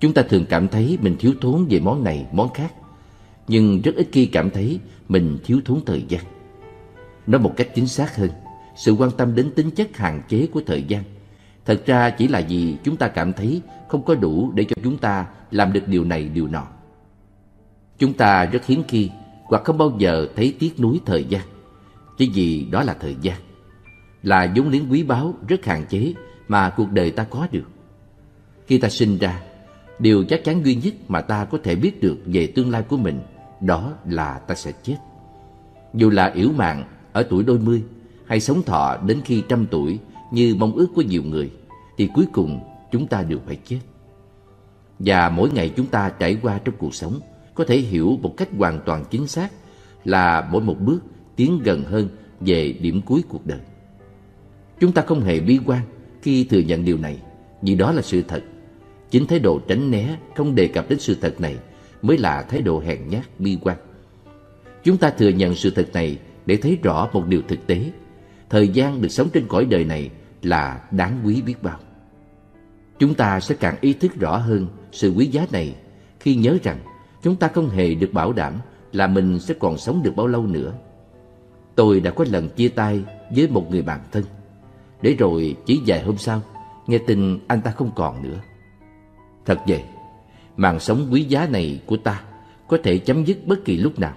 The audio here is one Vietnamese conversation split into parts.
Chúng ta thường cảm thấy mình thiếu thốn về món này, món khác, nhưng rất ít khi cảm thấy mình thiếu thốn thời gian. Nói một cách chính xác hơn, sự quan tâm đến tính chất hạn chế của thời gian thật ra chỉ là vì chúng ta cảm thấy không có đủ để cho chúng ta làm được điều này điều nọ. Chúng ta rất hiếm khi hoặc không bao giờ thấy tiếc nuối thời gian, chỉ vì đó là thời gian, là vốn liếng quý báu rất hạn chế mà cuộc đời ta có được. Khi ta sinh ra, điều chắc chắn duy nhất mà ta có thể biết được về tương lai của mình đó là ta sẽ chết. Dù là yếu mạng ở tuổi đôi mươi hay sống thọ đến khi trăm tuổi như mong ước của nhiều người, thì cuối cùng chúng ta đều phải chết. Và mỗi ngày chúng ta trải qua trong cuộc sống có thể hiểu một cách hoàn toàn chính xác là mỗi một bước tiến gần hơn về điểm cuối cuộc đời. Chúng ta không hề bi quan khi thừa nhận điều này, vì đó là sự thật. Chính thái độ tránh né, không đề cập đến sự thật này mới là thái độ hèn nhát, bi quan. Chúng ta thừa nhận sự thật này để thấy rõ một điều thực tế. Thời gian được sống trên cõi đời này là đáng quý biết bao. Chúng ta sẽ càng ý thức rõ hơn sự quý giá này khi nhớ rằng chúng ta không hề được bảo đảm là mình sẽ còn sống được bao lâu nữa. Tôi đã có lần chia tay với một người bạn thân, để rồi chỉ vài hôm sau nghe tin anh ta không còn nữa. Thật vậy, mạng sống quý giá này của ta có thể chấm dứt bất kỳ lúc nào.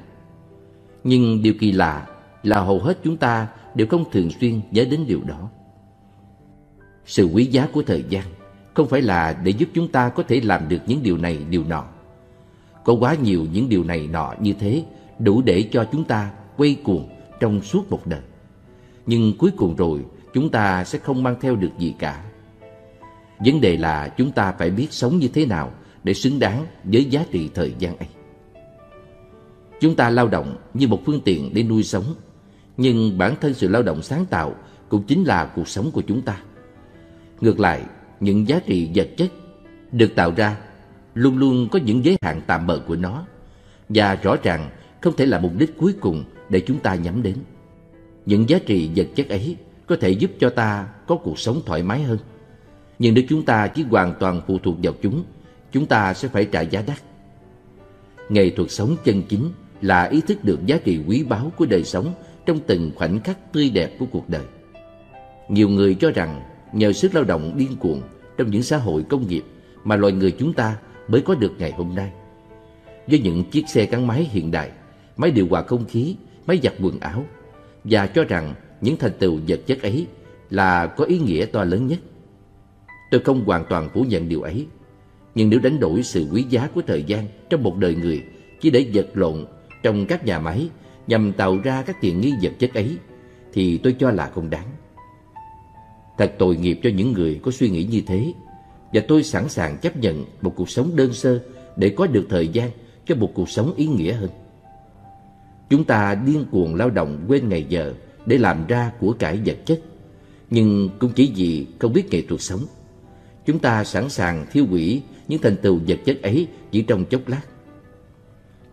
Nhưng điều kỳ lạ là hầu hết chúng ta đều không thường xuyên nhớ đến điều đó. Sự quý giá của thời gian không phải là để giúp chúng ta có thể làm được những điều này điều nọ. Có quá nhiều những điều này nọ như thế đủ để cho chúng ta quay cuồng trong suốt một đời. Nhưng cuối cùng rồi chúng ta sẽ không mang theo được gì cả. Vấn đề là chúng ta phải biết sống như thế nào để xứng đáng với giá trị thời gian ấy. Chúng ta lao động như một phương tiện để nuôi sống, nhưng bản thân sự lao động sáng tạo cũng chính là cuộc sống của chúng ta. Ngược lại, những giá trị vật chất được tạo ra luôn luôn có những giới hạn tạm bợ của nó và rõ ràng không thể là mục đích cuối cùng để chúng ta nhắm đến. Những giá trị vật chất ấy có thể giúp cho ta có cuộc sống thoải mái hơn. Nhưng nếu chúng ta chỉ hoàn toàn phụ thuộc vào chúng, chúng ta sẽ phải trả giá đắt. Nghệ thuật sống chân chính là ý thức được giá trị quý báu của đời sống trong từng khoảnh khắc tươi đẹp của cuộc đời. Nhiều người cho rằng nhờ sức lao động điên cuồng trong những xã hội công nghiệp mà loài người chúng ta mới có được ngày hôm nay. Với những chiếc xe gắn máy hiện đại, máy điều hòa không khí, máy giặt quần áo và cho rằng những thành tựu vật chất ấy là có ý nghĩa to lớn nhất. Tôi không hoàn toàn phủ nhận điều ấy, nhưng nếu đánh đổi sự quý giá của thời gian trong một đời người chỉ để vật lộn trong các nhà máy nhằm tạo ra các tiện nghi vật chất ấy, thì tôi cho là không đáng. Thật tội nghiệp cho những người có suy nghĩ như thế Và tôi sẵn sàng chấp nhận một cuộc sống đơn sơ Để có được thời gian cho một cuộc sống ý nghĩa hơn. Chúng ta điên cuồng lao động quên ngày giờ Để làm ra của cải vật chất Nhưng cũng chỉ vì không biết nghệ thuật sống. Chúng ta sẵn sàng thiêu hủy những thành tựu vật chất ấy chỉ trong chốc lát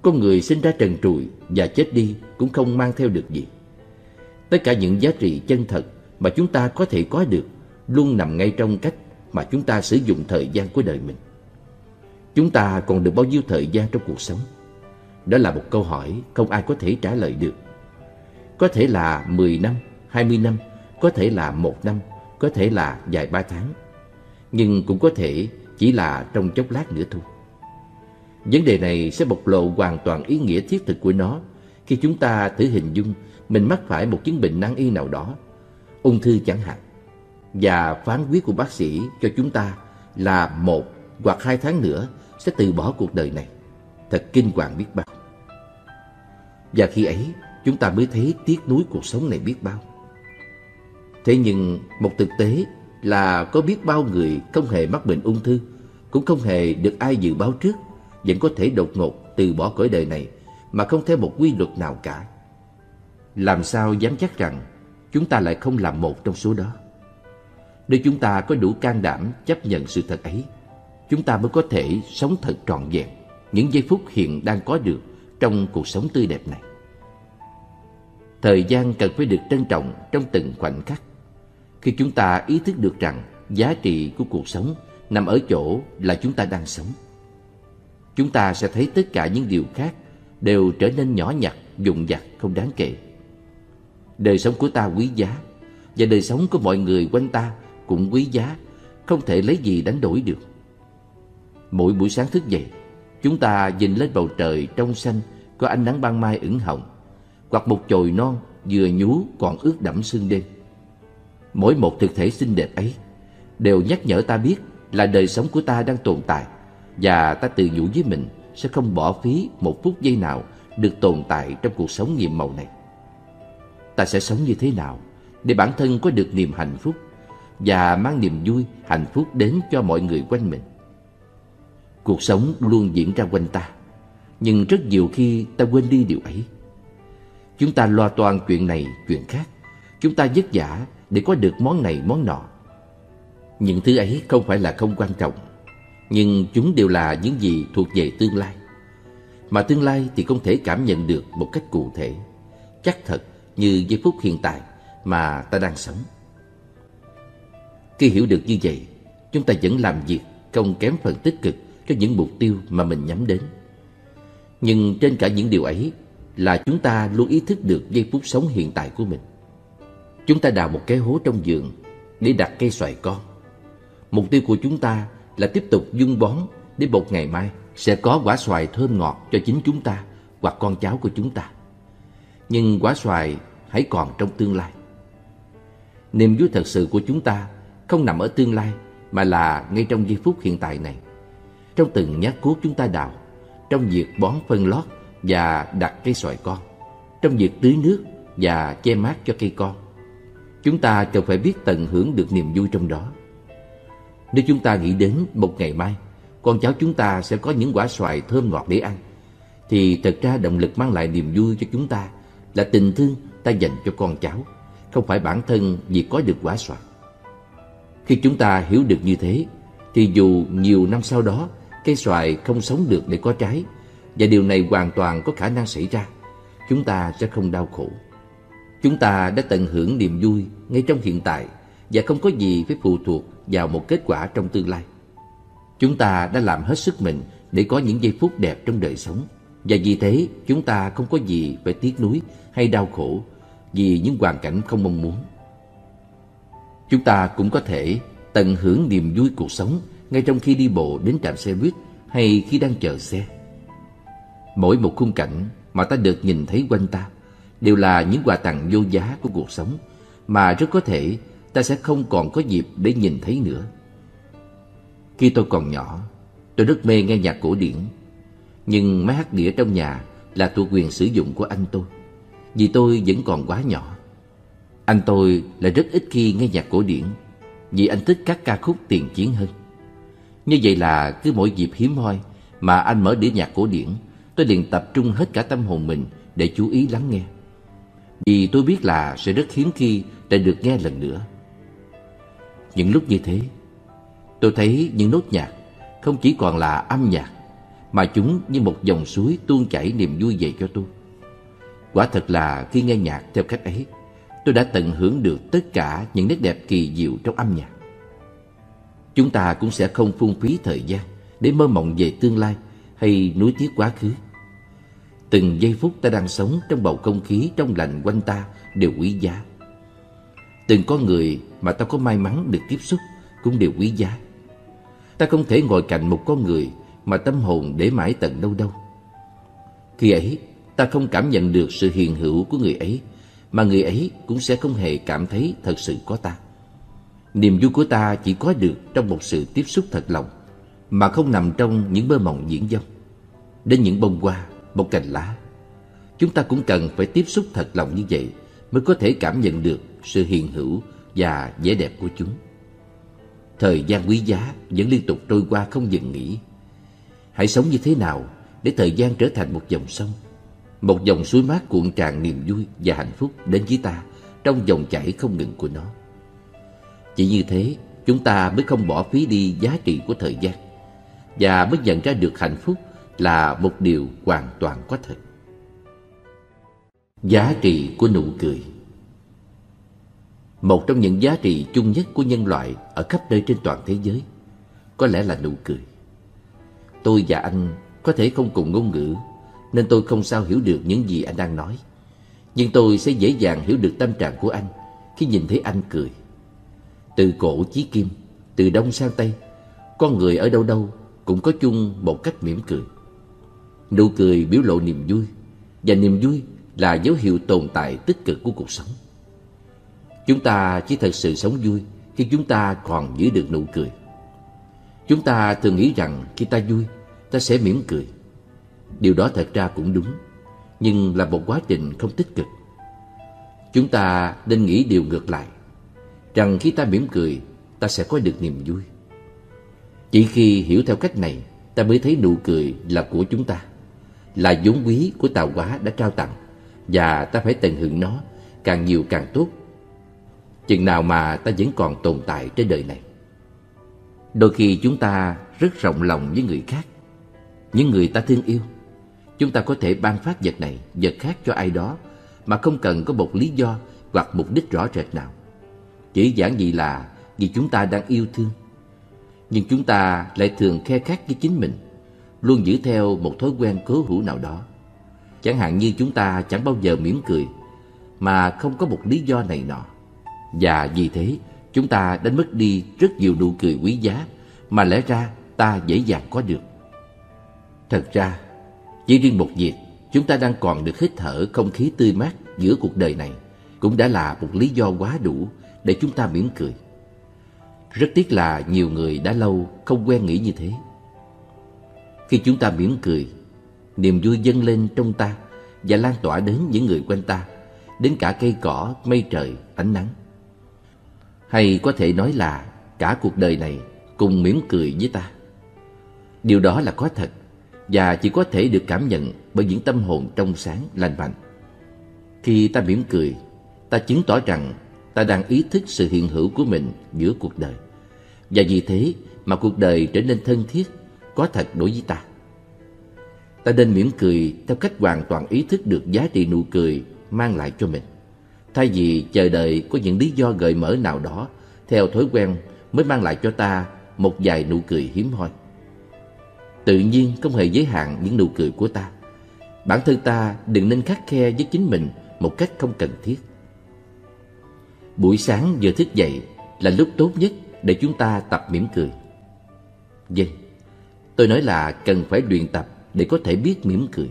Con người sinh ra trần trụi và chết đi cũng không mang theo được gì Tất cả những giá trị chân thật mà chúng ta có thể có được luôn nằm ngay trong cách mà chúng ta sử dụng thời gian của đời mình. Chúng ta còn được bao nhiêu thời gian trong cuộc sống? Đó là một câu hỏi không ai có thể trả lời được. Có thể là 10 năm, 20 năm, có thể là một năm, có thể là vài ba tháng. Nhưng cũng có thể chỉ là trong chốc lát nữa thôi. Vấn đề này sẽ bộc lộ hoàn toàn ý nghĩa thiết thực của nó khi chúng ta thử hình dung mình mắc phải một chứng bệnh nan y nào đó ung thư chẳng hạn. Và phán quyết của bác sĩ cho chúng ta là một hoặc hai tháng nữa sẽ từ bỏ cuộc đời này. Thật kinh hoàng biết bao. Và khi ấy, chúng ta mới thấy tiếc nuối cuộc sống này biết bao. Thế nhưng một thực tế là có biết bao người không hề mắc bệnh ung thư, cũng không hề được ai dự báo trước, vẫn có thể đột ngột từ bỏ cõi đời này mà không theo một quy luật nào cả. Làm sao dám chắc rằng chúng ta lại không làm một trong số đó. Nếu chúng ta có đủ can đảm chấp nhận sự thật ấy, chúng ta mới có thể sống thật trọn vẹn những giây phút hiện đang có được trong cuộc sống tươi đẹp này. Thời gian cần phải được trân trọng trong từng khoảnh khắc. Khi chúng ta ý thức được rằng giá trị của cuộc sống nằm ở chỗ là chúng ta đang sống. Chúng ta sẽ thấy tất cả những điều khác đều trở nên nhỏ nhặt, vụn vặt, không đáng kể. Đời sống của ta quý giá và đời sống của mọi người quanh ta cũng quý giá, không thể lấy gì đánh đổi được. Mỗi buổi sáng thức dậy, chúng ta nhìn lên bầu trời trong xanh có ánh nắng ban mai ửng hồng, hoặc một chồi non vừa nhú còn ướt đẫm sương đêm. Mỗi một thực thể xinh đẹp ấy đều nhắc nhở ta biết là đời sống của ta đang tồn tại và ta tự nhủ với mình sẽ không bỏ phí một phút giây nào được tồn tại trong cuộc sống nhiệm màu này. Ta sẽ sống như thế nào để bản thân có được niềm hạnh phúc và mang niềm vui, hạnh phúc đến cho mọi người quanh mình. Cuộc sống luôn diễn ra quanh ta, nhưng rất nhiều khi ta quên đi điều ấy. Chúng ta lo toan chuyện này, chuyện khác. Chúng ta vất vả để có được món này, món nọ. Những thứ ấy không phải là không quan trọng, nhưng chúng đều là những gì thuộc về tương lai. Mà tương lai thì không thể cảm nhận được một cách cụ thể, chắc thật như giây phút hiện tại mà ta đang sống. Khi hiểu được như vậy, chúng ta vẫn làm việc không kém phần tích cực cho những mục tiêu mà mình nhắm đến. Nhưng trên cả những điều ấy là chúng ta luôn ý thức được giây phút sống hiện tại của mình. Chúng ta đào một cái hố trong vườn để đặt cây xoài con. Mục tiêu của chúng ta là tiếp tục dung bón để một ngày mai sẽ có quả xoài thơm ngọt cho chính chúng ta hoặc con cháu của chúng ta. Nhưng quả xoài hãy còn trong tương lai. Niềm vui thật sự của chúng ta không nằm ở tương lai mà là ngay trong giây phút hiện tại này. Trong từng nhát cuốc chúng ta đào, trong việc bón phân lót và đặt cây xoài con, trong việc tưới nước và che mát cho cây con. Chúng ta cần phải biết tận hưởng được niềm vui trong đó. Nếu chúng ta nghĩ đến một ngày mai, con cháu chúng ta sẽ có những quả xoài thơm ngọt để ăn, thì thật ra động lực mang lại niềm vui cho chúng ta là tình thương ta dành cho con cháu, không phải bản thân vì có được quả xoài. Khi chúng ta hiểu được như thế, thì dù nhiều năm sau đó cây xoài không sống được để có trái, và điều này hoàn toàn có khả năng xảy ra, chúng ta sẽ không đau khổ. Chúng ta đã tận hưởng niềm vui ngay trong hiện tại và không có gì phải phụ thuộc vào một kết quả trong tương lai. Chúng ta đã làm hết sức mình để có những giây phút đẹp trong đời sống và vì thế, chúng ta không có gì phải tiếc nuối hay đau khổ vì những hoàn cảnh không mong muốn. Chúng ta cũng có thể tận hưởng niềm vui cuộc sống ngay trong khi đi bộ đến trạm xe buýt hay khi đang chờ xe. Mỗi một khung cảnh mà ta được nhìn thấy quanh ta đều là những quà tặng vô giá của cuộc sống mà rất có thể ta sẽ không còn có dịp để nhìn thấy nữa. Khi tôi còn nhỏ, tôi rất mê nghe nhạc cổ điển, nhưng máy hát đĩa trong nhà là thuộc quyền sử dụng của anh tôi, vì tôi vẫn còn quá nhỏ. Anh tôi là rất ít khi nghe nhạc cổ điển, vì anh thích các ca khúc tiền chiến hơn. Như vậy là cứ mỗi dịp hiếm hoi mà anh mở đĩa nhạc cổ điển, tôi liền tập trung hết cả tâm hồn mình để chú ý lắng nghe. Vì tôi biết là sẽ rất hiếm khi để được nghe lần nữa. Những lúc như thế, tôi thấy những nốt nhạc không chỉ còn là âm nhạc, mà chúng như một dòng suối tuôn chảy niềm vui về cho tôi. Quả thật là khi nghe nhạc theo cách ấy, tôi đã tận hưởng được tất cả những nét đẹp kỳ diệu trong âm nhạc. Chúng ta cũng sẽ không phung phí thời gian để mơ mộng về tương lai hay nuối tiếc quá khứ. Từng giây phút ta đang sống trong bầu không khí trong lành quanh ta đều quý giá. Từng con người mà ta có may mắn được tiếp xúc cũng đều quý giá. Ta không thể ngồi cạnh một con người mà tâm hồn để mãi tận đâu đâu. Khi ấy, ta không cảm nhận được sự hiền hữu của người ấy, mà người ấy cũng sẽ không hề cảm thấy thật sự có ta. Niềm vui của ta chỉ có được trong một sự tiếp xúc thật lòng, mà không nằm trong những mơ mộng diễn dông. Đến những bông hoa, một cành lá. Chúng ta cũng cần phải tiếp xúc thật lòng như vậy mới có thể cảm nhận được sự hiền hữu và vẻ đẹp của chúng. Thời gian quý giá vẫn liên tục trôi qua không dừng nghỉ. Hãy sống như thế nào để thời gian trở thành một dòng sông, một dòng suối mát cuộn tràn niềm vui và hạnh phúc đến với ta trong dòng chảy không ngừng của nó. Chỉ như thế, chúng ta mới không bỏ phí đi giá trị của thời gian và mới nhận ra được hạnh phúc là một điều hoàn toàn có thể Giá trị của nụ cười Một trong những giá trị chung nhất của nhân loại ở khắp nơi trên toàn thế giới có lẽ là nụ cười. Tôi và anh có thể không cùng ngôn ngữ, nên tôi không sao hiểu được những gì anh đang nói. Nhưng tôi sẽ dễ dàng hiểu được tâm trạng của anh khi nhìn thấy anh cười. Từ cổ chí kim, từ đông sang tây, con người ở đâu đâu cũng có chung một cách mỉm cười. Nụ cười biểu lộ niềm vui, và niềm vui là dấu hiệu tồn tại tích cực của cuộc sống. Chúng ta chỉ thật sự sống vui khi chúng ta còn giữ được nụ cười. Chúng ta thường nghĩ rằng khi ta vui, ta sẽ mỉm cười. Điều đó thật ra cũng đúng, nhưng là một quá trình không tích cực. Chúng ta nên nghĩ điều ngược lại, rằng khi ta mỉm cười, ta sẽ có được niềm vui. Chỉ khi hiểu theo cách này, ta mới thấy nụ cười là của chúng ta, là vốn quý của tào quá đã trao tặng, và ta phải tận hưởng nó càng nhiều càng tốt. Chừng nào mà ta vẫn còn tồn tại trên đời này. Đôi khi chúng ta rất rộng lòng với người khác, những người ta thương yêu. Chúng ta có thể ban phát vật này, vật khác cho ai đó mà không cần có một lý do hoặc mục đích rõ rệt nào. Chỉ giản dị là vì chúng ta đang yêu thương. Nhưng chúng ta lại thường khe khát với chính mình, luôn giữ theo một thói quen cố hữu nào đó. Chẳng hạn như chúng ta chẳng bao giờ mỉm cười mà không có một lý do này nọ. Và vì thế, chúng ta đánh mất đi rất nhiều nụ cười quý giá mà lẽ ra ta dễ dàng có được. Thật ra, chỉ riêng một việc, chúng ta đang còn được hít thở không khí tươi mát giữa cuộc đời này cũng đã là một lý do quá đủ để chúng ta mỉm cười. Rất tiếc là nhiều người đã lâu không quen nghĩ như thế. Khi chúng ta mỉm cười, niềm vui dâng lên trong ta và lan tỏa đến những người quanh ta, đến cả cây cỏ, mây trời, ánh nắng. Hay có thể nói là cả cuộc đời này cùng mỉm cười với ta. Điều đó là có thật và chỉ có thể được cảm nhận bởi những tâm hồn trong sáng, lành mạnh. Khi ta mỉm cười, ta chứng tỏ rằng ta đang ý thức sự hiện hữu của mình giữa cuộc đời. Và vì thế mà cuộc đời trở nên thân thiết, có thật đối với ta. Ta nên mỉm cười theo cách hoàn toàn ý thức được giá trị nụ cười mang lại cho mình. Thay vì chờ đợi có những lý do gợi mở nào đó theo thói quen mới mang lại cho ta một vài nụ cười hiếm hoi. Tự nhiên không hề giới hạn những nụ cười của ta. Bản thân ta đừng nên khắc khe với chính mình một cách không cần thiết. Buổi sáng vừa thức dậy là lúc tốt nhất để chúng ta tập mỉm cười. Vâng, tôi nói là cần phải luyện tập để có thể biết mỉm cười.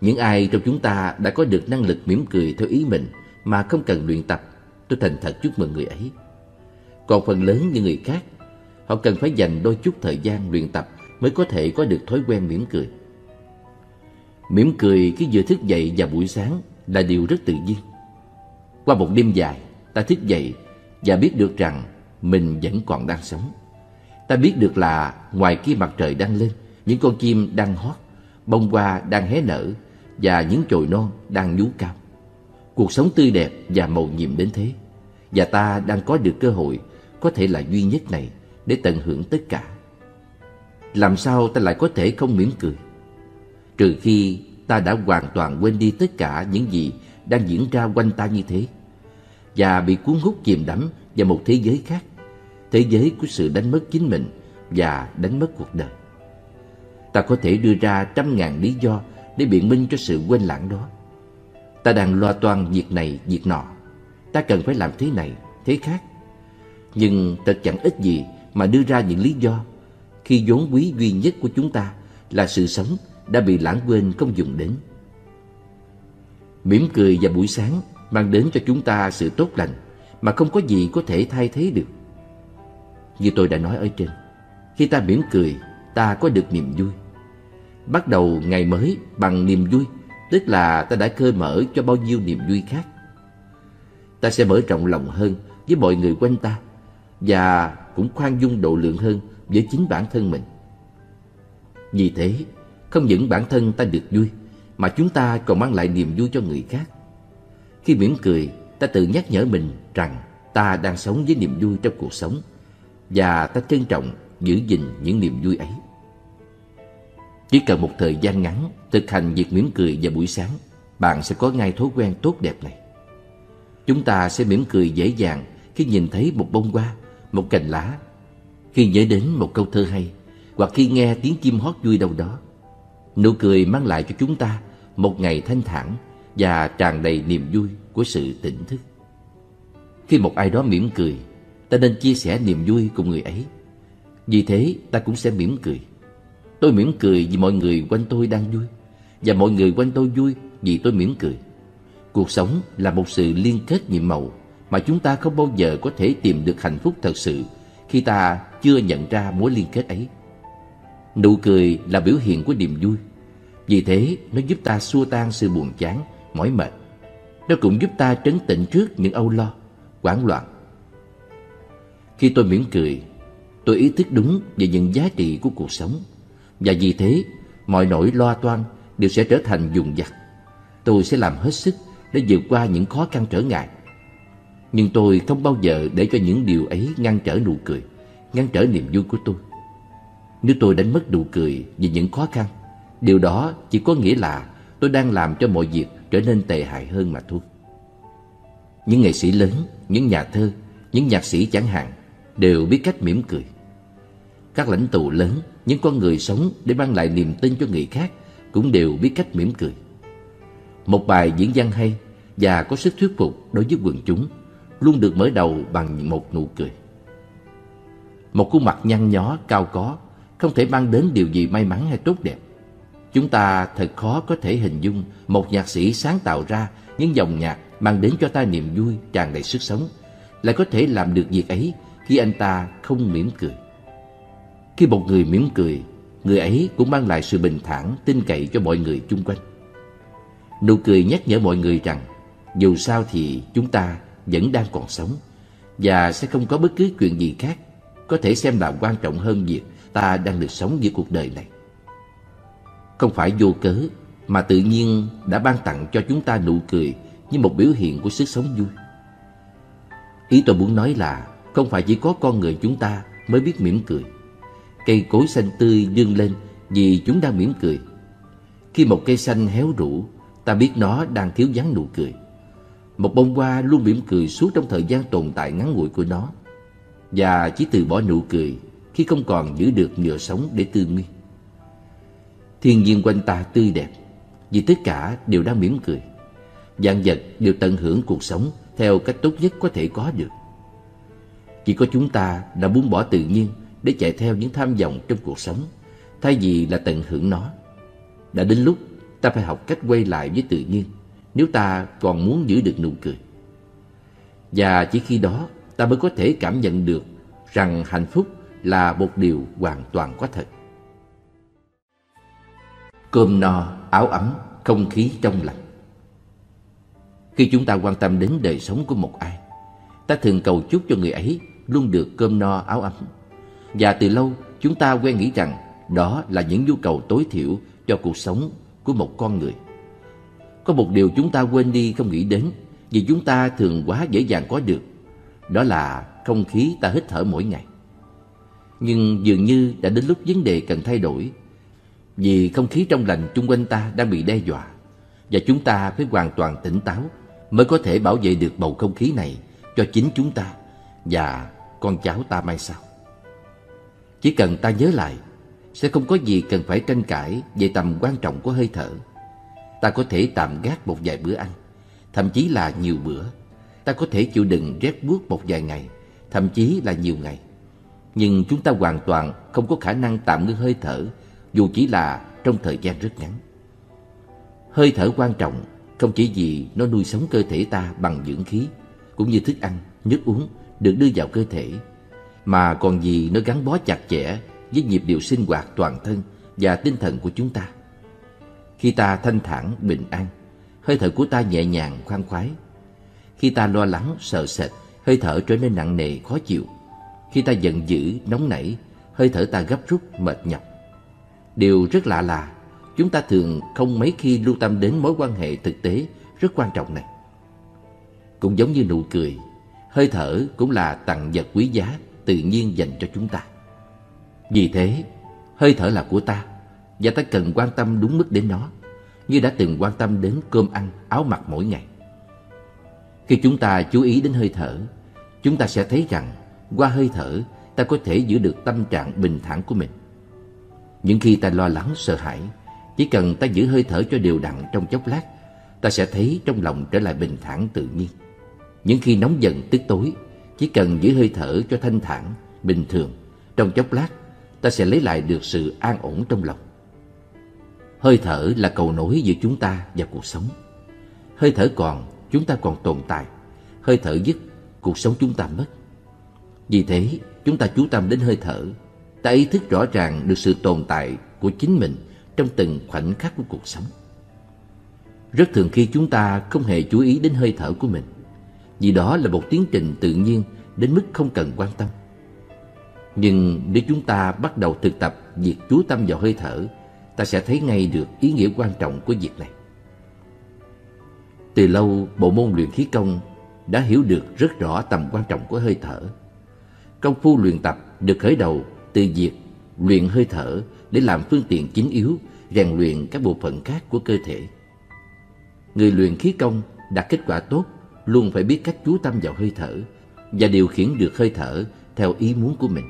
Những ai trong chúng ta đã có được năng lực mỉm cười theo ý mình mà không cần luyện tập, tôi thành thật chúc mừng người ấy. Còn phần lớn những người khác, họ cần phải dành đôi chút thời gian luyện tập mới có thể có được thói quen mỉm cười. Mỉm cười khi vừa thức dậy vào buổi sáng là điều rất tự nhiên. Qua một đêm dài, ta thức dậy và biết được rằng mình vẫn còn đang sống. Ta biết được là ngoài kia mặt trời đang lên, những con chim đang hót, bông hoa đang hé nở và những chồi non đang nhú cao. Cuộc sống tươi đẹp và màu nhiệm đến thế. Và ta đang có được cơ hội có thể là duy nhất này để tận hưởng tất cả. Làm sao ta lại có thể không mỉm cười? Trừ khi ta đã hoàn toàn quên đi tất cả những gì đang diễn ra quanh ta như thế và bị cuốn hút chìm đắm vào một thế giới khác, thế giới của sự đánh mất chính mình và đánh mất cuộc đời. Ta có thể đưa ra trăm ngàn lý do để biện minh cho sự quên lãng đó. Ta đang lo toan việc này, việc nọ. Ta cần phải làm thế này, thế khác. Nhưng thật chẳng ích gì mà đưa ra những lý do khi vốn quý duy nhất của chúng ta là sự sống đã bị lãng quên không dùng đến. Mỉm cười vào buổi sáng mang đến cho chúng ta sự tốt lành mà không có gì có thể thay thế được. Như tôi đã nói ở trên, khi ta mỉm cười, ta có được niềm vui. Bắt đầu ngày mới bằng niềm vui, tức là ta đã khơi mở cho bao nhiêu niềm vui khác. Ta sẽ mở rộng lòng hơn với mọi người quanh ta và cũng khoan dung độ lượng hơn với chính bản thân mình. Vì thế, không những bản thân ta được vui, mà chúng ta còn mang lại niềm vui cho người khác. Khi mỉm cười, ta tự nhắc nhở mình rằng ta đang sống với niềm vui trong cuộc sống và ta trân trọng giữ gìn những niềm vui ấy. Chỉ cần một thời gian ngắn thực hành việc mỉm cười vào buổi sáng, bạn sẽ có ngay thói quen tốt đẹp này. Chúng ta sẽ mỉm cười dễ dàng khi nhìn thấy một bông hoa, một cành lá khi nhớ đến một câu thơ hay hoặc khi nghe tiếng chim hót vui đâu đó. Nụ cười mang lại cho chúng ta một ngày thanh thản và tràn đầy niềm vui của sự tỉnh thức. Khi một ai đó mỉm cười, ta nên chia sẻ niềm vui cùng người ấy. Vì thế ta cũng sẽ mỉm cười. Tôi mỉm cười vì mọi người quanh tôi đang vui và mọi người quanh tôi vui vì tôi mỉm cười. Cuộc sống là một sự liên kết nhiệm màu mà chúng ta không bao giờ có thể tìm được hạnh phúc thật sự khi ta chưa nhận ra mối liên kết ấy. Nụ cười là biểu hiện của niềm vui. Vì thế, nó giúp ta xua tan sự buồn chán, mỏi mệt. Nó cũng giúp ta trấn tĩnh trước những âu lo, hoảng loạn. Khi tôi mỉm cười, tôi ý thức đúng về những giá trị của cuộc sống. Và vì thế, mọi nỗi lo toan đều sẽ trở thành dùng vặt. Tôi sẽ làm hết sức để vượt qua những khó khăn trở ngại. Nhưng tôi không bao giờ để cho những điều ấy ngăn trở nụ cười, ngăn trở niềm vui của tôi. Nếu tôi đánh mất nụ cười vì những khó khăn, điều đó chỉ có nghĩa là tôi đang làm cho mọi việc trở nên tệ hại hơn mà thôi. Những nghệ sĩ lớn, những nhà thơ, những nhạc sĩ chẳng hạn đều biết cách mỉm cười. Các lãnh tụ lớn, những con người sống để mang lại niềm tin cho người khác cũng đều biết cách mỉm cười. Một bài diễn văn hay và có sức thuyết phục đối với quần chúng luôn được mở đầu bằng một nụ cười. Một khuôn mặt nhăn nhó, cao có không thể mang đến điều gì may mắn hay tốt đẹp. Chúng ta thật khó có thể hình dung một nhạc sĩ sáng tạo ra những dòng nhạc mang đến cho ta niềm vui tràn đầy sức sống, lại có thể làm được việc ấy khi anh ta không mỉm cười. Khi một người mỉm cười, người ấy cũng mang lại sự bình thản, tin cậy cho mọi người chung quanh. Nụ cười nhắc nhở mọi người rằng dù sao thì chúng ta vẫn đang còn sống và sẽ không có bất cứ chuyện gì khác có thể xem là quan trọng hơn việc ta đang được sống giữa cuộc đời này. Không phải vô cớ mà tự nhiên đã ban tặng cho chúng ta nụ cười như một biểu hiện của sức sống vui. Ý tôi muốn nói là không phải chỉ có con người chúng ta mới biết mỉm cười. Cây cối xanh tươi dương lên vì chúng đang mỉm cười. Khi một cây xanh héo rũ, ta biết nó đang thiếu vắng nụ cười. Một bông hoa luôn mỉm cười suốt trong thời gian tồn tại ngắn ngủi của nó. Và chỉ từ bỏ nụ cười khi không còn giữ được nhựa sống để tư nguyên. Thiên nhiên quanh ta tươi đẹp, vì tất cả đều đang mỉm cười. Dạng vật đều tận hưởng cuộc sống theo cách tốt nhất có thể có được. Chỉ có chúng ta đã buông bỏ tự nhiên để chạy theo những tham vọng trong cuộc sống, thay vì là tận hưởng nó. Đã đến lúc ta phải học cách quay lại với tự nhiên nếu ta còn muốn giữ được nụ cười. Và chỉ khi đó ta mới có thể cảm nhận được rằng hạnh phúc là một điều hoàn toàn có thật. Cơm no, áo ấm, không khí trong lành. Khi chúng ta quan tâm đến đời sống của một ai, ta thường cầu chúc cho người ấy luôn được cơm no, áo ấm. Và từ lâu, chúng ta quen nghĩ rằng đó là những nhu cầu tối thiểu cho cuộc sống của một con người. Có một điều chúng ta quên đi không nghĩ đến vì chúng ta thường quá dễ dàng có được. Đó là không khí ta hít thở mỗi ngày. Nhưng dường như đã đến lúc vấn đề cần thay đổi Vì không khí trong lành chung quanh ta đang bị đe dọa Và chúng ta phải hoàn toàn tỉnh táo Mới có thể bảo vệ được bầu không khí này Cho chính chúng ta Và con cháu ta mai sau. Chỉ cần ta nhớ lại Sẽ không có gì cần phải tranh cãi Về tầm quan trọng của hơi thở. Ta có thể tạm gác một vài bữa ăn Thậm chí là nhiều bữa. Ta có thể chịu đựng rét buốt một vài ngày Thậm chí là nhiều ngày. Nhưng chúng ta hoàn toàn không có khả năng tạm ngưng hơi thở dù chỉ là trong thời gian rất ngắn. Hơi thở quan trọng không chỉ vì nó nuôi sống cơ thể ta bằng dưỡng khí cũng như thức ăn, nước uống được đưa vào cơ thể mà còn gì nó gắn bó chặt chẽ với nhịp điệu sinh hoạt toàn thân và tinh thần của chúng ta. Khi ta thanh thản, bình an, hơi thở của ta nhẹ nhàng, khoan khoái. Khi ta lo lắng, sợ sệt, hơi thở trở nên nặng nề, khó chịu khi ta giận dữ, nóng nảy, hơi thở ta gấp rút, mệt nhọc. Điều rất lạ là chúng ta thường không mấy khi lưu tâm đến mối quan hệ thực tế rất quan trọng này. Cũng giống như nụ cười, hơi thở cũng là tặng vật quý giá tự nhiên dành cho chúng ta. Vì thế, hơi thở là của ta và ta cần quan tâm đúng mức đến nó như đã từng quan tâm đến cơm ăn, áo mặc mỗi ngày. Khi chúng ta chú ý đến hơi thở, chúng ta sẽ thấy rằng qua hơi thở ta có thể giữ được tâm trạng bình thản của mình. Những khi ta lo lắng, sợ hãi, chỉ cần ta giữ hơi thở cho đều đặn trong chốc lát, ta sẽ thấy trong lòng trở lại bình thản tự nhiên. Những khi nóng giận tức tối, chỉ cần giữ hơi thở cho thanh thản, bình thường, trong chốc lát, ta sẽ lấy lại được sự an ổn trong lòng. Hơi thở là cầu nối giữa chúng ta và cuộc sống. Hơi thở còn, chúng ta còn tồn tại. Hơi thở dứt, cuộc sống chúng ta mất. Vì thế, chúng ta chú tâm đến hơi thở. Ta ý thức rõ ràng được sự tồn tại của chính mình trong từng khoảnh khắc của cuộc sống. Rất thường khi chúng ta không hề chú ý đến hơi thở của mình, vì đó là một tiến trình tự nhiên đến mức không cần quan tâm. Nhưng nếu chúng ta bắt đầu thực tập việc chú tâm vào hơi thở, ta sẽ thấy ngay được ý nghĩa quan trọng của việc này. Từ lâu, bộ môn luyện khí công đã hiểu được rất rõ tầm quan trọng của hơi thở. Công phu luyện tập được khởi đầu từ việc luyện hơi thở để làm phương tiện chính yếu rèn luyện các bộ phận khác của cơ thể. Người luyện khí công đạt kết quả tốt luôn phải biết cách chú tâm vào hơi thở và điều khiển được hơi thở theo ý muốn của mình.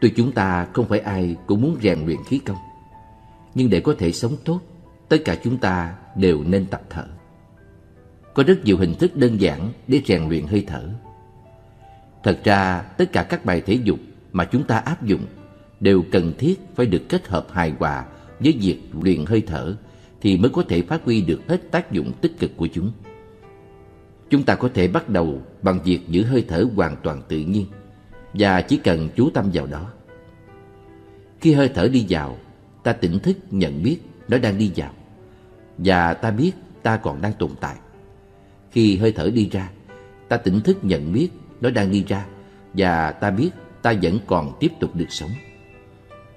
Tuy chúng ta không phải ai cũng muốn rèn luyện khí công, nhưng để có thể sống tốt, tất cả chúng ta đều nên tập thở. Có rất nhiều hình thức đơn giản để rèn luyện hơi thở. Thật ra, tất cả các bài thể dục mà chúng ta áp dụng đều cần thiết phải được kết hợp hài hòa với việc luyện hơi thở thì mới có thể phát huy được hết tác dụng tích cực của chúng. Chúng ta có thể bắt đầu bằng việc giữ hơi thở hoàn toàn tự nhiên và chỉ cần chú tâm vào đó. Khi hơi thở đi vào, ta tỉnh thức nhận biết nó đang đi vào và ta biết ta còn đang tồn tại. Khi hơi thở đi ra, ta tỉnh thức nhận biết nó đang đi ra và ta biết ta vẫn còn tiếp tục được sống.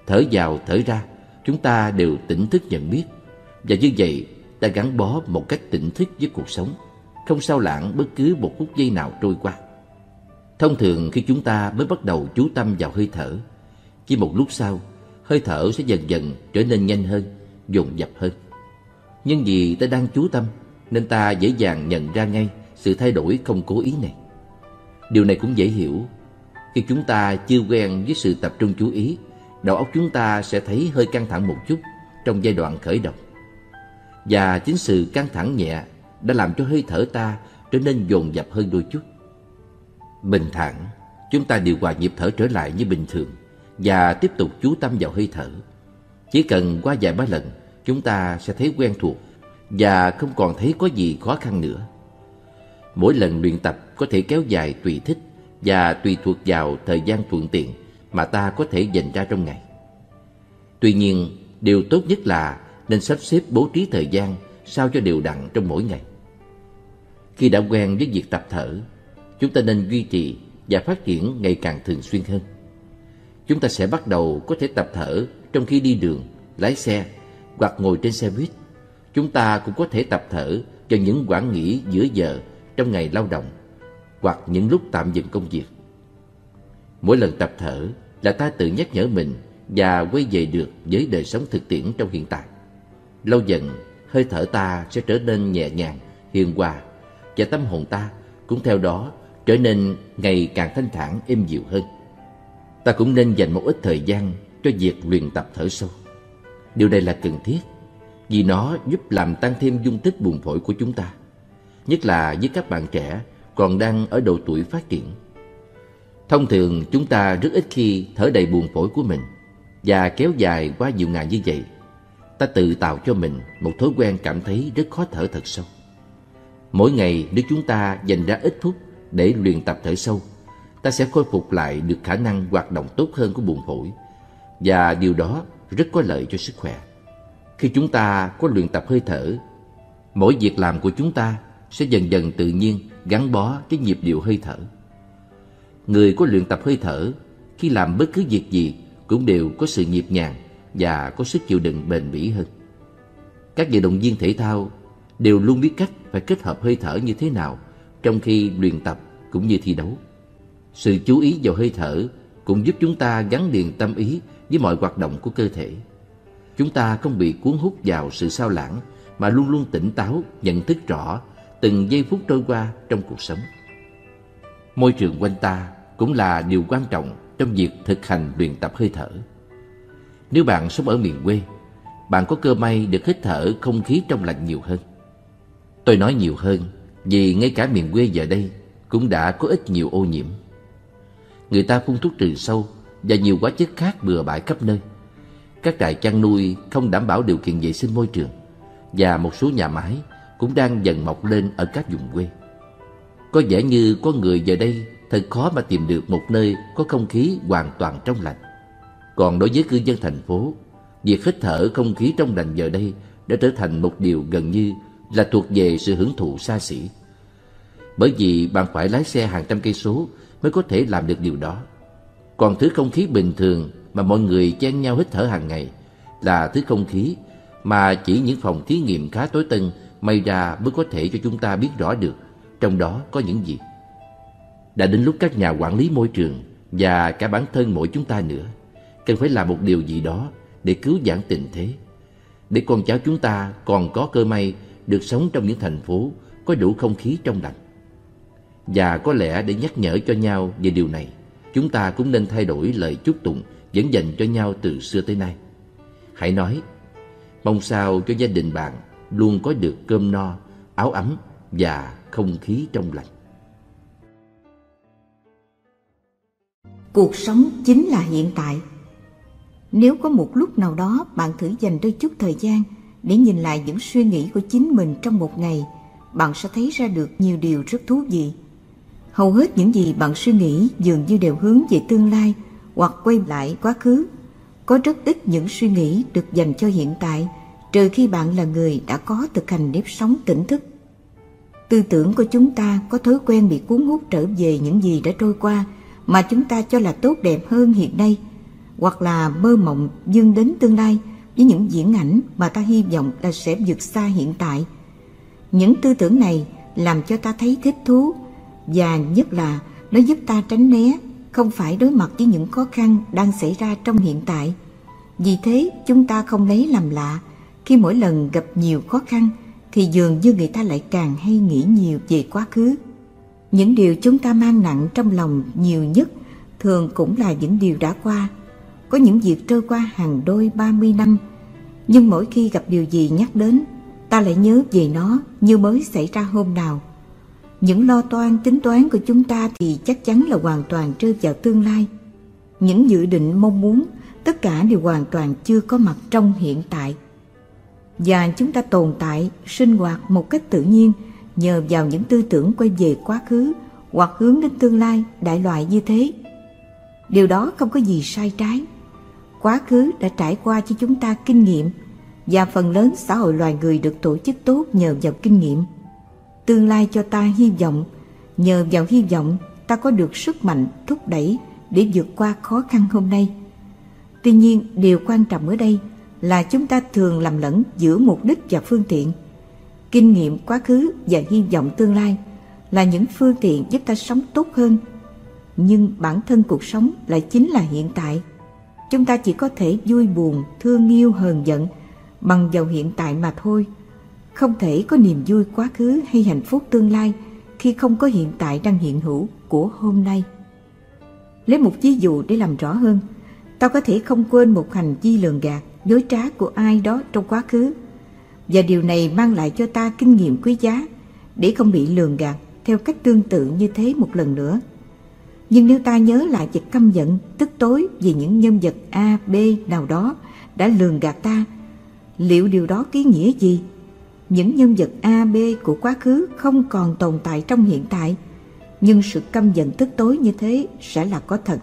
Thở vào, thở ra, chúng ta đều tỉnh thức nhận biết và như vậy ta gắn bó một cách tỉnh thức với cuộc sống, không sao lãng bất cứ một phút giây nào trôi qua. Thông thường khi chúng ta mới bắt đầu chú tâm vào hơi thở, chỉ một lúc sau, hơi thở sẽ dần dần trở nên nhanh hơn, dồn dập hơn. Nhưng vì ta đang chú tâm, nên ta dễ dàng nhận ra ngay sự thay đổi không cố ý này. Điều này cũng dễ hiểu. Khi chúng ta chưa quen với sự tập trung chú ý, đầu óc chúng ta sẽ thấy hơi căng thẳng một chút trong giai đoạn khởi động. Và chính sự căng thẳng nhẹ đã làm cho hơi thở ta trở nên dồn dập hơn đôi chút. Bình thản, chúng ta điều hòa nhịp thở trở lại như bình thường và tiếp tục chú tâm vào hơi thở. Chỉ cần qua vài ba lần, chúng ta sẽ thấy quen thuộc và không còn thấy có gì khó khăn nữa. Mỗi lần luyện tập có thể kéo dài tùy thích và tùy thuộc vào thời gian thuận tiện mà ta có thể dành ra trong ngày. Tuy nhiên, điều tốt nhất là nên sắp xếp bố trí thời gian sao cho đều đặn trong mỗi ngày. Khi đã quen với việc tập thở, chúng ta nên duy trì và phát triển ngày càng thường xuyên hơn. Chúng ta sẽ bắt đầu có thể tập thở trong khi đi đường, lái xe hoặc ngồi trên xe buýt. Chúng ta cũng có thể tập thở cho những quãng nghỉ giữa giờ trong ngày lao động hoặc những lúc tạm dừng công việc. Mỗi lần tập thở là ta tự nhắc nhở mình và quay về được với đời sống thực tiễn trong hiện tại. Lâu dần, hơi thở ta sẽ trở nên nhẹ nhàng, hiền hòa và tâm hồn ta cũng theo đó trở nên ngày càng thanh thản êm dịu hơn. Ta cũng nên dành một ít thời gian cho việc luyện tập thở sâu. Điều này là cần thiết vì nó giúp làm tăng thêm dung tích buồng phổi của chúng ta, nhất là với các bạn trẻ còn đang ở độ tuổi phát triển. Thông thường chúng ta rất ít khi thở đầy buồng phổi của mình và kéo dài qua nhiều ngày như vậy. Ta tự tạo cho mình một thói quen cảm thấy rất khó thở thật sâu. Mỗi ngày nếu chúng ta dành ra ít phút để luyện tập thở sâu, ta sẽ khôi phục lại được khả năng hoạt động tốt hơn của buồng phổi và điều đó rất có lợi cho sức khỏe. Khi chúng ta có luyện tập hơi thở, mỗi việc làm của chúng ta sẽ dần dần tự nhiên gắn bó với nhịp điệu hơi thở. Người có luyện tập hơi thở khi làm bất cứ việc gì cũng đều có sự nhịp nhàng và có sức chịu đựng bền bỉ hơn. Các vận động viên thể thao đều luôn biết cách phải kết hợp hơi thở như thế nào trong khi luyện tập cũng như thi đấu. Sự chú ý vào hơi thở cũng giúp chúng ta gắn liền tâm ý với mọi hoạt động của cơ thể. Chúng ta không bị cuốn hút vào sự sao lãng mà luôn luôn tỉnh táo, nhận thức rõ từng giây phút trôi qua trong cuộc sống. Môi trường quanh ta cũng là điều quan trọng trong việc thực hành luyện tập hơi thở. Nếu bạn sống ở miền quê, bạn có cơ may được hít thở không khí trong lành nhiều hơn. Tôi nói nhiều hơn vì ngay cả miền quê giờ đây cũng đã có ít nhiều ô nhiễm. Người ta phun thuốc trừ sâu và nhiều hóa chất khác bừa bãi khắp nơi. Các trại chăn nuôi không đảm bảo điều kiện vệ sinh môi trường và một số nhà máy cũng đang dần mọc lên ở các vùng quê. Có vẻ như có người giờ đây thật khó mà tìm được một nơi có không khí hoàn toàn trong lành. Còn đối với cư dân thành phố, việc hít thở không khí trong lành giờ đây đã trở thành một điều gần như là thuộc về sự hưởng thụ xa xỉ. Bởi vì bạn phải lái xe hàng trăm cây số mới có thể làm được điều đó. Còn thứ không khí bình thường mà mọi người chen nhau hít thở hàng ngày là thứ không khí mà chỉ những phòng thí nghiệm khá tối tân may ra mới có thể cho chúng ta biết rõ được, trong đó có những gì. Đã đến lúc các nhà quản lý môi trường và cả bản thân mỗi chúng ta nữa, cần phải làm một điều gì đó để cứu vãn tình thế. Để con cháu chúng ta còn có cơ may được sống trong những thành phố có đủ không khí trong lành. Và có lẽ để nhắc nhở cho nhau về điều này, chúng ta cũng nên thay đổi lời chúc tụng vẫn dành cho nhau từ xưa tới nay. Hãy nói, mong sao cho gia đình bạn luôn có được cơm no, áo ấm và không khí trong lành. Cuộc sống chính là hiện tại. Nếu có một lúc nào đó bạn thử dành đôi chút thời gian để nhìn lại những suy nghĩ của chính mình trong một ngày, bạn sẽ thấy ra được nhiều điều rất thú vị. Hầu hết những gì bạn suy nghĩ dường như đều hướng về tương lai hoặc quay lại quá khứ. Có rất ít những suy nghĩ được dành cho hiện tại, trừ khi bạn là người đã có thực hành nếp sống tỉnh thức. Tư tưởng của chúng ta có thói quen bị cuốn hút trở về những gì đã trôi qua mà chúng ta cho là tốt đẹp hơn hiện nay, hoặc là mơ mộng dương đến tương lai với những diễn ảnh mà ta hy vọng là sẽ vượt xa hiện tại. Những tư tưởng này làm cho ta thấy thích thú và nhất là nó giúp ta tránh né, không phải đối mặt với những khó khăn đang xảy ra trong hiện tại. Vì thế chúng ta không lấy làm lạ khi mỗi lần gặp nhiều khó khăn thì dường như người ta lại càng hay nghĩ nhiều về quá khứ. Những điều chúng ta mang nặng trong lòng nhiều nhất thường cũng là những điều đã qua. Có những việc trôi qua hàng đôi ba mươi năm, nhưng mỗi khi gặp điều gì nhắc đến, ta lại nhớ về nó như mới xảy ra hôm nào. Những lo toan tính toán của chúng ta thì chắc chắn là hoàn toàn rơi vào tương lai. Những dự định mong muốn, tất cả đều hoàn toàn chưa có mặt trong hiện tại và chúng ta tồn tại, sinh hoạt một cách tự nhiên nhờ vào những tư tưởng quay về quá khứ hoặc hướng đến tương lai đại loại như thế. Điều đó không có gì sai trái. Quá khứ đã trải qua cho chúng ta kinh nghiệm và phần lớn xã hội loài người được tổ chức tốt nhờ vào kinh nghiệm. Tương lai cho ta hy vọng, nhờ vào hy vọng ta có được sức mạnh thúc đẩy để vượt qua khó khăn hôm nay. Tuy nhiên, điều quan trọng ở đây là chúng ta thường lầm lẫn giữa mục đích và phương tiện. Kinh nghiệm quá khứ và hy vọng tương lai là những phương tiện giúp ta sống tốt hơn. Nhưng bản thân cuộc sống lại chính là hiện tại. Chúng ta chỉ có thể vui buồn, thương yêu, hờn giận bằng vào hiện tại mà thôi. Không thể có niềm vui quá khứ hay hạnh phúc tương lai khi không có hiện tại đang hiện hữu của hôm nay. Lấy một ví dụ để làm rõ hơn, ta có thể không quên một hành vi lường gạt dối trá của ai đó trong quá khứ và điều này mang lại cho ta kinh nghiệm quý giá để không bị lường gạt theo cách tương tự như thế một lần nữa. Nhưng nếu ta nhớ lại việc căm giận, tức tối vì những nhân vật A, B nào đó đã lường gạt ta, liệu điều đó ký nghĩa gì? Những nhân vật A, B của quá khứ không còn tồn tại trong hiện tại, nhưng sự căm giận tức tối như thế sẽ là có thật.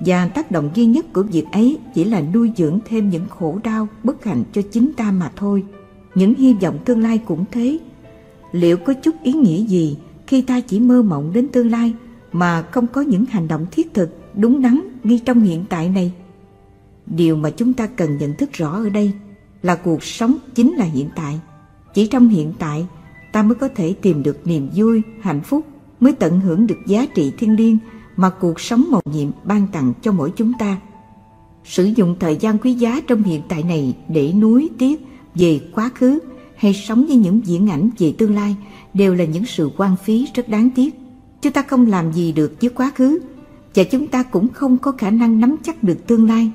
Và tác động duy nhất của việc ấy chỉ là nuôi dưỡng thêm những khổ đau bất hạnh cho chính ta mà thôi. Những hy vọng tương lai cũng thế. Liệu có chút ý nghĩa gì khi ta chỉ mơ mộng đến tương lai? Mà không có những hành động thiết thực, đúng đắn ngay trong hiện tại này điều mà chúng ta cần nhận thức rõ ở đây là cuộc sống chính là hiện tại chỉ trong hiện tại, ta mới có thể tìm được niềm vui, hạnh phúc, mới tận hưởng được giá trị thiêng liêng mà cuộc sống mầu nhiệm ban tặng cho mỗi chúng ta. Sử dụng thời gian quý giá trong hiện tại này để nuối tiếc về quá khứ hay sống với những diễn ảnh về tương lai đều là những sự quan phí rất đáng tiếc. Chúng ta không làm gì được với quá khứ, và chúng ta cũng không có khả năng nắm chắc được tương lai.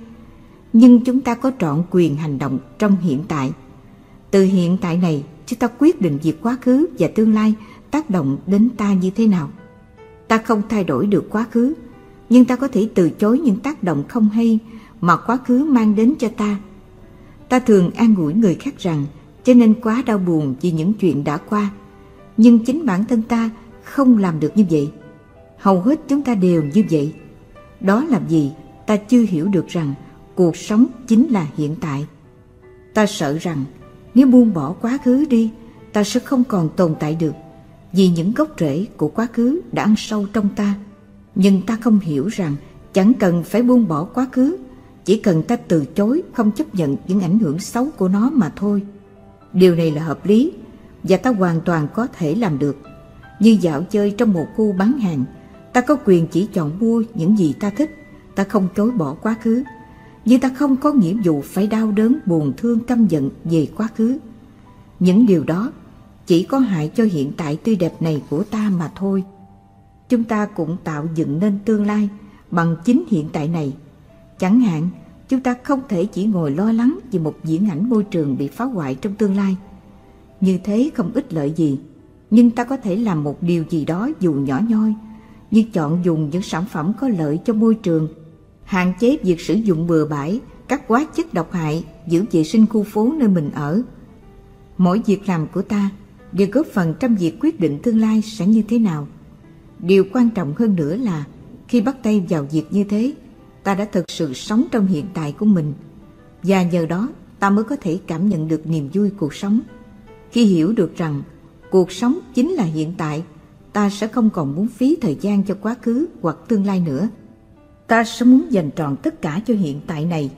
Nhưng chúng ta có trọn quyền hành động trong hiện tại. Từ hiện tại này chúng ta quyết định việc quá khứ và tương lai tác động đến ta như thế nào. Ta không thay đổi được quá khứ, nhưng ta có thể từ chối những tác động không hay mà quá khứ mang đến cho ta. Ta thường an ủi người khác rằng, cho nên quá đau buồn vì những chuyện đã qua. Nhưng chính bản thân ta không làm được như vậy. Hầu hết chúng ta đều như vậy. Đó là gì ta chưa hiểu được rằng cuộc sống chính là hiện tại. Ta sợ rằng nếu buông bỏ quá khứ đi, ta sẽ không còn tồn tại được, vì những gốc rễ của quá khứ đã ăn sâu trong ta. Nhưng ta không hiểu rằng chẳng cần phải buông bỏ quá khứ, chỉ cần ta từ chối không chấp nhận những ảnh hưởng xấu của nó mà thôi. Điều này là hợp lý và ta hoàn toàn có thể làm được như dạo chơi trong một khu bán hàng. Ta có quyền chỉ chọn mua những gì ta thích. Ta không chối bỏ quá khứ. Nhưng ta không có nghĩa vụ phải đau đớn, buồn thương, căm giận về quá khứ. Những điều đó chỉ có hại cho hiện tại tươi đẹp này của ta mà thôi. Chúng ta cũng tạo dựng nên tương lai bằng chính hiện tại này. Chẳng hạn, chúng ta không thể chỉ ngồi lo lắng vì một diễn ảnh môi trường bị phá hoại trong tương lai. Như thế không ích lợi gì nhưng ta có thể làm một điều gì đó dù nhỏ nhoi. Như chọn dùng những sản phẩm có lợi cho môi trường, hạn chế việc sử dụng bừa bãi, các hóa chất độc hại, giữ vệ sinh khu phố nơi mình ở. Mỗi việc làm của ta đều góp phần trong việc quyết định tương lai sẽ như thế nào. Điều quan trọng hơn nữa là khi bắt tay vào việc như thế, ta đã thực sự sống trong hiện tại của mình. Và nhờ đó, ta mới có thể cảm nhận được niềm vui cuộc sống. Khi hiểu được rằng cuộc sống chính là hiện tại. Ta sẽ không còn muốn phí thời gian cho quá khứ hoặc tương lai nữa. Ta sẽ muốn dành trọn tất cả cho hiện tại này.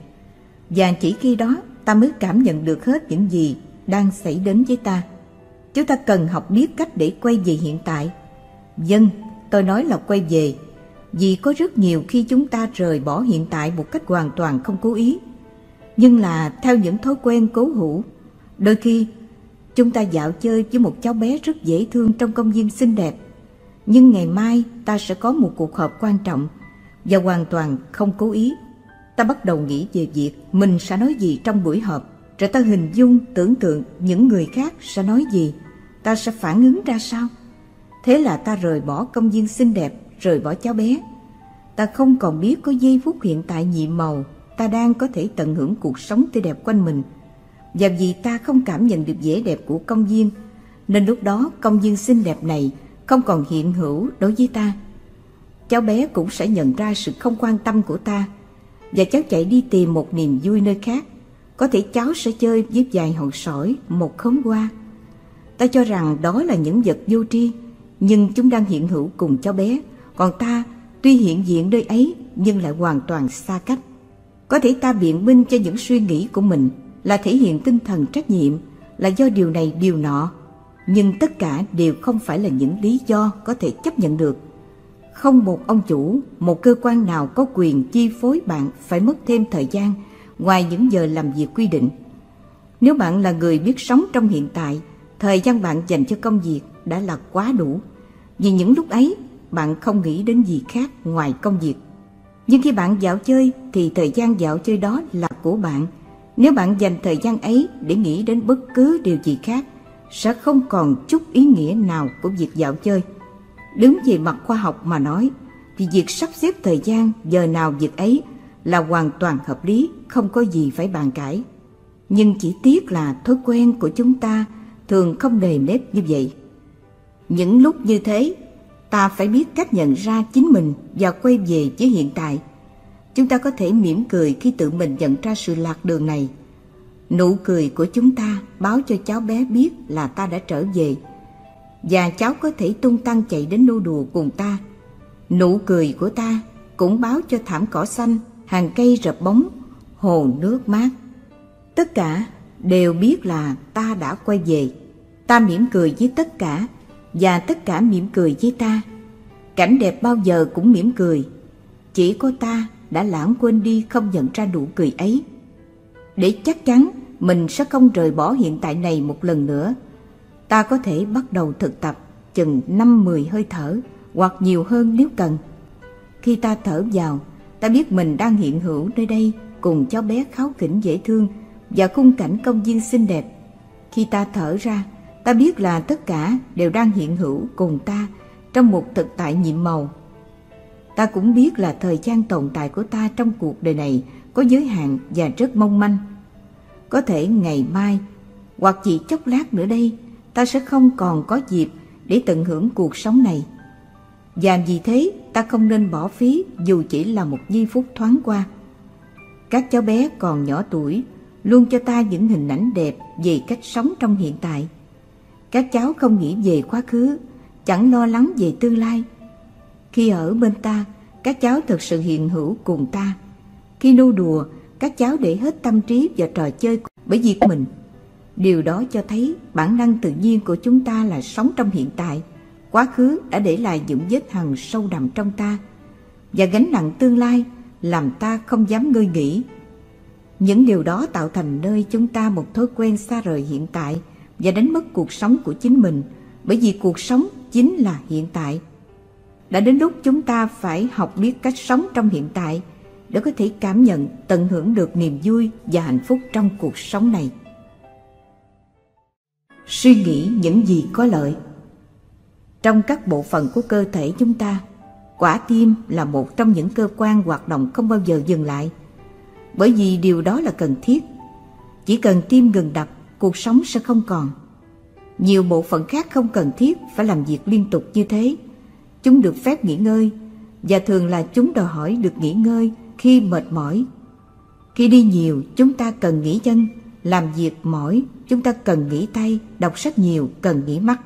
Và chỉ khi đó, ta mới cảm nhận được hết những gì đang xảy đến với ta. Chúng ta cần học biết cách để quay về hiện tại. Dân tôi nói là quay về, vì có rất nhiều khi chúng ta rời bỏ hiện tại một cách hoàn toàn không cố ý. Nhưng là theo những thói quen cố hữu, đôi khi chúng ta dạo chơi với một cháu bé rất dễ thương trong công viên xinh đẹp. Nhưng ngày mai ta sẽ có một cuộc họp quan trọng và hoàn toàn không cố ý. Ta bắt đầu nghĩ về việc mình sẽ nói gì trong buổi họp, rồi ta hình dung, tưởng tượng những người khác sẽ nói gì. Ta sẽ phản ứng ra sao? Thế là ta rời bỏ công viên xinh đẹp, rời bỏ cháu bé. Ta không còn biết có giây phút hiện tại nhị màu. Ta đang có thể tận hưởng cuộc sống tươi đẹp quanh mình và vì ta không cảm nhận được vẻ đẹp của công viên, nên lúc đó công viên xinh đẹp này không còn hiện hữu đối với ta. Cháu bé cũng sẽ nhận ra sự không quan tâm của ta, và cháu chạy đi tìm một niềm vui nơi khác. Có thể cháu sẽ chơi với vài hòn sỏi một khóm hoa. Ta cho rằng đó là những vật vô tri, nhưng chúng đang hiện hữu cùng cháu bé. Còn ta, tuy hiện diện nơi ấy, nhưng lại hoàn toàn xa cách. Có thể ta biện minh cho những suy nghĩ của mình là thể hiện tinh thần trách nhiệm, là do điều này, điều nọ. Nhưng tất cả đều không phải là những lý do có thể chấp nhận được. Không một ông chủ, một cơ quan nào có quyền chi phối bạn phải mất thêm thời gian ngoài những giờ làm việc quy định. Nếu bạn là người biết sống trong hiện tại, thời gian bạn dành cho công việc đã là quá đủ. Vì những lúc ấy, bạn không nghĩ đến gì khác ngoài công việc. Nhưng khi bạn dạo chơi, thì thời gian dạo chơi đó là của bạn nếu bạn dành thời gian ấy để nghĩ đến bất cứ điều gì khác, sẽ không còn chút ý nghĩa nào của việc dạo chơi. Đứng về mặt khoa học mà nói, thì việc sắp xếp thời gian giờ nào việc ấy là hoàn toàn hợp lý, không có gì phải bàn cãi. Nhưng chỉ tiếc là thói quen của chúng ta thường không nề nếp như vậy. Những lúc như thế, ta phải biết cách nhận ra chính mình và quay về với hiện tại chúng ta có thể mỉm cười khi tự mình nhận ra sự lạc đường này. Nụ cười của chúng ta báo cho cháu bé biết là ta đã trở về. Và cháu có thể tung tăng chạy đến nô đùa cùng ta. Nụ cười của ta cũng báo cho thảm cỏ xanh, hàng cây rập bóng, hồ nước mát. Tất cả đều biết là ta đã quay về. Ta mỉm cười với tất cả và tất cả mỉm cười với ta. Cảnh đẹp bao giờ cũng mỉm cười. Chỉ có ta đã lãng quên đi không nhận ra nụ cười ấy để chắc chắn mình sẽ không rời bỏ hiện tại này một lần nữa ta có thể bắt đầu thực tập chừng năm mười hơi thở hoặc nhiều hơn nếu cần Khi ta thở vào, ta biết mình đang hiện hữu nơi đây cùng cháu bé kháo khỉnh dễ thương và khung cảnh công viên xinh đẹp. Khi ta thở ra, ta biết là tất cả đều đang hiện hữu cùng ta trong một thực tại nhiệm màu. Ta cũng biết là thời gian tồn tại của ta trong cuộc đời này có giới hạn và rất mong manh. Có thể ngày mai hoặc chỉ chốc lát nữa đây ta sẽ không còn có dịp để tận hưởng cuộc sống này. Và vì thế ta không nên bỏ phí dù chỉ là một giây phút thoáng qua. Các cháu bé còn nhỏ tuổi luôn cho ta những hình ảnh đẹp về cách sống trong hiện tại. Các cháu không nghĩ về quá khứ, chẳng lo lắng về tương lai. Khi ở bên ta, các cháu thực sự hiện hữu cùng ta. Khi nô đùa, các cháu để hết tâm trí vào trò chơi bởi vì mình. Điều đó cho thấy bản năng tự nhiên của chúng ta là sống trong hiện tại. Quá khứ đã để lại những vết hằn sâu đậm trong ta và gánh nặng tương lai làm ta không dám ngơi nghỉ. Những điều đó tạo thành nơi chúng ta một thói quen xa rời hiện tại và đánh mất cuộc sống của chính mình bởi vì cuộc sống chính là hiện tại. Đã đến lúc chúng ta phải học biết cách sống trong hiện tại để có thể cảm nhận, tận hưởng được niềm vui và hạnh phúc trong cuộc sống này. Suy nghĩ những gì có lợi Trong các bộ phận của cơ thể chúng ta, quả tim là một trong những cơ quan hoạt động không bao giờ dừng lại. Bởi vì điều đó là cần thiết. Chỉ cần tim ngừng đập, cuộc sống sẽ không còn. Nhiều bộ phận khác không cần thiết phải làm việc liên tục như thế. Chúng được phép nghỉ ngơi và thường là chúng đòi hỏi được nghỉ ngơi khi mệt mỏi. Khi đi nhiều, chúng ta cần nghỉ chân, làm việc mỏi, chúng ta cần nghỉ tay, đọc sách nhiều, cần nghỉ mắt.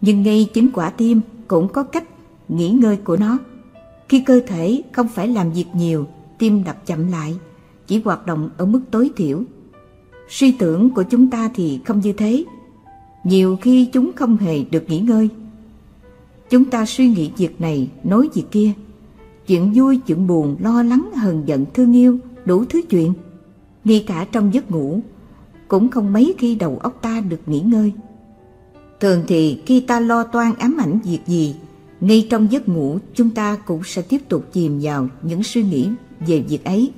Nhưng ngay chính quả tim cũng có cách nghỉ ngơi của nó. Khi cơ thể không phải làm việc nhiều, tim đập chậm lại, chỉ hoạt động ở mức tối thiểu. Suy tưởng của chúng ta thì không như thế. Nhiều khi chúng không hề được nghỉ ngơi. Chúng ta suy nghĩ việc này, nói việc kia, chuyện vui, chuyện buồn, lo lắng, hờn giận, thương yêu, đủ thứ chuyện. Ngay cả trong giấc ngủ, cũng không mấy khi đầu óc ta được nghỉ ngơi. Thường thì khi ta lo toan ám ảnh việc gì, ngay trong giấc ngủ chúng ta cũng sẽ tiếp tục chìm vào những suy nghĩ về việc ấy.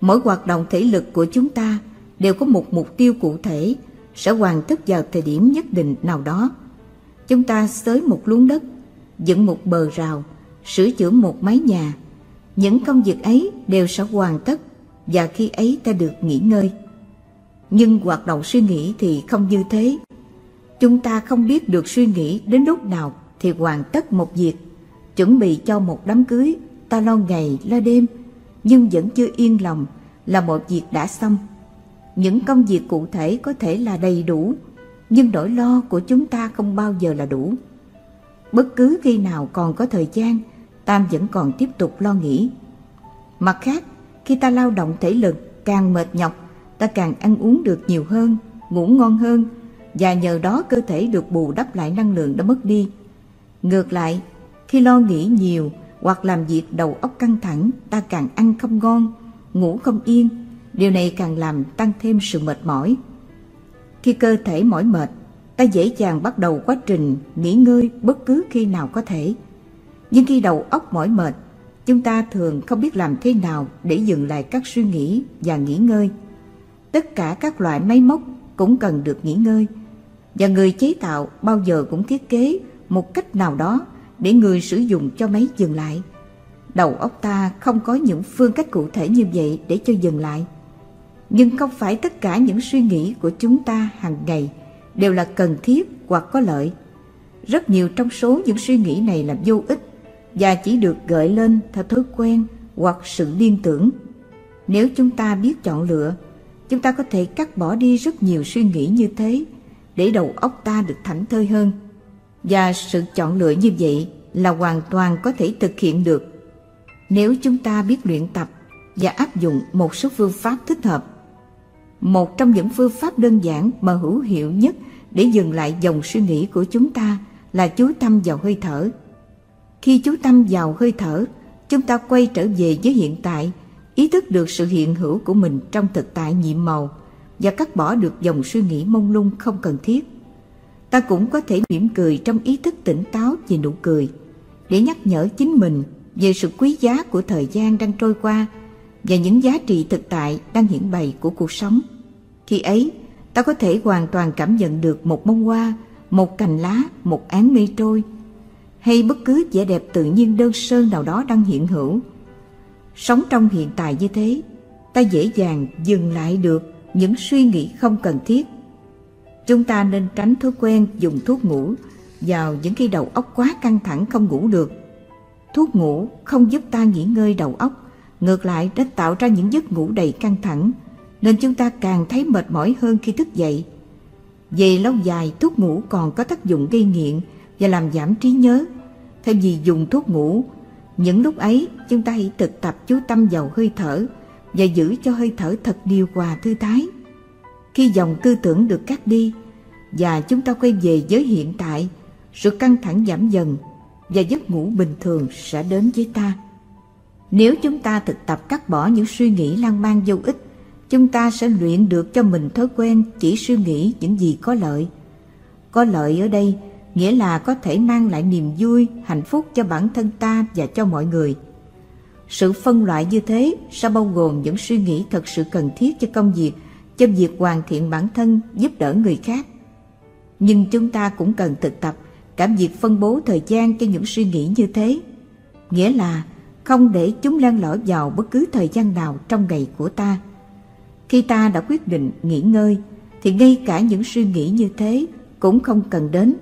Mỗi hoạt động thể lực của chúng ta đều có một mục tiêu cụ thể sẽ hoàn tất vào thời điểm nhất định nào đó. Chúng ta xới một luống đất, dựng một bờ rào, sửa chữa một mái nhà. Những công việc ấy đều sẽ hoàn tất và khi ấy ta được nghỉ ngơi. Nhưng hoạt động suy nghĩ thì không như thế. Chúng ta không biết được suy nghĩ đến lúc nào thì hoàn tất một việc. Chuẩn bị cho một đám cưới, ta lo ngày, lo đêm, nhưng vẫn chưa yên lòng là một việc đã xong. Những công việc cụ thể có thể là đầy đủ, nhưng nỗi lo của chúng ta không bao giờ là đủ. Bất cứ khi nào còn có thời gian, tam vẫn còn tiếp tục lo nghĩ. Mặt khác, khi ta lao động thể lực càng mệt nhọc, ta càng ăn uống được nhiều hơn, ngủ ngon hơn và nhờ đó cơ thể được bù đắp lại năng lượng đã mất đi. Ngược lại, khi lo nghĩ nhiều hoặc làm việc đầu óc căng thẳng, ta càng ăn không ngon, ngủ không yên, điều này càng làm tăng thêm sự mệt mỏi. Khi cơ thể mỏi mệt, ta dễ dàng bắt đầu quá trình nghỉ ngơi bất cứ khi nào có thể. Nhưng khi đầu óc mỏi mệt, chúng ta thường không biết làm thế nào để dừng lại các suy nghĩ và nghỉ ngơi. Tất cả các loại máy móc cũng cần được nghỉ ngơi và người chế tạo bao giờ cũng thiết kế một cách nào đó để người sử dụng cho máy dừng lại. Đầu óc ta không có những phương cách cụ thể như vậy để cho dừng lại. Nhưng không phải tất cả những suy nghĩ của chúng ta hàng ngày đều là cần thiết hoặc có lợi. Rất nhiều trong số những suy nghĩ này là vô ích và chỉ được gợi lên theo thói quen hoặc sự liên tưởng. Nếu chúng ta biết chọn lựa, chúng ta có thể cắt bỏ đi rất nhiều suy nghĩ như thế để đầu óc ta được thảnh thơi hơn. Và sự chọn lựa như vậy là hoàn toàn có thể thực hiện được nếu chúng ta biết luyện tập và áp dụng một số phương pháp thích hợp. Một trong những phương pháp đơn giản mà hữu hiệu nhất để dừng lại dòng suy nghĩ của chúng ta là chú tâm vào hơi thở. Khi chú tâm vào hơi thở, chúng ta quay trở về với hiện tại, ý thức được sự hiện hữu của mình trong thực tại nhiệm màu và cắt bỏ được dòng suy nghĩ mông lung không cần thiết. Ta cũng có thể mỉm cười trong ý thức tỉnh táo về nụ cười để nhắc nhở chính mình về sự quý giá của thời gian đang trôi qua và những giá trị thực tại đang hiển bày của cuộc sống. Khi ấy, ta có thể hoàn toàn cảm nhận được một bông hoa, một cành lá, một án mây trôi, hay bất cứ vẻ đẹp tự nhiên đơn sơ nào đó đang hiện hữu. Sống trong hiện tại như thế, ta dễ dàng dừng lại được những suy nghĩ không cần thiết. Chúng ta nên tránh thói quen dùng thuốc ngủ vào những khi đầu óc quá căng thẳng không ngủ được. Thuốc ngủ không giúp ta nghỉ ngơi đầu óc, ngược lại đã tạo ra những giấc ngủ đầy căng thẳng, nên chúng ta càng thấy mệt mỏi hơn khi thức dậy. Về lâu dài, thuốc ngủ còn có tác dụng gây nghiện và làm giảm trí nhớ. Thay vì dùng thuốc ngủ, những lúc ấy chúng ta hãy thực tập chú tâm vào hơi thở và giữ cho hơi thở thật điều hòa thư thái. Khi dòng tư tưởng được cắt đi và chúng ta quay về giới hiện tại, sự căng thẳng giảm dần và giấc ngủ bình thường sẽ đến với ta. Nếu chúng ta thực tập cắt bỏ những suy nghĩ lan man vô ích, chúng ta sẽ luyện được cho mình thói quen chỉ suy nghĩ những gì có lợi. Có lợi ở đây nghĩa là có thể mang lại niềm vui, hạnh phúc cho bản thân ta và cho mọi người. Sự phân loại như thế sẽ bao gồm những suy nghĩ thật sự cần thiết cho công việc, cho việc hoàn thiện bản thân, giúp đỡ người khác. Nhưng chúng ta cũng cần thực tập cảm việc phân bố thời gian cho những suy nghĩ như thế. Nghĩa là không để chúng len lỏi vào bất cứ thời gian nào trong ngày của ta. Khi ta đã quyết định nghỉ ngơi, thì ngay cả những suy nghĩ như thế cũng không cần đến,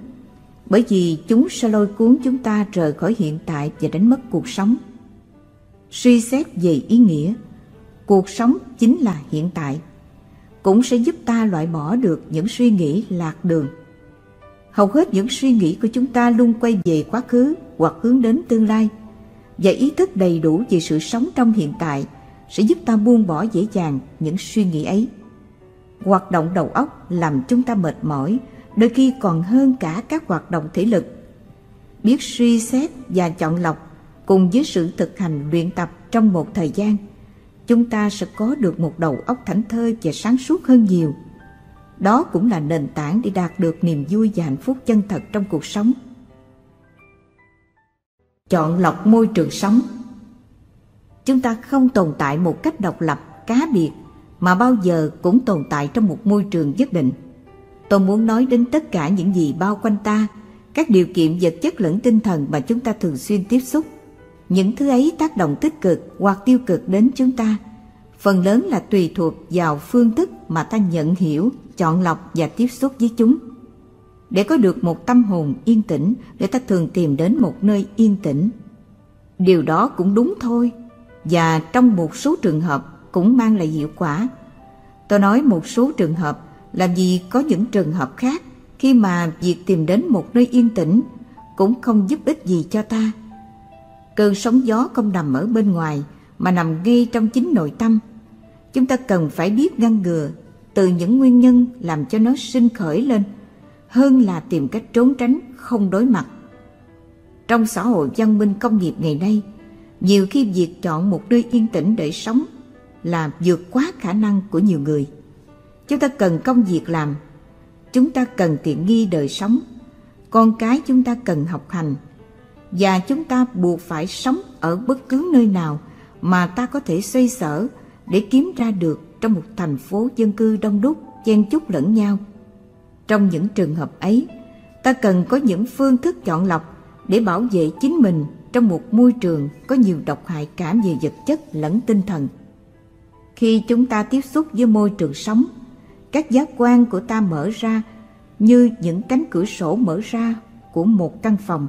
bởi vì chúng sẽ lôi cuốn chúng ta rời khỏi hiện tại và đánh mất cuộc sống. Suy xét về ý nghĩa, cuộc sống chính là hiện tại, cũng sẽ giúp ta loại bỏ được những suy nghĩ lạc đường. Hầu hết những suy nghĩ của chúng ta luôn quay về quá khứ hoặc hướng đến tương lai – và ý thức đầy đủ về sự sống trong hiện tại sẽ giúp ta buông bỏ dễ dàng những suy nghĩ ấy. Hoạt động đầu óc làm chúng ta mệt mỏi, đôi khi còn hơn cả các hoạt động thể lực. Biết suy xét và chọn lọc cùng với sự thực hành luyện tập trong một thời gian, chúng ta sẽ có được một đầu óc thảnh thơi và sáng suốt hơn nhiều. Đó cũng là nền tảng để đạt được niềm vui và hạnh phúc chân thật trong cuộc sống chọn lọc môi trường sống. Chúng ta không tồn tại một cách độc lập, cá biệt, mà bao giờ cũng tồn tại trong một môi trường nhất định. Tôi muốn nói đến tất cả những gì bao quanh ta, các điều kiện vật chất lẫn tinh thần mà chúng ta thường xuyên tiếp xúc. Những thứ ấy tác động tích cực hoặc tiêu cực đến chúng ta. Phần lớn là tùy thuộc vào phương thức mà ta nhận hiểu, chọn lọc và tiếp xúc với chúng để có được một tâm hồn yên tĩnh, để ta thường tìm đến một nơi yên tĩnh. Điều đó cũng đúng thôi, và trong một số trường hợp cũng mang lại hiệu quả. Tôi nói một số trường hợp làm gì có những trường hợp khác khi mà việc tìm đến một nơi yên tĩnh cũng không giúp ích gì cho ta. Cơn sóng gió không nằm ở bên ngoài mà nằm ngay trong chính nội tâm. Chúng ta cần phải biết ngăn ngừa từ những nguyên nhân làm cho nó sinh khởi lên – hơn là tìm cách trốn tránh không đối mặt. Trong xã hội văn minh công nghiệp ngày nay, nhiều khi việc chọn một nơi yên tĩnh để sống là vượt quá khả năng của nhiều người. Chúng ta cần công việc làm, chúng ta cần tiện nghi đời sống, con cái chúng ta cần học hành, và chúng ta buộc phải sống ở bất cứ nơi nào mà ta có thể xoay sở để kiếm ra được trong một thành phố dân cư đông đúc, chen chúc lẫn nhau. Trong những trường hợp ấy, ta cần có những phương thức chọn lọc để bảo vệ chính mình trong một môi trường có nhiều độc hại cả về vật chất lẫn tinh thần. Khi chúng ta tiếp xúc với môi trường sống, các giác quan của ta mở ra như những cánh cửa sổ mở ra của một căn phòng.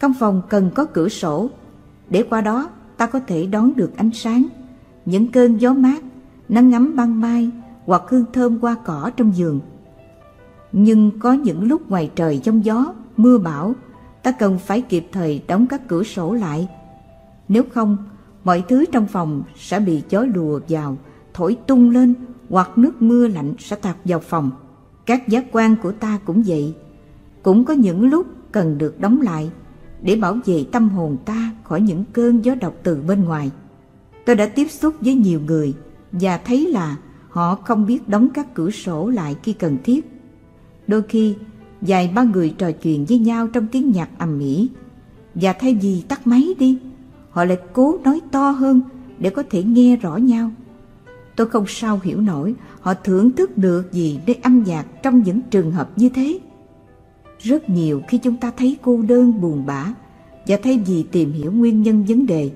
Căn phòng cần có cửa sổ, để qua đó ta có thể đón được ánh sáng, những cơn gió mát, nắng ngắm ban mai hoặc hương thơm qua cỏ trong giường nhưng có những lúc ngoài trời giông gió, mưa bão, ta cần phải kịp thời đóng các cửa sổ lại. Nếu không, mọi thứ trong phòng sẽ bị gió lùa vào, thổi tung lên hoặc nước mưa lạnh sẽ tạt vào phòng. Các giác quan của ta cũng vậy, cũng có những lúc cần được đóng lại để bảo vệ tâm hồn ta khỏi những cơn gió độc từ bên ngoài. Tôi đã tiếp xúc với nhiều người và thấy là họ không biết đóng các cửa sổ lại khi cần thiết Đôi khi, vài ba người trò chuyện với nhau trong tiếng nhạc ầm ĩ và thay vì tắt máy đi, họ lại cố nói to hơn để có thể nghe rõ nhau. Tôi không sao hiểu nổi họ thưởng thức được gì để âm nhạc trong những trường hợp như thế. Rất nhiều khi chúng ta thấy cô đơn buồn bã và thay vì tìm hiểu nguyên nhân vấn đề,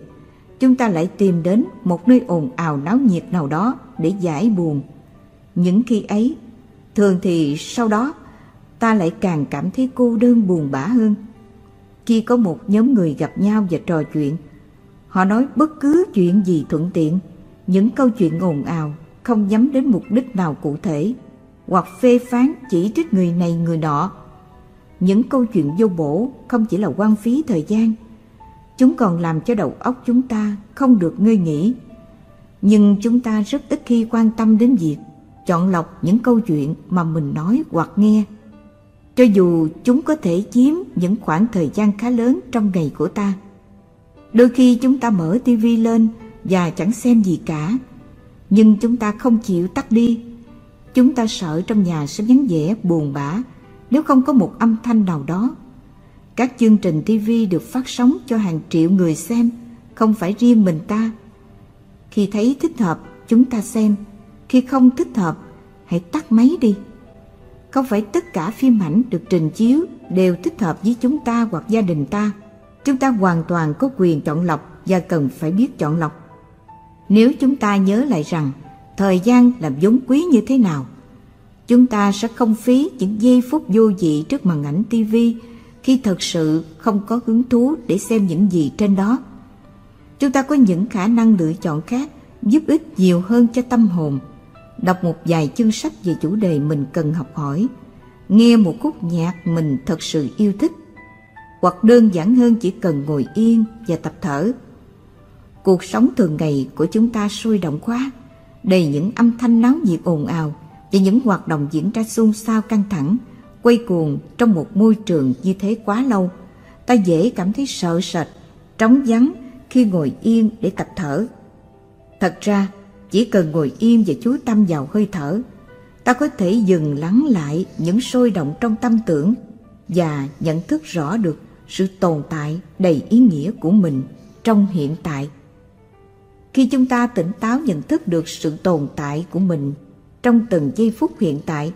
chúng ta lại tìm đến một nơi ồn ào náo nhiệt nào đó để giải buồn. Những khi ấy, thường thì sau đó ta lại càng cảm thấy cô đơn buồn bã hơn. Khi có một nhóm người gặp nhau và trò chuyện, họ nói bất cứ chuyện gì thuận tiện, những câu chuyện ồn ào không nhắm đến mục đích nào cụ thể, hoặc phê phán chỉ trích người này người nọ. Những câu chuyện vô bổ không chỉ là quan phí thời gian, chúng còn làm cho đầu óc chúng ta không được ngơi nghỉ. Nhưng chúng ta rất ít khi quan tâm đến việc chọn lọc những câu chuyện mà mình nói hoặc nghe. Cho dù chúng có thể chiếm những khoảng thời gian khá lớn trong ngày của ta. Đôi khi chúng ta mở tivi lên và chẳng xem gì cả, nhưng chúng ta không chịu tắt đi. Chúng ta sợ trong nhà sẽ vắng vẻ buồn bã nếu không có một âm thanh nào đó. Các chương trình TV được phát sóng cho hàng triệu người xem, không phải riêng mình ta. Khi thấy thích hợp, chúng ta xem. Khi không thích hợp, hãy tắt máy đi. Không phải tất cả phim ảnh được trình chiếu đều thích hợp với chúng ta hoặc gia đình ta. Chúng ta hoàn toàn có quyền chọn lọc và cần phải biết chọn lọc. Nếu chúng ta nhớ lại rằng thời gian là vốn quý như thế nào, chúng ta sẽ không phí những giây phút vô vị trước màn ảnh tivi khi thật sự không có hứng thú để xem những gì trên đó. Chúng ta có những khả năng lựa chọn khác giúp ích nhiều hơn cho tâm hồn. Đọc một vài chương sách về chủ đề mình cần học hỏi, nghe một khúc nhạc mình thật sự yêu thích, hoặc đơn giản hơn chỉ cần ngồi yên và tập thở. Cuộc sống thường ngày của chúng ta sôi động quá, đầy những âm thanh náo nhiệt ồn ào và những hoạt động diễn ra xôn xao căng thẳng, quay cuồng trong một môi trường như thế quá lâu, ta dễ cảm thấy sợ sệt, trống vắng khi ngồi yên để tập thở. Thật ra, chỉ cần ngồi im và chú tâm vào hơi thở, ta có thể dừng lắng lại những sôi động trong tâm tưởng và nhận thức rõ được sự tồn tại đầy ý nghĩa của mình trong hiện tại. Khi chúng ta tỉnh táo nhận thức được sự tồn tại của mình trong từng giây phút hiện tại,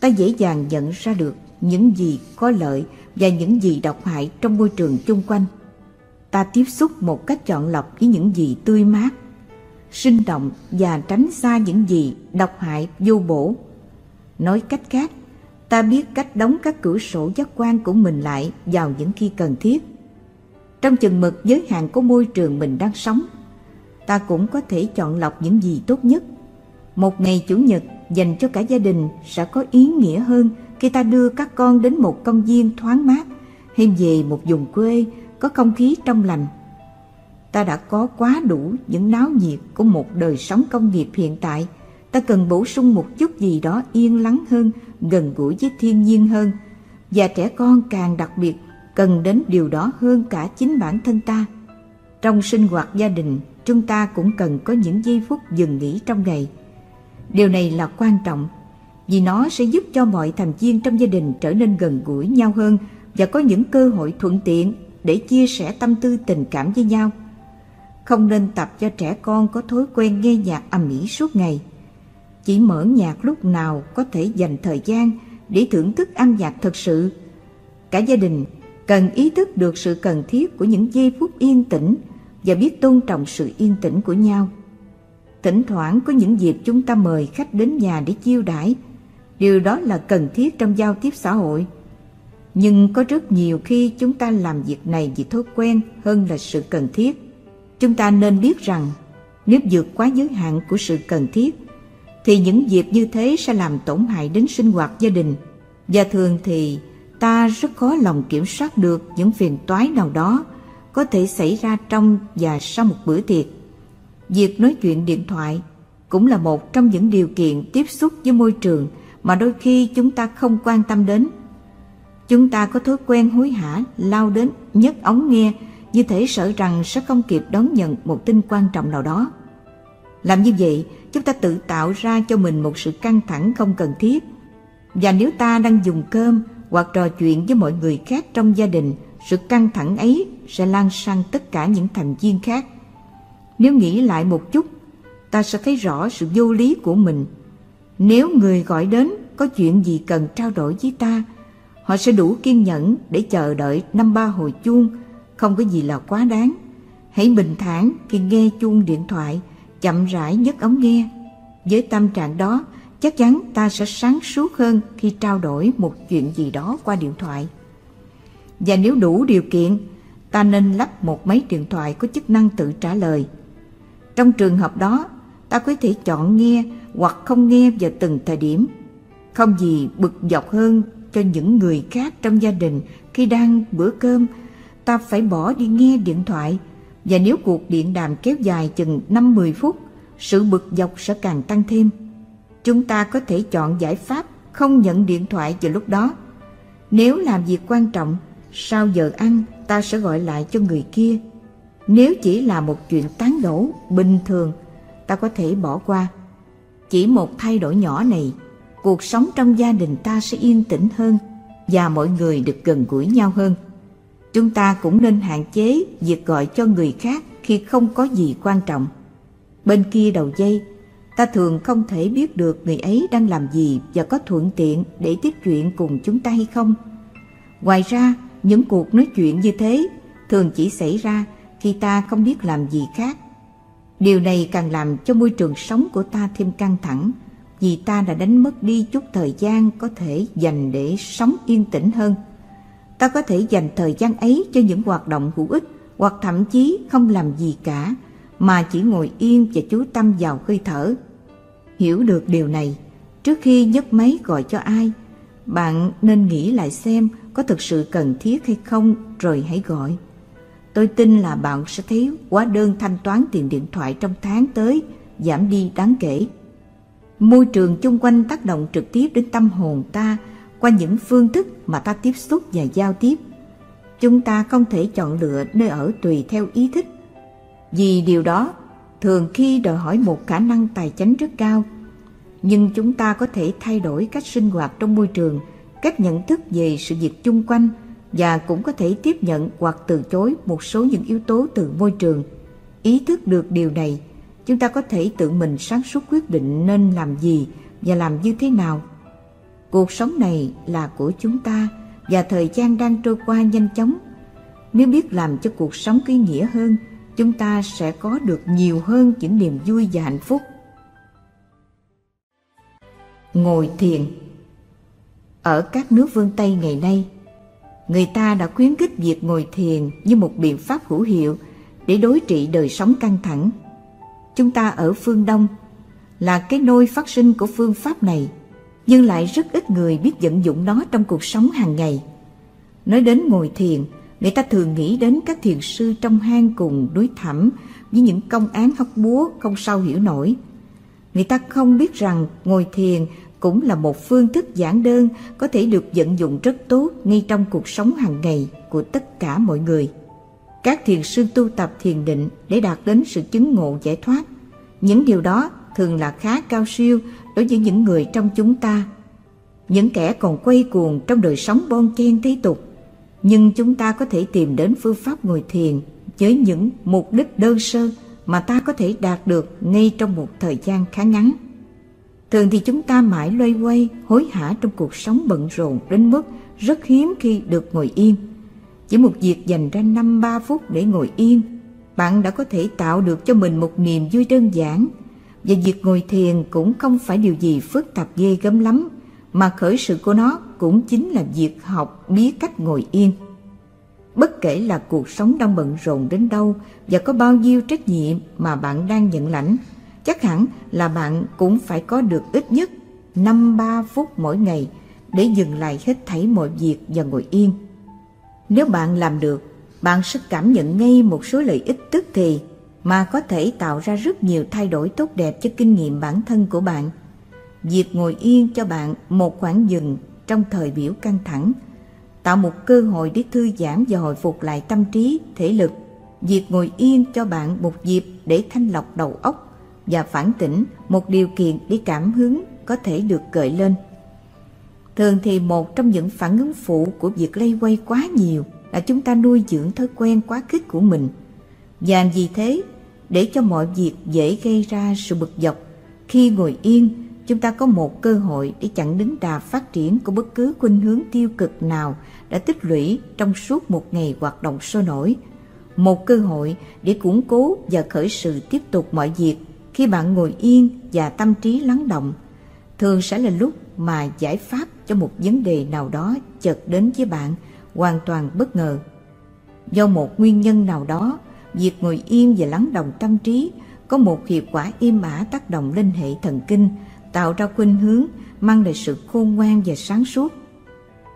ta dễ dàng nhận ra được những gì có lợi và những gì độc hại trong môi trường chung quanh. Ta tiếp xúc một cách chọn lọc với những gì tươi mát, sinh động và tránh xa những gì độc hại vô bổ. Nói cách khác, ta biết cách đóng các cửa sổ giác quan của mình lại vào những khi cần thiết. Trong chừng mực giới hạn của môi trường mình đang sống, ta cũng có thể chọn lọc những gì tốt nhất. Một ngày Chủ nhật dành cho cả gia đình sẽ có ý nghĩa hơn khi ta đưa các con đến một công viên thoáng mát hay về một vùng quê có không khí trong lành. Ta đã có quá đủ những náo nhiệt của một đời sống công nghiệp hiện tại. Ta cần bổ sung một chút gì đó yên lắng hơn, gần gũi với thiên nhiên hơn. Và trẻ con càng đặc biệt cần đến điều đó hơn cả chính bản thân ta. Trong sinh hoạt gia đình, chúng ta cũng cần có những giây phút dừng nghỉ trong ngày. Điều này là quan trọng vì nó sẽ giúp cho mọi thành viên trong gia đình trở nên gần gũi nhau hơn và có những cơ hội thuận tiện để chia sẻ tâm tư tình cảm với nhau. Không nên tập cho trẻ con có thói quen nghe nhạc ầm ĩ suốt ngày. Chỉ mở nhạc lúc nào có thể dành thời gian để thưởng thức âm nhạc thật sự. Cả gia đình cần ý thức được sự cần thiết của những giây phút yên tĩnh và biết tôn trọng sự yên tĩnh của nhau. Thỉnh thoảng có những dịp chúng ta mời khách đến nhà để chiêu đãi, điều đó là cần thiết trong giao tiếp xã hội. Nhưng có rất nhiều khi chúng ta làm việc này vì thói quen hơn là sự cần thiết. Chúng ta nên biết rằng, nếu vượt quá giới hạn của sự cần thiết, thì những việc như thế sẽ làm tổn hại đến sinh hoạt gia đình và thường thì, ta rất khó lòng kiểm soát được những phiền toái nào đó có thể xảy ra trong và sau một bữa tiệc. Việc nói chuyện điện thoại cũng là một trong những điều kiện tiếp xúc với môi trường mà đôi khi chúng ta không quan tâm đến. Chúng ta có thói quen hối hả, lao đến, nhấc ống nghe như thể sợ rằng sẽ không kịp đón nhận một tin quan trọng nào đó. Làm như vậy, chúng ta tự tạo ra cho mình một sự căng thẳng không cần thiết. Và nếu ta đang dùng cơm hoặc trò chuyện với mọi người khác trong gia đình, sự căng thẳng ấy sẽ lan sang tất cả những thành viên khác. Nếu nghĩ lại một chút, ta sẽ thấy rõ sự vô lý của mình. Nếu người gọi đến có chuyện gì cần trao đổi với ta, họ sẽ đủ kiên nhẫn để chờ đợi năm ba hồi chuông, không có gì là quá đáng. Hãy bình thản khi nghe chuông điện thoại, chậm rãi nhấc ống nghe. Với tâm trạng đó, chắc chắn ta sẽ sáng suốt hơn khi trao đổi một chuyện gì đó qua điện thoại. Và nếu đủ điều kiện, ta nên lắp một máy điện thoại có chức năng tự trả lời. Trong trường hợp đó, ta có thể chọn nghe hoặc không nghe vào từng thời điểm. Không gì bực dọc hơn cho những người khác trong gia đình khi đang bữa cơm, ta phải bỏ đi nghe điện thoại. Và nếu cuộc điện đàm kéo dài chừng 5-10 phút, sự bực dọc sẽ càng tăng thêm. Chúng ta có thể chọn giải pháp không nhận điện thoại vào lúc đó. Nếu làm việc quan trọng, sau giờ ăn ta sẽ gọi lại cho người kia. Nếu chỉ là một chuyện tán đổ bình thường, ta có thể bỏ qua. Chỉ một thay đổi nhỏ này, cuộc sống trong gia đình ta sẽ yên tĩnh hơn và mọi người được gần gũi nhau hơn. Chúng ta cũng nên hạn chế việc gọi cho người khác khi không có gì quan trọng. Bên kia đầu dây, ta thường không thể biết được người ấy đang làm gì và có thuận tiện để tiếp chuyện cùng chúng ta hay không. Ngoài ra, những cuộc nói chuyện như thế thường chỉ xảy ra khi ta không biết làm gì khác. Điều này càng làm cho môi trường sống của ta thêm căng thẳng vì ta đã đánh mất đi chút thời gian có thể dành để sống yên tĩnh hơn. Ta có thể dành thời gian ấy cho những hoạt động hữu ích hoặc thậm chí không làm gì cả mà chỉ ngồi yên và chú tâm vào hơi thở. Hiểu được điều này, trước khi nhấc máy gọi cho ai, bạn nên nghĩ lại xem có thực sự cần thiết hay không rồi hãy gọi. Tôi tin là bạn sẽ thấy hóa đơn thanh toán tiền điện thoại trong tháng tới giảm đi đáng kể. Môi trường chung quanh tác động trực tiếp đến tâm hồn ta qua những phương thức mà ta tiếp xúc và giao tiếp. Chúng ta không thể chọn lựa nơi ở tùy theo ý thích. Vì điều đó thường khi đòi hỏi một khả năng tài chính rất cao. Nhưng chúng ta có thể thay đổi cách sinh hoạt trong môi trường cách nhận thức về sự việc chung quanh và cũng có thể tiếp nhận hoặc từ chối một số những yếu tố từ môi trường. Ý thức được điều này, chúng ta có thể tự mình sáng suốt quyết định nên làm gì và làm như thế nào. Cuộc sống này là của chúng ta và thời gian đang trôi qua nhanh chóng. Nếu biết làm cho cuộc sống ý nghĩa hơn, chúng ta sẽ có được nhiều hơn những niềm vui và hạnh phúc. Ngồi thiền ở các nước phương Tây ngày nay, người ta đã khuyến khích việc ngồi thiền như một biện pháp hữu hiệu để đối trị đời sống căng thẳng. Chúng ta ở phương Đông là cái nôi phát sinh của phương pháp này, nhưng lại rất ít người biết vận dụng nó trong cuộc sống hàng ngày. Nói đến ngồi thiền, người ta thường nghĩ đến các thiền sư trong hang cùng núi thẳm với những công án hóc búa không sao hiểu nổi. Người ta không biết rằng ngồi thiền cũng là một phương thức giản đơn có thể được vận dụng rất tốt ngay trong cuộc sống hàng ngày của tất cả mọi người. Các thiền sư tu tập thiền định để đạt đến sự chứng ngộ giải thoát. Những điều đó thường là khá cao siêu đối với những người trong chúng ta. Những kẻ còn quay cuồng trong đời sống bon chen thế tục. Nhưng chúng ta có thể tìm đến phương pháp ngồi thiền với những mục đích đơn sơ mà ta có thể đạt được ngay trong một thời gian khá ngắn. Thường thì chúng ta mãi loay quay, hối hả trong cuộc sống bận rộn đến mức rất hiếm khi được ngồi yên. Chỉ một việc dành ra năm ba phút để ngồi yên, bạn đã có thể tạo được cho mình một niềm vui đơn giản. Và việc ngồi thiền cũng không phải điều gì phức tạp ghê gớm lắm, mà khởi sự của nó cũng chính là việc học biết cách ngồi yên. Bất kể là cuộc sống đang bận rộn đến đâu và có bao nhiêu trách nhiệm mà bạn đang nhận lãnh, chắc hẳn là bạn cũng phải có được ít nhất 5-3 phút mỗi ngày để dừng lại hết thảy mọi việc và ngồi yên. Nếu bạn làm được, bạn sẽ cảm nhận ngay một số lợi ích tức thì mà có thể tạo ra rất nhiều thay đổi tốt đẹp cho kinh nghiệm bản thân của bạn. Việc ngồi yên cho bạn một khoảng dừng trong thời biểu căng thẳng, tạo một cơ hội để thư giãn và hồi phục lại tâm trí, thể lực. Việc ngồi yên cho bạn một dịp để thanh lọc đầu óc và phản tỉnh một điều kiện để cảm hứng có thể được gợi lên. Thường thì một trong những phản ứng phụ của việc lây quay quá nhiều là chúng ta nuôi dưỡng thói quen quá khích của mình. Và vì thế, để cho mọi việc dễ gây ra sự bực dọc, khi ngồi yên, chúng ta có một cơ hội để chặn đứng đà phát triển của bất cứ khuynh hướng tiêu cực nào đã tích lũy trong suốt một ngày hoạt động sôi nổi. Một cơ hội để củng cố và khởi sự tiếp tục mọi việc khi bạn ngồi yên và tâm trí lắng động. Thường sẽ là lúc mà giải pháp cho một vấn đề nào đó chợt đến với bạn hoàn toàn bất ngờ. Do một nguyên nhân nào đó, việc ngồi yên và lắng động tâm trí có một hiệu quả im ả tác động lên hệ thần kinh, tạo ra khuynh hướng, mang lại sự khôn ngoan và sáng suốt.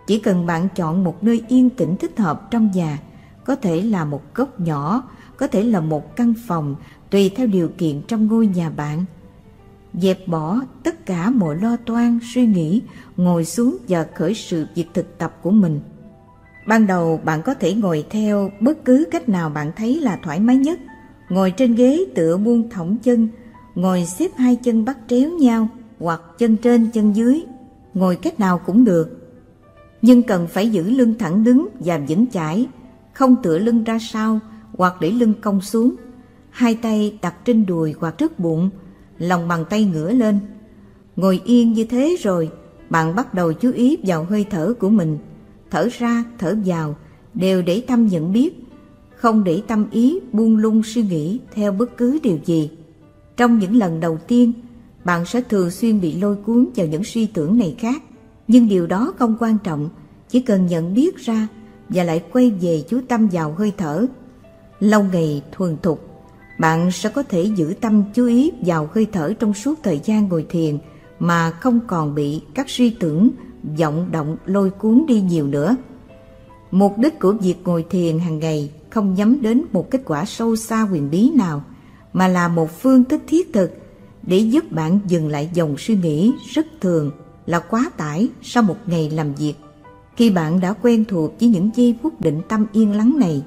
Chỉ cần bạn chọn một nơi yên tĩnh thích hợp trong nhà, có thể là một góc nhỏ, có thể là một căn phòng, tùy theo điều kiện trong ngôi nhà bạn. Dẹp bỏ tất cả mọi lo toan, suy nghĩ, ngồi xuống và khởi sự việc thực tập của mình. Ban đầu bạn có thể ngồi theo bất cứ cách nào bạn thấy là thoải mái nhất. Ngồi trên ghế tựa buông thõng chân, ngồi xếp hai chân bắt tréo nhau hoặc chân trên chân dưới, ngồi cách nào cũng được. Nhưng cần phải giữ lưng thẳng đứng và vững chãi, không tựa lưng ra sau hoặc để lưng cong xuống. Hai tay đặt trên đùi hoặc trước bụng, lòng bàn tay ngửa lên. Ngồi yên như thế rồi, bạn bắt đầu chú ý vào hơi thở của mình. Thở ra, thở vào, đều để tâm nhận biết, không để tâm ý buông lung suy nghĩ theo bất cứ điều gì. Trong những lần đầu tiên, bạn sẽ thường xuyên bị lôi cuốn vào những suy tưởng này khác, nhưng điều đó không quan trọng, chỉ cần nhận biết ra và lại quay về chú tâm vào hơi thở. Lâu ngày thuần thục, bạn sẽ có thể giữ tâm chú ý vào hơi thở trong suốt thời gian ngồi thiền mà không còn bị các suy tưởng, vọng động lôi cuốn đi nhiều nữa. Mục đích của việc ngồi thiền hàng ngày không nhắm đến một kết quả sâu xa quyền bí nào, mà là một phương thức thiết thực để giúp bạn dừng lại dòng suy nghĩ rất thường là quá tải sau một ngày làm việc. Khi bạn đã quen thuộc với những giây phút định tâm yên lắng này,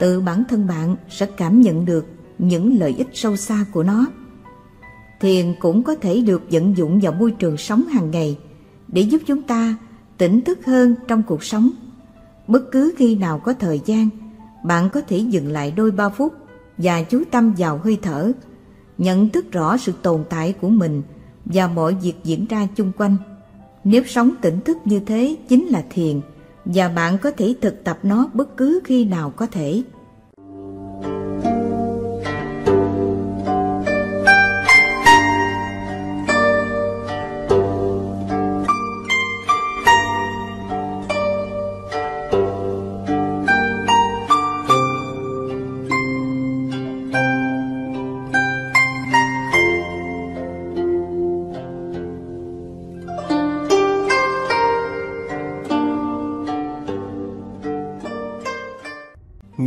tự bản thân bạn sẽ cảm nhận được những lợi ích sâu xa của nó. Thiền cũng có thể được vận dụng vào môi trường sống hàng ngày để giúp chúng ta tỉnh thức hơn trong cuộc sống. Bất cứ khi nào có thời gian, bạn có thể dừng lại đôi ba phút và chú tâm vào hơi thở, nhận thức rõ sự tồn tại của mình và mọi việc diễn ra chung quanh. Nếu sống tỉnh thức như thế chính là thiền và bạn có thể thực tập nó bất cứ khi nào có thể.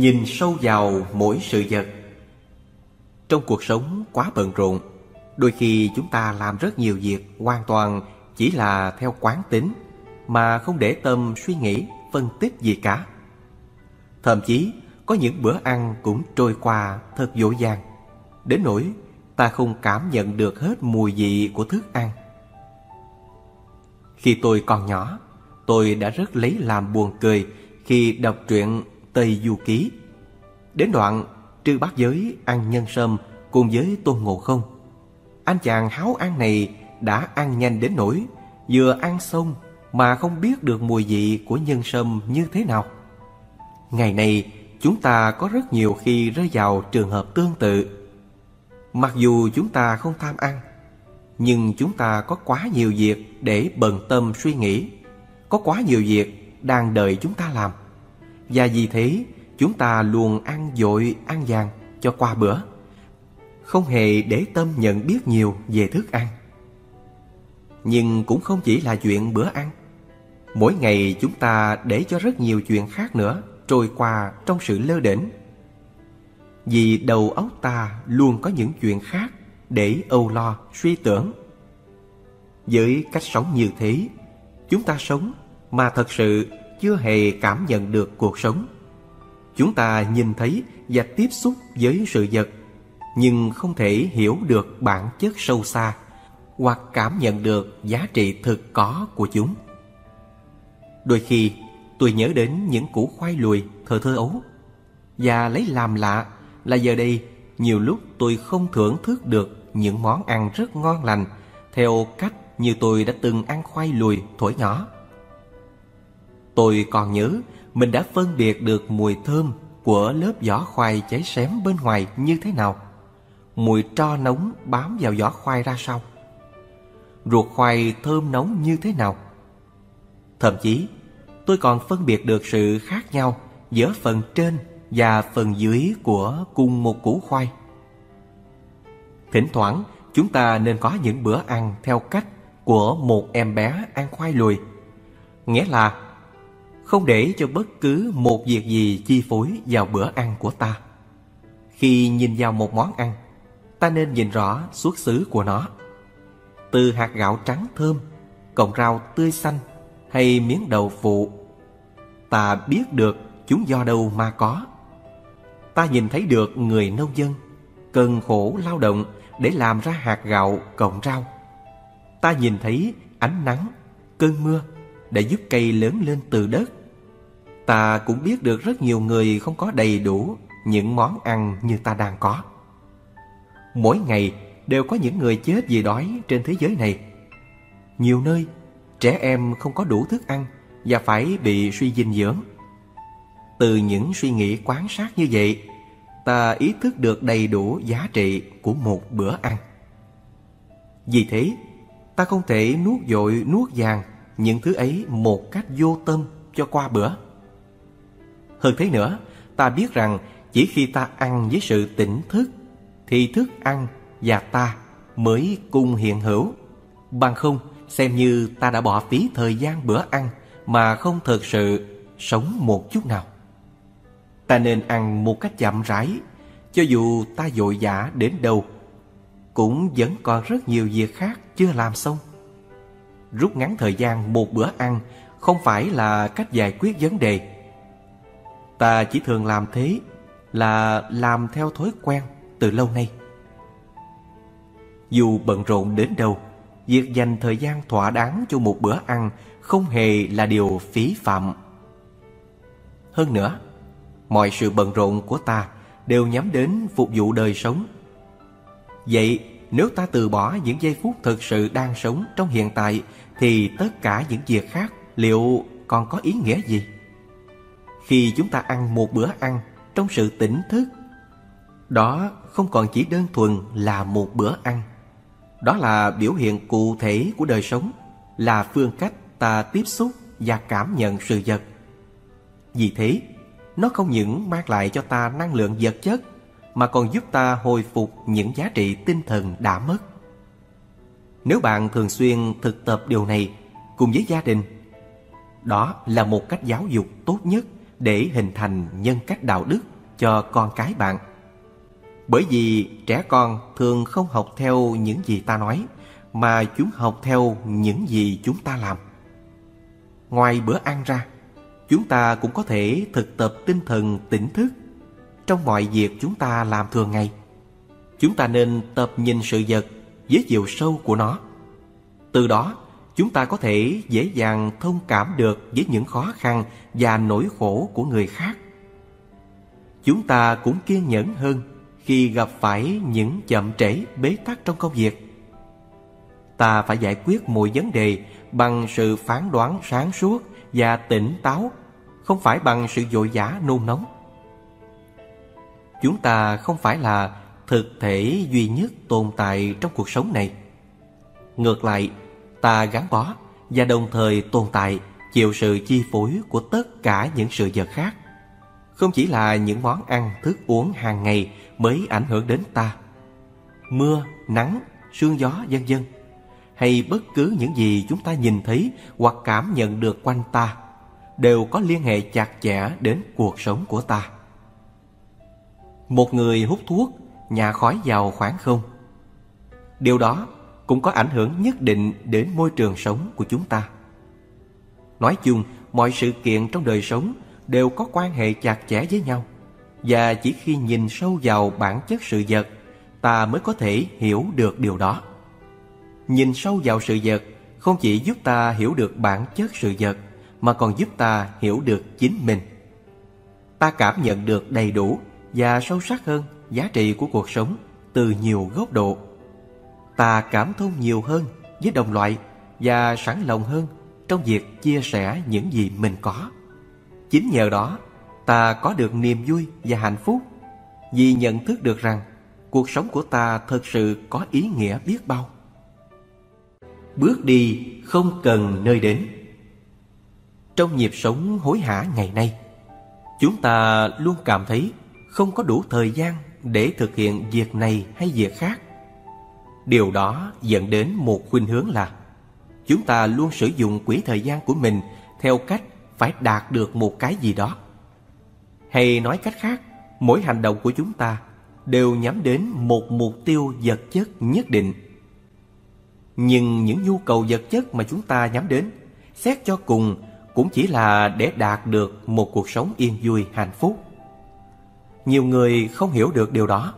Nhìn sâu vào mỗi sự vật. Trong cuộc sống quá bận rộn, đôi khi chúng ta làm rất nhiều việc hoàn toàn chỉ là theo quán tính mà không để tâm suy nghĩ, phân tích gì cả. Thậm chí, có những bữa ăn cũng trôi qua thật dội dàng, đến nỗi ta không cảm nhận được hết mùi vị của thức ăn. Khi tôi còn nhỏ, tôi đã rất lấy làm buồn cười khi đọc truyện Tây Du Ký. Đến đoạn Trư Bát Giới ăn nhân sâm cùng với Tôn Ngộ Không. Anh chàng háo ăn này đã ăn nhanh đến nỗi vừa ăn xong mà không biết được mùi vị của nhân sâm như thế nào. Ngày này, chúng ta có rất nhiều khi rơi vào trường hợp tương tự. Mặc dù chúng ta không tham ăn, nhưng chúng ta có quá nhiều việc để bận tâm suy nghĩ, có quá nhiều việc đang đợi chúng ta làm. Và vì thế chúng ta luôn ăn dội ăn vàng cho qua bữa. Không hề để tâm nhận biết nhiều về thức ăn. Nhưng cũng không chỉ là chuyện bữa ăn. Mỗi ngày chúng ta để cho rất nhiều chuyện khác nữa Trôi qua trong sự lơ đễnh. Vì đầu óc ta luôn có những chuyện khác Để âu lo, suy tưởng. Với cách sống như thế Chúng ta sống mà thật sự chưa hề cảm nhận được cuộc sống. Chúng ta nhìn thấy và tiếp xúc với sự vật, nhưng không thể hiểu được bản chất sâu xa hoặc cảm nhận được giá trị thực có của chúng. Đôi khi, tôi nhớ đến những củ khoai lùi thơ thơ ấu. Và lấy làm lạ là giờ đây nhiều lúc tôi không thưởng thức được những món ăn rất ngon lành theo cách như tôi đã từng ăn khoai lùi thổi nhỏ. Tôi còn nhớ mình đã phân biệt được mùi thơm của lớp vỏ khoai cháy xém bên ngoài như thế nào. Mùi tro nóng bám vào vỏ khoai ra sao. Ruột khoai thơm nóng như thế nào. Thậm chí, tôi còn phân biệt được sự khác nhau giữa phần trên và phần dưới của cùng một củ khoai. Thỉnh thoảng, chúng ta nên có những bữa ăn theo cách của một em bé ăn khoai lùi. Nghĩa là không để cho bất cứ một việc gì chi phối vào bữa ăn của ta. Khi nhìn vào một món ăn, ta nên nhìn rõ xuất xứ của nó. Từ hạt gạo trắng thơm, cọng rau tươi xanh hay miếng đậu phụ, ta biết được chúng do đâu mà có. Ta nhìn thấy được người nông dân cần khổ lao động để làm ra hạt gạo cọng rau. Ta nhìn thấy ánh nắng, cơn mưa để giúp cây lớn lên từ đất. Ta cũng biết được rất nhiều người không có đầy đủ những món ăn như ta đang có. Mỗi ngày đều có những người chết vì đói trên thế giới này. Nhiều nơi, trẻ em không có đủ thức ăn và phải bị suy dinh dưỡng. Từ những suy nghĩ quan sát như vậy, ta ý thức được đầy đủ giá trị của một bữa ăn. Vì thế, ta không thể nuốt dội nuốt vàng những thứ ấy một cách vô tâm cho qua bữa. Hơn thế nữa, ta biết rằng chỉ khi ta ăn với sự tỉnh thức thì thức ăn và ta mới cùng hiện hữu. Bằng không, xem như ta đã bỏ phí thời gian bữa ăn mà không thực sự sống một chút nào. Ta nên ăn một cách chậm rãi, cho dù ta vội vã đến đâu, cũng vẫn còn rất nhiều việc khác chưa làm xong. Rút ngắn thời gian một bữa ăn không phải là cách giải quyết vấn đề. Ta chỉ thường làm thế là làm theo thói quen từ lâu nay. Dù bận rộn đến đâu, việc dành thời gian thỏa đáng cho một bữa ăn không hề là điều phí phạm. Hơn nữa, mọi sự bận rộn của ta đều nhắm đến phục vụ đời sống. Vậy, nếu ta từ bỏ những giây phút thực sự đang sống trong hiện tại thì tất cả những việc khác liệu còn có ý nghĩa gì? Khi chúng ta ăn một bữa ăn trong sự tỉnh thức, đó không còn chỉ đơn thuần là một bữa ăn. Đó là biểu hiện cụ thể của đời sống, là phương cách ta tiếp xúc và cảm nhận sự vật. Vì thế, nó không những mang lại cho ta năng lượng vật chất mà còn giúp ta hồi phục những giá trị tinh thần đã mất. Nếu bạn thường xuyên thực tập điều này cùng với gia đình, đó là một cách giáo dục tốt nhất để hình thành nhân cách đạo đức cho con cái bạn. Bởi vì trẻ con thường không học theo những gì ta nói, mà chúng học theo những gì chúng ta làm. Ngoài bữa ăn ra, chúng ta cũng có thể thực tập tinh thần tỉnh thức trong mọi việc chúng ta làm thường ngày. Chúng ta nên tập nhìn sự vật với chiều sâu của nó. Từ đó, chúng ta có thể dễ dàng thông cảm được với những khó khăn và nỗi khổ của người khác. Chúng ta cũng kiên nhẫn hơn khi gặp phải những chậm trễ bế tắc trong công việc. Ta phải giải quyết mọi vấn đề bằng sự phán đoán sáng suốt và tỉnh táo, không phải bằng sự vội vã nôn nóng. Chúng ta không phải là thực thể duy nhất tồn tại trong cuộc sống này. Ngược lại, ta gắn bó và đồng thời tồn tại chịu sự chi phối của tất cả những sự vật khác. Không chỉ là những món ăn, thức uống hàng ngày mới ảnh hưởng đến ta. Mưa, nắng, sương gió vân vân hay bất cứ những gì chúng ta nhìn thấy hoặc cảm nhận được quanh ta đều có liên hệ chặt chẽ đến cuộc sống của ta. Một người hút thuốc, nhà khói vào khoảng không. Điều đó cũng có ảnh hưởng nhất định đến môi trường sống của chúng ta. Nói chung, mọi sự kiện trong đời sống đều có quan hệ chặt chẽ với nhau và chỉ khi nhìn sâu vào bản chất sự vật ta mới có thể hiểu được điều đó. Nhìn sâu vào sự vật không chỉ giúp ta hiểu được bản chất sự vật mà còn giúp ta hiểu được chính mình. Ta cảm nhận được đầy đủ và sâu sắc hơn giá trị của cuộc sống từ nhiều góc độ. Ta cảm thông nhiều hơn với đồng loại và sẵn lòng hơn trong việc chia sẻ những gì mình có. Chính nhờ đó, ta có được niềm vui và hạnh phúc vì nhận thức được rằng cuộc sống của ta thật sự có ý nghĩa biết bao. Bước đi không cần nơi đến. Trong nhịp sống hối hả ngày nay, chúng ta luôn cảm thấy không có đủ thời gian để thực hiện việc này hay việc khác. Điều đó dẫn đến một khuynh hướng là chúng ta luôn sử dụng quỹ thời gian của mình theo cách phải đạt được một cái gì đó. Hay nói cách khác, mỗi hành động của chúng ta đều nhắm đến một mục tiêu vật chất nhất định. Nhưng những nhu cầu vật chất mà chúng ta nhắm đến, xét cho cùng cũng chỉ là để đạt được một cuộc sống yên vui hạnh phúc. Nhiều người không hiểu được điều đó,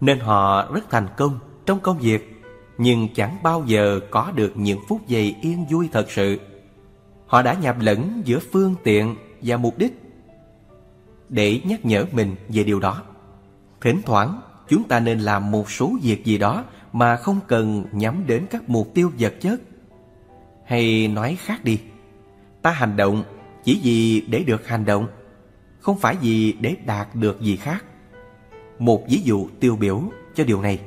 nên họ rất thành công trong công việc, nhưng chẳng bao giờ có được những phút giây yên vui thật sự. Họ đã nhập lẫn giữa phương tiện và mục đích. Để nhắc nhở mình về điều đó, thỉnh thoảng chúng ta nên làm một số việc gì đó mà không cần nhắm đến các mục tiêu vật chất. Hay nói khác đi, ta hành động chỉ vì để được hành động, không phải vì để đạt được gì khác. Một ví dụ tiêu biểu cho điều này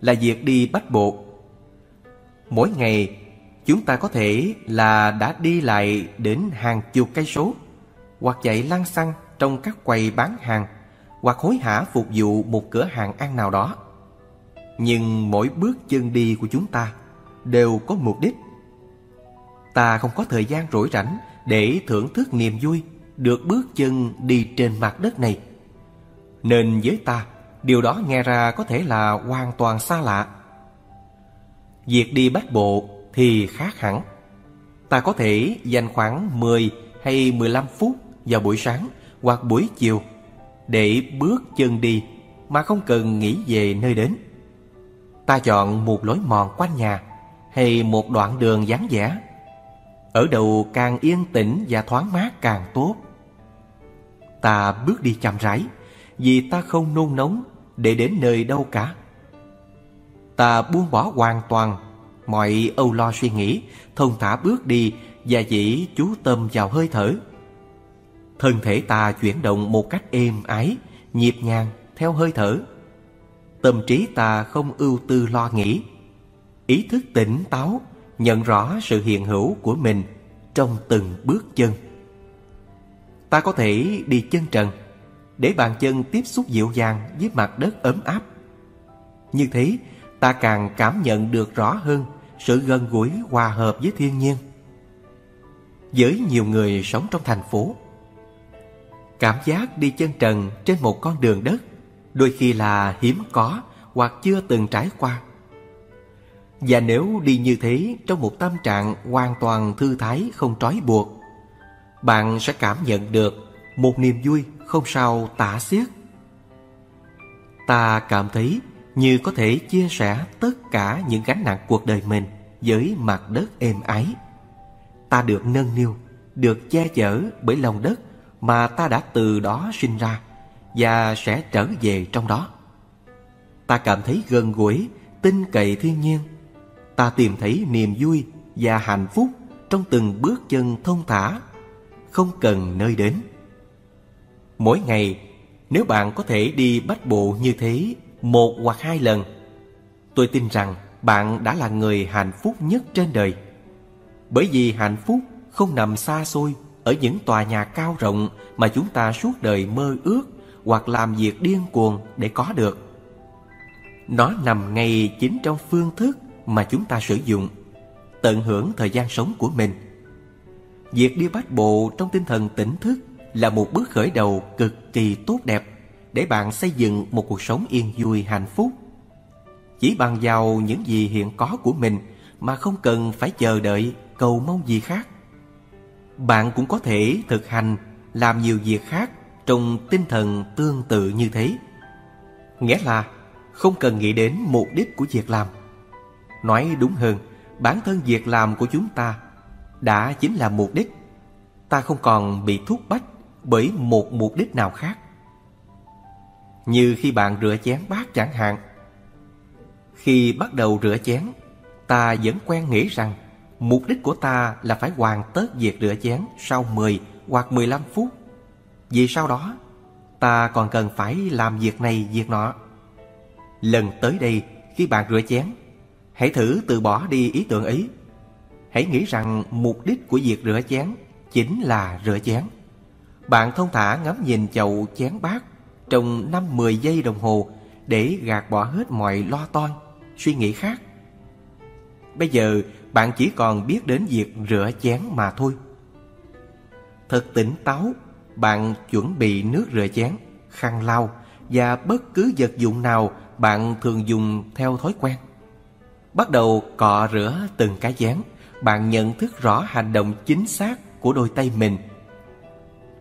là việc đi bắt buộc. Mỗi ngày chúng ta có thể là đã đi lại đến hàng chục cây số hoặc chạy lăn xăng trong các quầy bán hàng hoặc hối hả phục vụ một cửa hàng ăn nào đó. Nhưng mỗi bước chân đi của chúng ta đều có mục đích. Ta không có thời gian rỗi rảnh để thưởng thức niềm vui được bước chân đi trên mặt đất này. Nên với ta, điều đó nghe ra có thể là hoàn toàn xa lạ. Việc đi bách bộ thì khác hẳn. Ta có thể dành khoảng 10 hay 15 phút vào buổi sáng hoặc buổi chiều để bước chân đi mà không cần nghĩ về nơi đến. Ta chọn một lối mòn quanh nhà hay một đoạn đường vắng vẻ. Ở đầu càng yên tĩnh và thoáng mát càng tốt. Ta bước đi chậm rãi vì ta không nôn nóng để đến nơi đâu cả. Ta buông bỏ hoàn toàn mọi âu lo suy nghĩ, thông thả bước đi và chỉ chú tâm vào hơi thở. Thân thể ta chuyển động một cách êm ái, nhịp nhàng theo hơi thở. Tâm trí ta không ưu tư lo nghĩ. Ý thức tỉnh táo, nhận rõ sự hiện hữu của mình trong từng bước chân. Ta có thể đi chân trần, để bàn chân tiếp xúc dịu dàng với mặt đất ấm áp. Như thế, ta càng cảm nhận được rõ hơn sự gần gũi hòa hợp với thiên nhiên. Với nhiều người sống trong thành phố, cảm giác đi chân trần trên một con đường đất đôi khi là hiếm có hoặc chưa từng trải qua. Và nếu đi như thế trong một tâm trạng hoàn toàn thư thái không trói buộc, bạn sẽ cảm nhận được một niềm vui không sao tả xiết. Ta cảm thấy như có thể chia sẻ tất cả những gánh nặng cuộc đời mình với mặt đất êm ái. Ta được nâng niu, được che chở bởi lòng đất mà ta đã từ đó sinh ra và sẽ trở về trong đó. Ta cảm thấy gần gũi, tin cậy thiên nhiên. Ta tìm thấy niềm vui và hạnh phúc trong từng bước chân thông thả, không cần nơi đến. Mỗi ngày, nếu bạn có thể đi bách bộ như thế một hoặc hai lần, tôi tin rằng bạn đã là người hạnh phúc nhất trên đời. Bởi vì hạnh phúc không nằm xa xôi ở những tòa nhà cao rộng mà chúng ta suốt đời mơ ước hoặc làm việc điên cuồng để có được. Nó nằm ngay chính trong phương thức mà chúng ta sử dụng, tận hưởng thời gian sống của mình. Việc đi bách bộ trong tinh thần tỉnh thức là một bước khởi đầu cực kỳ tốt đẹp để bạn xây dựng một cuộc sống yên vui hạnh phúc. Chỉ bằng vào những gì hiện có của mình mà không cần phải chờ đợi cầu mong gì khác. Bạn cũng có thể thực hành làm nhiều việc khác trong tinh thần tương tự như thế. Nghĩa là không cần nghĩ đến mục đích của việc làm. Nói đúng hơn, bản thân việc làm của chúng ta đã chính là mục đích ta không còn bị thúc bách bởi một mục đích nào khác. Như khi bạn rửa chén bát chẳng hạn. Khi bắt đầu rửa chén, ta vẫn quen nghĩ rằng mục đích của ta là phải hoàn tất việc rửa chén sau 10 hoặc 15 phút. Vì sau đó, ta còn cần phải làm việc này việc nọ. Lần tới đây, khi bạn rửa chén, hãy thử từ bỏ đi ý tưởng ấy. Hãy nghĩ rằng mục đích của việc rửa chén chính là rửa chén. Bạn thông thả ngắm nhìn chậu chén bát trong 5-10 giây đồng hồ để gạt bỏ hết mọi lo toan, suy nghĩ khác. Bây giờ bạn chỉ còn biết đến việc rửa chén mà thôi. Thật tỉnh táo, bạn chuẩn bị nước rửa chén, khăn lau và bất cứ vật dụng nào bạn thường dùng theo thói quen. Bắt đầu cọ rửa từng cái chén, bạn nhận thức rõ hành động chính xác của đôi tay mình.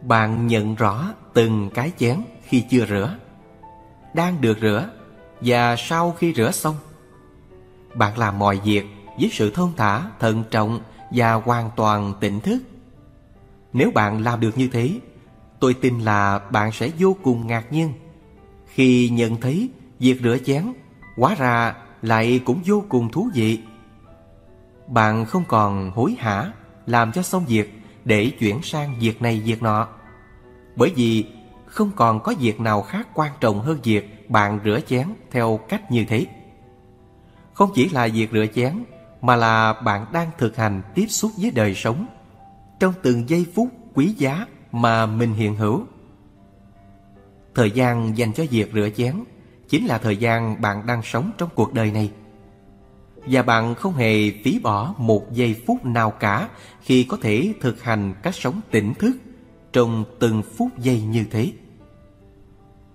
Bạn nhận rõ từng cái chén khi chưa rửa, đang được rửa và sau khi rửa xong. Bạn làm mọi việc với sự thông thả, thận trọng và hoàn toàn tỉnh thức. Nếu bạn làm được như thế, tôi tin là bạn sẽ vô cùng ngạc nhiên khi nhận thấy việc rửa chén hóa ra lại cũng vô cùng thú vị. Bạn không còn hối hả làm cho xong việc để chuyển sang việc này việc nọ. Bởi vì không còn có việc nào khác quan trọng hơn việc bạn rửa chén theo cách như thế. Không chỉ là việc rửa chén, mà là bạn đang thực hành tiếp xúc với đời sống trong từng giây phút quý giá mà mình hiện hữu. Thời gian dành cho việc rửa chén chính là thời gian bạn đang sống trong cuộc đời này. Và bạn không hề phí bỏ một giây phút nào cả khi có thể thực hành cách sống tỉnh thức trong từng phút giây như thế.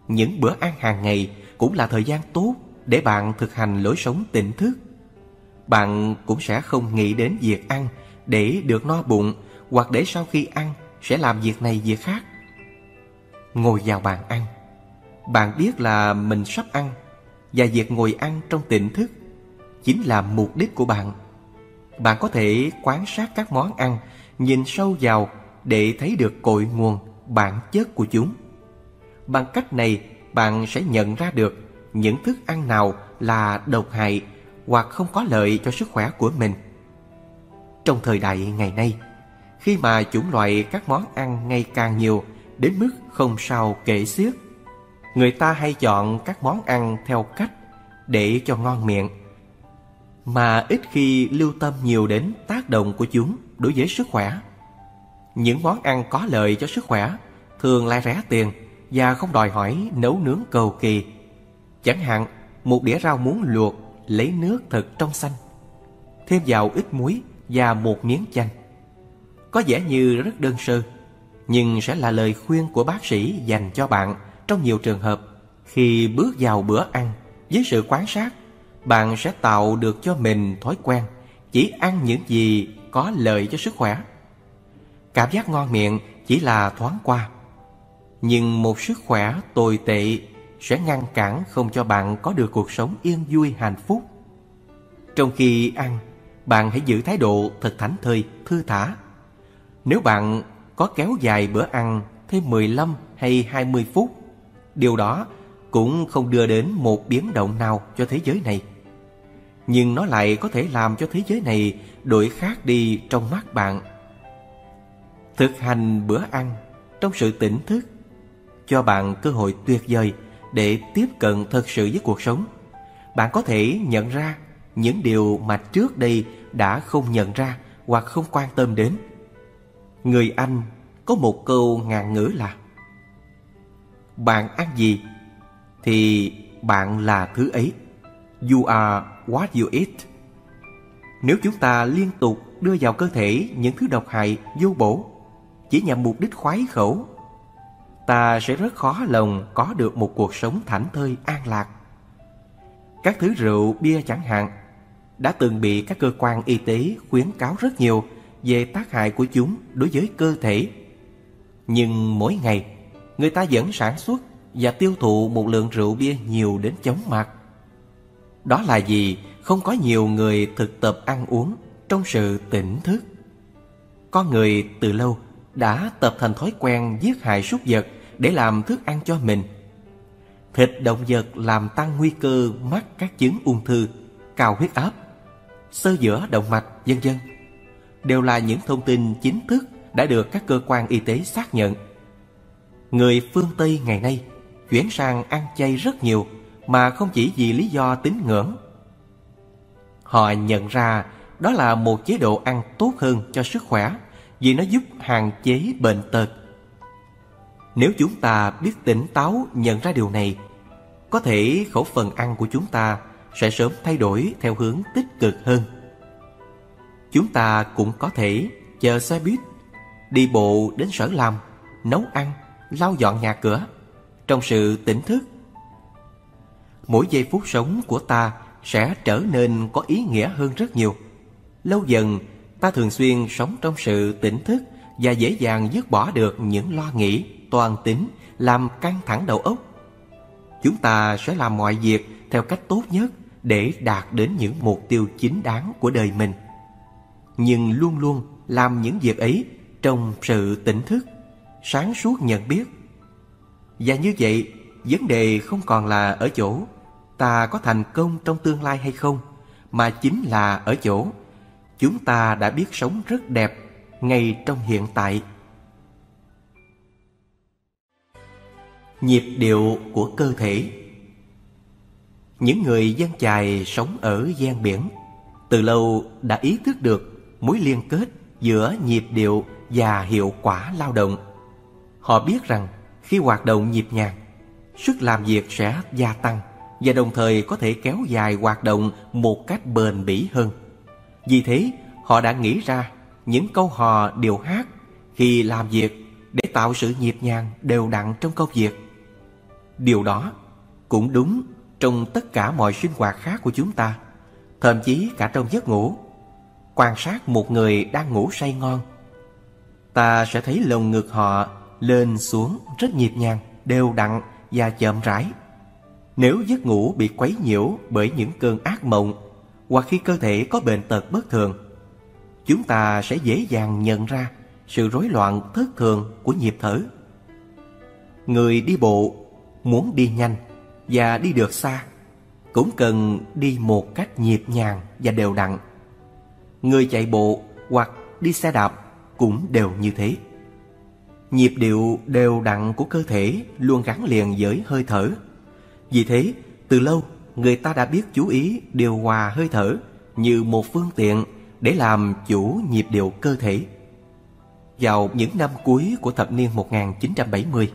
Những bữa ăn hàng ngày cũng là thời gian tốt để bạn thực hành lối sống tỉnh thức. Bạn cũng sẽ không nghĩ đến việc ăn để được no bụng hoặc để sau khi ăn sẽ làm việc này việc khác. Ngồi vào bàn ăn, bạn biết là mình sắp ăn và việc ngồi ăn trong tỉnh thức chính là mục đích của bạn. Bạn có thể quan sát các món ăn, nhìn sâu vào để thấy được cội nguồn, bản chất của chúng. Bằng cách này, bạn sẽ nhận ra được những thức ăn nào là độc hại hoặc không có lợi cho sức khỏe của mình. Trong thời đại ngày nay, khi mà chủng loại các món ăn ngày càng nhiều đến mức không sao kể xiết, người ta hay chọn các món ăn theo cách để cho ngon miệng mà ít khi lưu tâm nhiều đến tác động của chúng đối với sức khỏe. Những món ăn có lợi cho sức khỏe thường lại rẻ tiền và không đòi hỏi nấu nướng cầu kỳ. Chẳng hạn, một đĩa rau muống luộc lấy nước thật trong xanh, thêm vào ít muối và một miếng chanh. Có vẻ như rất đơn sơ, nhưng sẽ là lời khuyên của bác sĩ dành cho bạn trong nhiều trường hợp. Khi bước vào bữa ăn, với sự quan sát, bạn sẽ tạo được cho mình thói quen chỉ ăn những gì có lợi cho sức khỏe. Cảm giác ngon miệng chỉ là thoáng qua, nhưng một sức khỏe tồi tệ sẽ ngăn cản không cho bạn có được cuộc sống yên vui hạnh phúc. Trong khi ăn, bạn hãy giữ thái độ thật thảnh thơi, thư thả. Nếu bạn có kéo dài bữa ăn thêm 15 hay 20 phút, điều đó cũng không đưa đến một biến động nào cho thế giới này. Nhưng nó lại có thể làm cho thế giới này đổi khác đi trong mắt bạn. Thực hành bữa ăn trong sự tỉnh thức, cho bạn cơ hội tuyệt vời để tiếp cận thật sự với cuộc sống. Bạn có thể nhận ra những điều mà trước đây đã không nhận ra hoặc không quan tâm đến. Người Anh có một câu ngạn ngữ là, Bạn ăn gì thì bạn là thứ ấy. You are what you eat. Nếu chúng ta liên tục đưa vào cơ thể những thứ độc hại, vô bổ, chỉ nhằm mục đích khoái khẩu, ta sẽ rất khó lòng có được một cuộc sống thảnh thơi an lạc. Các thứ rượu, bia chẳng hạn, đã từng bị các cơ quan y tế khuyến cáo rất nhiều về tác hại của chúng đối với cơ thể. Nhưng mỗi ngày, người ta vẫn sản xuất và tiêu thụ một lượng rượu bia nhiều đến chóng mặt. Đó là gì? không có nhiều người thực tập ăn uống trong sự tỉnh thức. Con người từ lâu đã tập thành thói quen giết hại súc vật để làm thức ăn cho mình. Thịt động vật làm tăng nguy cơ mắc các chứng ung thư, cao huyết áp, sơ vữa động mạch, vân vân. Đều là những thông tin chính thức đã được các cơ quan y tế xác nhận. Người phương Tây ngày nay chuyển sang ăn chay rất nhiều mà không chỉ vì lý do tín ngưỡng. Họ nhận ra đó là một chế độ ăn tốt hơn cho sức khỏe vì nó giúp hạn chế bệnh tật. Nếu chúng ta biết tỉnh táo nhận ra điều này, có thể khẩu phần ăn của chúng ta sẽ sớm thay đổi theo hướng tích cực hơn. Chúng ta cũng có thể chờ xe buýt, đi bộ đến sở làm, nấu ăn, lau dọn nhà cửa trong sự tỉnh thức. Mỗi giây phút sống của ta sẽ trở nên có ý nghĩa hơn rất nhiều. Lâu dần, ta thường xuyên sống trong sự tỉnh thức và dễ dàng dứt bỏ được những lo nghĩ, toàn tính, làm căng thẳng đầu óc. Chúng ta sẽ làm mọi việc theo cách tốt nhất để đạt đến những mục tiêu chính đáng của đời mình. Nhưng luôn luôn làm những việc ấy trong sự tỉnh thức, sáng suốt nhận biết. Và như vậy, vấn đề không còn là ở chỗ ta có thành công trong tương lai hay không, mà chính là ở chỗ chúng ta đã biết sống rất đẹp ngay trong hiện tại. Nhịp điệu của cơ thể Những người dân chài sống ở gian biển từ lâu đã ý thức được mối liên kết giữa nhịp điệu và hiệu quả lao động. Họ biết rằng khi hoạt động nhịp nhàng, sức làm việc sẽ gia tăng và đồng thời có thể kéo dài hoạt động một cách bền bỉ hơn. Vì thế, họ đã nghĩ ra những câu hò điều hát khi làm việc để tạo sự nhịp nhàng đều đặn trong công việc. Điều đó cũng đúng trong tất cả mọi sinh hoạt khác của chúng ta, thậm chí cả trong giấc ngủ. Quan sát một người đang ngủ say ngon, ta sẽ thấy lồng ngực họ lên xuống rất nhịp nhàng, đều đặn và chậm rãi. Nếu giấc ngủ bị quấy nhiễu bởi những cơn ác mộng hoặc khi cơ thể có bệnh tật bất thường, chúng ta sẽ dễ dàng nhận ra sự rối loạn thất thường của nhịp thở. Người đi bộ muốn đi nhanh và đi được xa cũng cần đi một cách nhịp nhàng và đều đặn. Người chạy bộ hoặc đi xe đạp cũng đều như thế. Nhịp điệu đều đặn của cơ thể luôn gắn liền với hơi thở vì thế, từ lâu người ta đã biết chú ý điều hòa hơi thở như một phương tiện để làm chủ nhịp điệu cơ thể. Vào những năm cuối của thập niên 1970,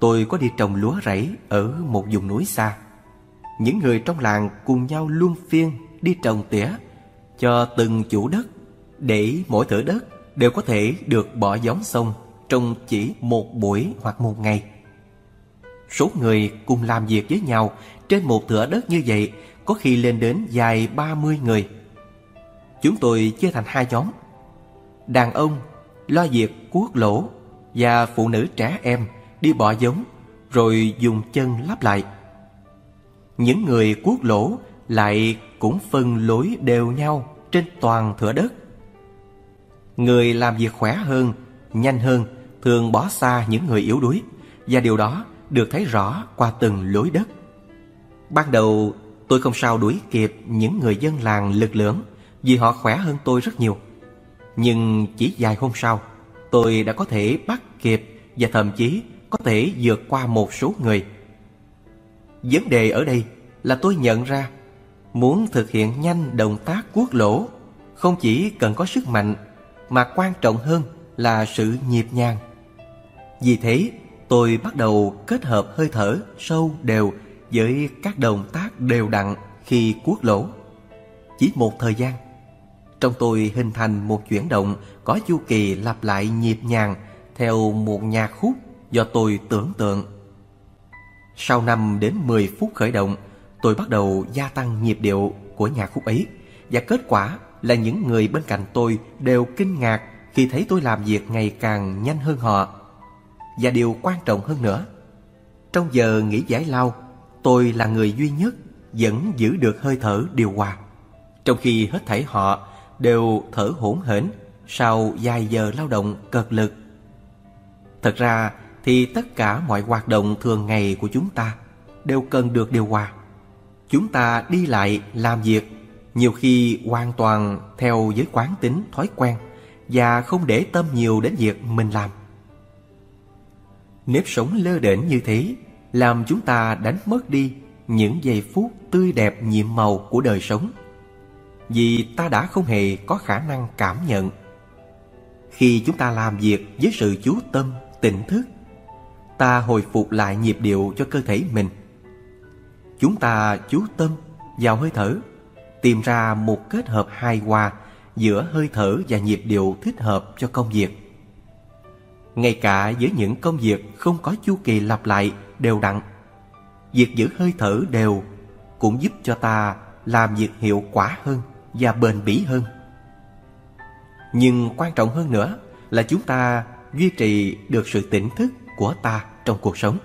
tôi có đi trồng lúa rẫy ở một vùng núi xa. Những người trong làng cùng nhau luân phiên đi trồng tỉa cho từng chủ đất để mỗi thửa đất đều có thể được bỏ giống xong trong chỉ một buổi hoặc một ngày. Số người cùng làm việc với nhau trên một thửa đất như vậy có khi lên đến dài 30 người. Chúng tôi chia thành hai nhóm. Đàn ông lo việc cuốc lỗ và phụ nữ trẻ em đi bỏ giống rồi dùng chân lắp lại. Những người cuốc lỗ lại cũng phân lối đều nhau trên toàn thửa đất. Người làm việc khỏe hơn, nhanh hơn thường bỏ xa những người yếu đuối và điều đó được thấy rõ qua từng lối đất. Ban đầu tôi không sao đuổi kịp những người dân làng lực lưỡng vì họ khỏe hơn tôi rất nhiều. Nhưng chỉ vài hôm sau, tôi đã có thể bắt kịp và thậm chí có thể vượt qua một số người. Vấn đề ở đây là tôi nhận ra muốn thực hiện nhanh động tác quốc lỗ không chỉ cần có sức mạnh mà quan trọng hơn là sự nhịp nhàng. Vì thế, tôi bắt đầu kết hợp hơi thở sâu đều với các động tác đều đặn khi cuốc lỗ. Chỉ một thời gian, trong tôi hình thành một chuyển động có chu kỳ lặp lại nhịp nhàng theo một nhạc khúc do tôi tưởng tượng. Sau 5 đến 10 phút khởi động, tôi bắt đầu gia tăng nhịp điệu của nhạc khúc ấy và kết quả là những người bên cạnh tôi đều kinh ngạc khi thấy tôi làm việc ngày càng nhanh hơn họ. Và điều quan trọng hơn nữa Trong giờ nghỉ giải lao, Tôi là người duy nhất Vẫn giữ được hơi thở điều hòa Trong khi hết thảy họ đều thở hỗn hển sau vài giờ lao động cật lực. Thật ra thì tất cả mọi hoạt động thường ngày của chúng ta đều cần được điều hòa. Chúng ta đi lại làm việc, nhiều khi hoàn toàn theo giới quán tính, thói quen và không để tâm nhiều đến việc mình làm. Nếp sống lơ đễnh như thế làm chúng ta đánh mất đi những giây phút tươi đẹp nhiệm màu của đời sống. Vì ta đã không hề có khả năng cảm nhận. Khi chúng ta làm việc với sự chú tâm, tỉnh thức, ta hồi phục lại nhịp điệu cho cơ thể mình. Chúng ta chú tâm vào hơi thở, tìm ra một kết hợp hài hòa giữa hơi thở và nhịp điệu thích hợp cho công việc. Ngay cả với những công việc không có chu kỳ lặp lại đều đặn, việc giữ hơi thở đều cũng giúp cho ta làm việc hiệu quả hơn và bền bỉ hơn. Nhưng quan trọng hơn nữa là chúng ta duy trì được sự tỉnh thức của ta trong cuộc sống.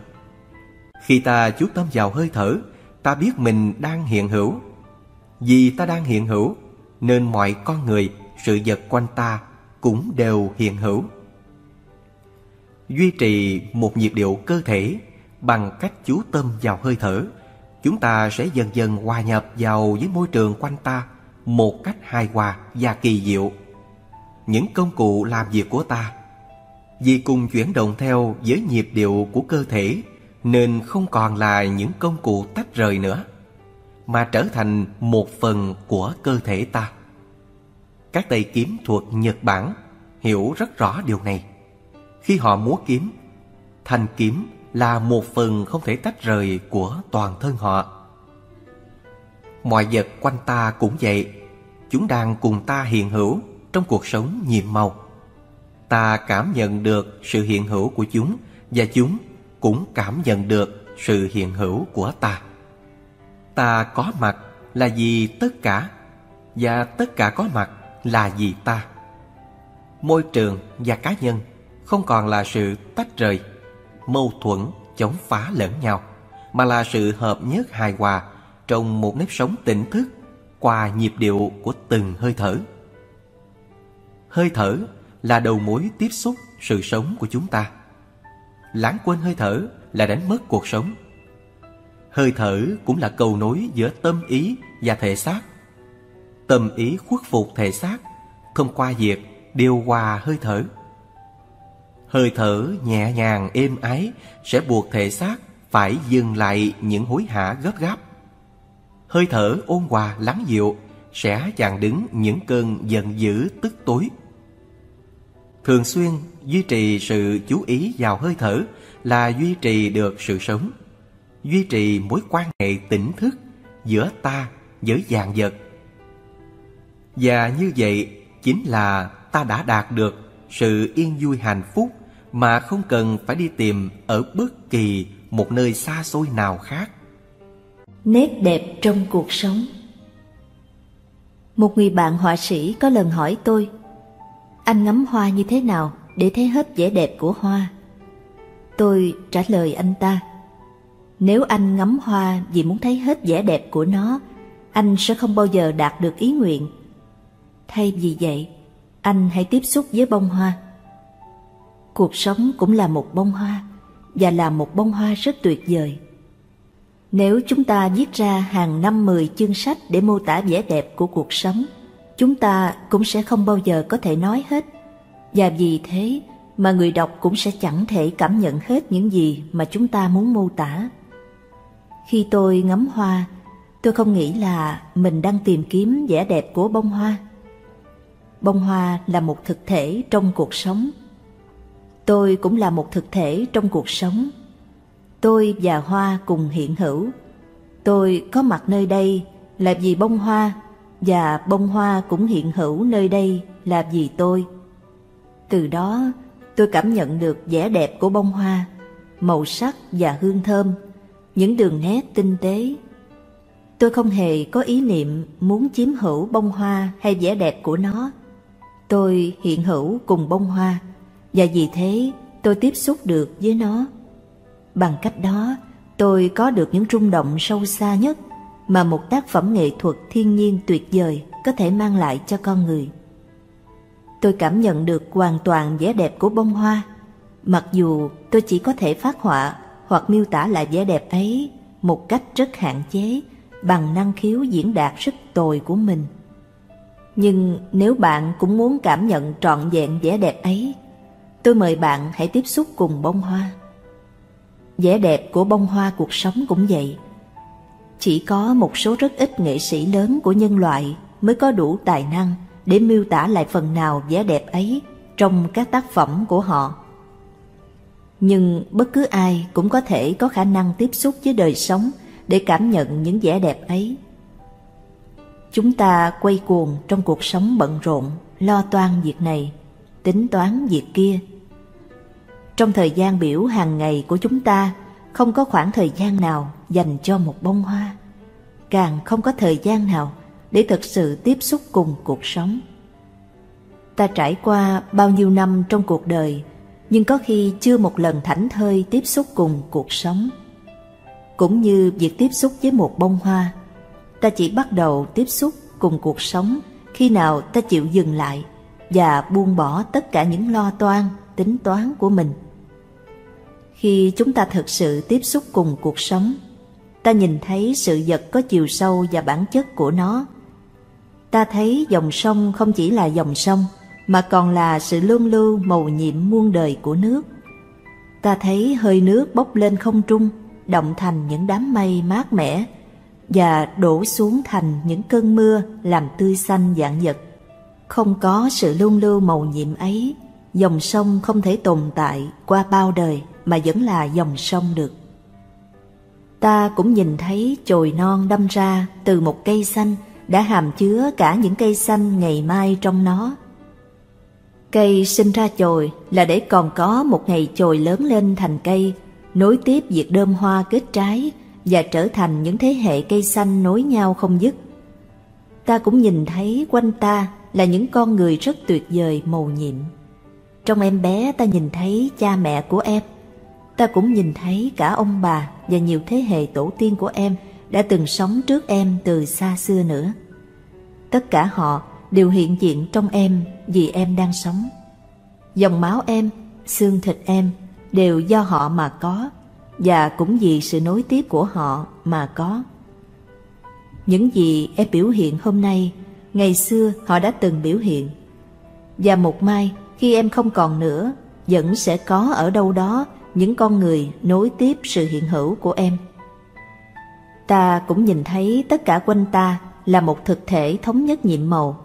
Khi ta chú tâm vào hơi thở, ta biết mình đang hiện hữu. Vì ta đang hiện hữu, nên mọi con người, sự vật quanh ta cũng đều hiện hữu. Duy trì một nhịp điệu cơ thể bằng cách chú tâm vào hơi thở, chúng ta sẽ dần dần hòa nhập vào với môi trường quanh ta một cách hài hòa và kỳ diệu. Những công cụ làm việc của ta vì cùng chuyển động theo với nhịp điệu của cơ thể nên không còn là những công cụ tách rời nữa mà trở thành một phần của cơ thể ta. Các tay kiếm thuật Nhật Bản hiểu rất rõ điều này. Khi họ múa kiếm, thanh kiếm là một phần không thể tách rời của toàn thân họ. Mọi vật quanh ta cũng vậy, chúng đang cùng ta hiện hữu trong cuộc sống nhiệm màu. Ta cảm nhận được sự hiện hữu của chúng và chúng cũng cảm nhận được sự hiện hữu của ta. Ta có mặt là vì tất cả và tất cả có mặt là vì ta. Môi trường và cá nhân không còn là sự tách rời, mâu thuẫn, chống phá lẫn nhau, mà là sự hợp nhất hài hòa trong một nếp sống tỉnh thức qua nhịp điệu của từng hơi thở. Hơi thở là đầu mối tiếp xúc sự sống của chúng ta. Lãng quên hơi thở là đánh mất cuộc sống. Hơi thở cũng là cầu nối giữa tâm ý và thể xác. Tâm ý khuất phục thể xác thông qua việc điều hòa hơi thở. Hơi thở nhẹ nhàng êm ái sẽ buộc thể xác phải dừng lại những hối hả gấp gáp. Hơi thở ôn hòa lắng dịu sẽ chặn đứng những cơn giận dữ tức tối. Thường xuyên duy trì sự chú ý vào hơi thở là duy trì được sự sống, duy trì mối quan hệ tỉnh thức giữa ta với dàn vật. Và như vậy chính là ta đã đạt được sự yên vui hạnh phúc mà không cần phải đi tìm ở bất kỳ một nơi xa xôi nào khác. Nét đẹp trong cuộc sống Một người bạn họa sĩ có lần hỏi tôi Anh ngắm hoa như thế nào để thấy hết vẻ đẹp của hoa? Tôi trả lời anh ta Nếu anh ngắm hoa vì muốn thấy hết vẻ đẹp của nó Anh sẽ không bao giờ đạt được ý nguyện Thay vì vậy, anh hãy tiếp xúc với bông hoa Cuộc sống cũng là một bông hoa Và là một bông hoa rất tuyệt vời. Nếu chúng ta viết ra hàng năm mười chương sách để mô tả vẻ đẹp của cuộc sống Chúng ta cũng sẽ không bao giờ có thể nói hết. Và vì thế mà người đọc cũng sẽ chẳng thể cảm nhận hết những gì mà chúng ta muốn mô tả. Khi tôi ngắm hoa, tôi không nghĩ là mình đang tìm kiếm vẻ đẹp của bông hoa. Bông hoa là một thực thể trong cuộc sống. Tôi cũng là một thực thể trong cuộc sống. Tôi và hoa cùng hiện hữu. Tôi có mặt nơi đây là vì bông hoa và bông hoa cũng hiện hữu nơi đây là vì tôi. Từ đó, tôi cảm nhận được vẻ đẹp của bông hoa, màu sắc và hương thơm, những đường nét tinh tế. Tôi không hề có ý niệm muốn chiếm hữu bông hoa hay vẻ đẹp của nó. Tôi hiện hữu cùng bông hoa và vì thế tôi tiếp xúc được với nó. Bằng cách đó, tôi có được những rung động sâu xa nhất mà một tác phẩm nghệ thuật thiên nhiên tuyệt vời có thể mang lại cho con người. tôi cảm nhận được hoàn toàn vẻ đẹp của bông hoa. Mặc dù tôi chỉ có thể phát họa hoặc miêu tả lại vẻ đẹp ấy một cách rất hạn chế bằng năng khiếu diễn đạt rất tồi của mình. Nhưng nếu bạn cũng muốn cảm nhận trọn vẹn vẻ đẹp ấy, tôi mời bạn hãy tiếp xúc cùng bông hoa. Vẻ đẹp của bông hoa cuộc sống cũng vậy. Chỉ có một số rất ít nghệ sĩ lớn của nhân loại mới có đủ tài năng để miêu tả lại phần nào vẻ đẹp ấy trong các tác phẩm của họ. Nhưng bất cứ ai cũng có thể có khả năng tiếp xúc với đời sống để cảm nhận những vẻ đẹp ấy. Chúng ta quay cuồng trong cuộc sống bận rộn, lo toan việc này, tính toán việc kia. Trong thời gian biểu hàng ngày của chúng ta, không có khoảng thời gian nào dành cho một bông hoa, càng không có thời gian nào để thực sự tiếp xúc cùng cuộc sống. Ta trải qua bao nhiêu năm trong cuộc đời, nhưng có khi chưa một lần thảnh thơi tiếp xúc cùng cuộc sống. Cũng như việc tiếp xúc với một bông hoa, ta chỉ bắt đầu tiếp xúc cùng cuộc sống khi nào ta chịu dừng lại và buông bỏ tất cả những lo toan, tính toán của mình. Khi chúng ta thực sự tiếp xúc cùng cuộc sống, ta nhìn thấy sự vật có chiều sâu và bản chất của nó. Ta thấy dòng sông không chỉ là dòng sông, mà còn là sự luân lưu màu nhiệm muôn đời của nước. Ta thấy hơi nước bốc lên không trung, động thành những đám mây mát mẻ và đổ xuống thành những cơn mưa làm tươi xanh dạng vật. Không có sự luân lưu màu nhiệm ấy, dòng sông không thể tồn tại qua bao đời mà vẫn là dòng sông được. Ta cũng nhìn thấy chồi non đâm ra từ một cây xanh đã hàm chứa cả những cây xanh ngày mai trong nó. Cây sinh ra chồi là để còn có một ngày chồi lớn lên thành cây, nối tiếp việc đơm hoa kết trái và trở thành những thế hệ cây xanh nối nhau không dứt. Ta cũng nhìn thấy quanh ta là những con người rất tuyệt vời màu nhiệm. Trong em bé ta nhìn thấy cha mẹ của em, ta cũng nhìn thấy cả ông bà và nhiều thế hệ tổ tiên của em đã từng sống trước em từ xa xưa nữa. Tất cả họ đều hiện diện trong em vì em đang sống. Dòng máu em, xương thịt em đều do họ mà có và cũng vì sự nối tiếp của họ mà có. Những gì em biểu hiện hôm nay, ngày xưa họ đã từng biểu hiện. Và một mai khi em không còn nữa, vẫn sẽ có ở đâu đó những con người nối tiếp sự hiện hữu của em. Ta cũng nhìn thấy tất cả quanh ta là một thực thể thống nhất nhiệm màu.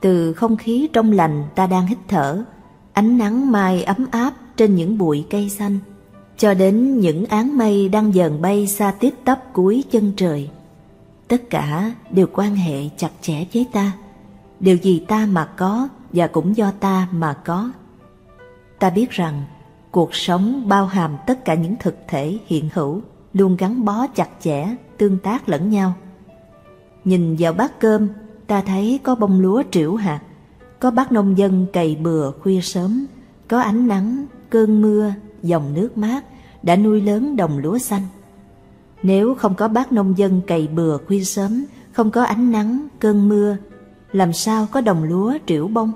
Từ không khí trong lành ta đang hít thở, ánh nắng mai ấm áp trên những bụi cây xanh, cho đến những áng mây đang dần bay xa tiếp tắp cuối chân trời. Tất cả đều quan hệ chặt chẽ với ta, điều gì ta mà có và cũng do ta mà có. Ta biết rằng cuộc sống bao hàm tất cả những thực thể hiện hữu luôn gắn bó chặt chẽ, tương tác lẫn nhau. Nhìn vào bát cơm, ta thấy có bông lúa triểu hạt, có bác nông dân cày bừa khuya sớm, có ánh nắng, cơn mưa, dòng nước mát đã nuôi lớn đồng lúa xanh. Nếu không có bác nông dân cày bừa khuya sớm, không có ánh nắng, cơn mưa, làm sao có đồng lúa triểu bông?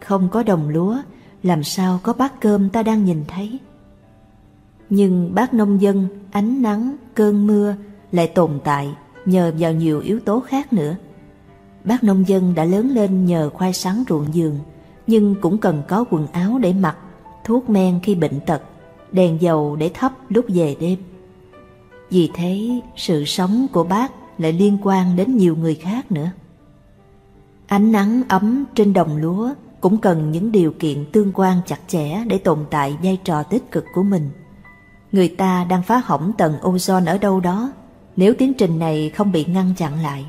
Không có đồng lúa, làm sao có bát cơm ta đang nhìn thấy? Nhưng bác nông dân, ánh nắng, cơn mưa lại tồn tại nhờ vào nhiều yếu tố khác nữa. Bác nông dân đã lớn lên nhờ khoai sắn ruộng giường, nhưng cũng cần có quần áo để mặc, thuốc men khi bệnh tật, đèn dầu để thắp lúc về đêm. Vì thế, sự sống của bác lại liên quan đến nhiều người khác nữa. Ánh nắng ấm trên đồng lúa cũng cần những điều kiện tương quan chặt chẽ để tồn tại vai trò tích cực của mình. Người ta đang phá hỏng tầng ozone ở đâu đó, nếu tiến trình này không bị ngăn chặn lại.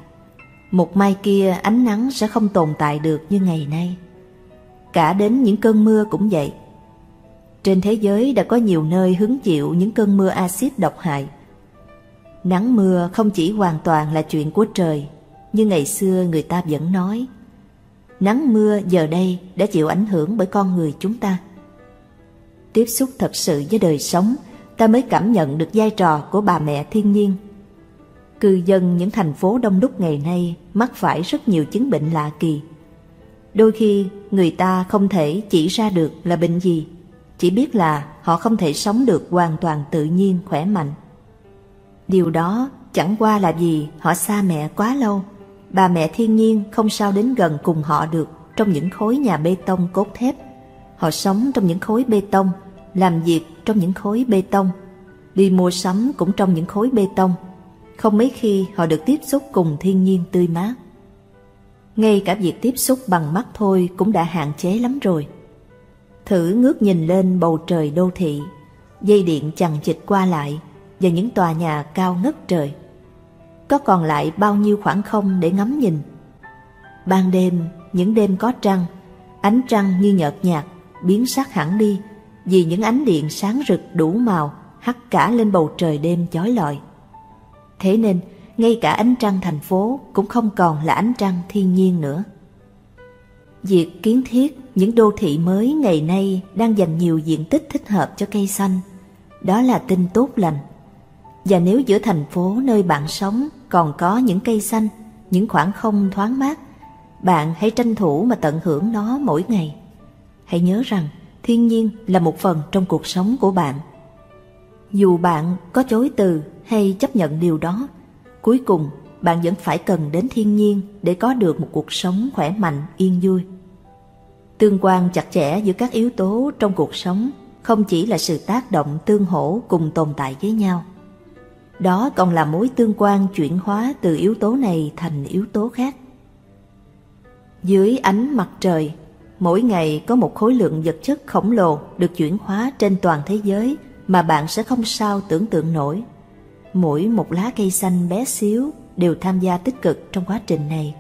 Một mai kia ánh nắng sẽ không tồn tại được như ngày nay. Cả đến những cơn mưa cũng vậy. Trên thế giới đã có nhiều nơi hứng chịu những cơn mưa axit độc hại. Nắng mưa không chỉ hoàn toàn là chuyện của trời, như ngày xưa người ta vẫn nói. Nắng mưa giờ đây đã chịu ảnh hưởng bởi con người chúng ta. Tiếp xúc thật sự với đời sống, ta mới cảm nhận được vai trò của bà mẹ thiên nhiên Cư dân những thành phố đông đúc ngày nay mắc phải rất nhiều chứng bệnh lạ kỳ. Đôi khi người ta không thể chỉ ra được là bệnh gì, chỉ biết là họ không thể sống được hoàn toàn tự nhiên khỏe mạnh. Điều đó chẳng qua là vì họ xa mẹ quá lâu, bà mẹ thiên nhiên không sao đến gần cùng họ được trong những khối nhà bê tông cốt thép. Họ sống trong những khối bê tông, làm việc trong những khối bê tông, đi mua sắm cũng trong những khối bê tông. Không mấy khi họ được tiếp xúc cùng thiên nhiên tươi mát. Ngay cả việc tiếp xúc bằng mắt thôi cũng đã hạn chế lắm rồi. Thử ngước nhìn lên bầu trời đô thị, dây điện chằng chịt qua lại và những tòa nhà cao ngất trời. Có còn lại bao nhiêu khoảng không để ngắm nhìn. Ban đêm, những đêm có trăng, ánh trăng như nhợt nhạt, biến sắc hẳn đi vì những ánh điện sáng rực đủ màu hắt cả lên bầu trời đêm chói lọi. Thế nên, ngay cả ánh trăng thành phố cũng không còn là ánh trăng thiên nhiên nữa. Việc kiến thiết những đô thị mới ngày nay đang dành nhiều diện tích thích hợp cho cây xanh. Đó là tin tốt lành. Và nếu giữa thành phố nơi bạn sống còn có những cây xanh, những khoảng không thoáng mát, bạn hãy tranh thủ mà tận hưởng nó mỗi ngày. Hãy nhớ rằng thiên nhiên là một phần trong cuộc sống của bạn. Dù bạn có chối từ hay chấp nhận điều đó, cuối cùng bạn vẫn phải cần đến thiên nhiên để có được một cuộc sống khỏe mạnh, yên vui. Tương quan chặt chẽ giữa các yếu tố trong cuộc sống không chỉ là sự tác động tương hỗ cùng tồn tại với nhau. Đó còn là mối tương quan chuyển hóa từ yếu tố này thành yếu tố khác. Dưới ánh mặt trời, mỗi ngày có một khối lượng vật chất khổng lồ được chuyển hóa trên toàn thế giới mà bạn sẽ không sao tưởng tượng nổi. Mỗi một lá cây xanh bé xíu đều tham gia tích cực trong quá trình này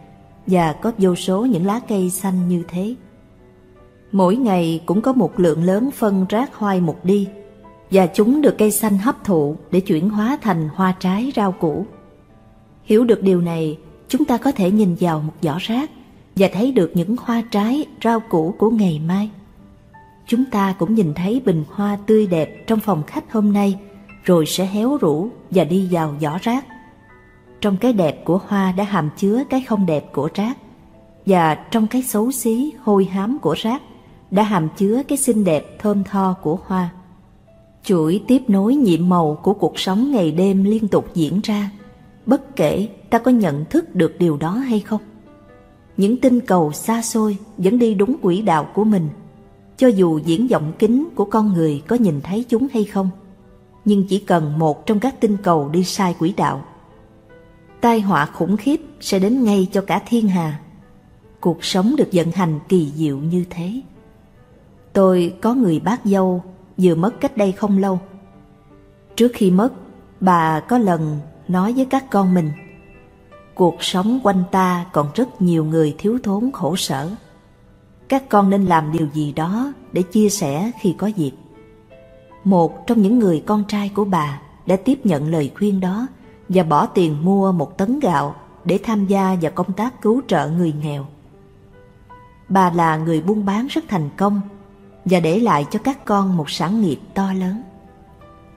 và có vô số những lá cây xanh như thế. Mỗi ngày cũng có một lượng lớn phân rác hoai mục đi và chúng được cây xanh hấp thụ để chuyển hóa thành hoa trái rau củ. Hiểu được điều này, chúng ta có thể nhìn vào một giỏ rác và thấy được những hoa trái, rau củ của ngày mai. Chúng ta cũng nhìn thấy bình hoa tươi đẹp trong phòng khách hôm nay rồi sẽ héo rũ và đi vào giỏ rác. Trong cái đẹp của hoa đã hàm chứa cái không đẹp của rác và trong cái xấu xí, hôi hám của rác đã hàm chứa cái xinh đẹp thơm tho của hoa. Chuỗi tiếp nối nhiệm màu của cuộc sống ngày đêm liên tục diễn ra, bất kể ta có nhận thức được điều đó hay không. Những tinh cầu xa xôi vẫn đi đúng quỹ đạo của mình, cho dù diễn vọng kính của con người có nhìn thấy chúng hay không. Nhưng chỉ cần một trong các tinh cầu đi sai quỹ đạo, tai họa khủng khiếp sẽ đến ngay cho cả thiên hà. Cuộc sống được vận hành kỳ diệu như thế. Tôi có người bác dâu vừa mất cách đây không lâu. Trước khi mất, bà có lần nói với các con mình Cuộc sống quanh ta còn rất nhiều người thiếu thốn khổ sở. Các con nên làm điều gì đó để chia sẻ khi có dịp. Một trong những người con trai của bà đã tiếp nhận lời khuyên đó và bỏ tiền mua một tấn gạo để tham gia vào công tác cứu trợ người nghèo. Bà là người buôn bán rất thành công và để lại cho các con một sản nghiệp to lớn.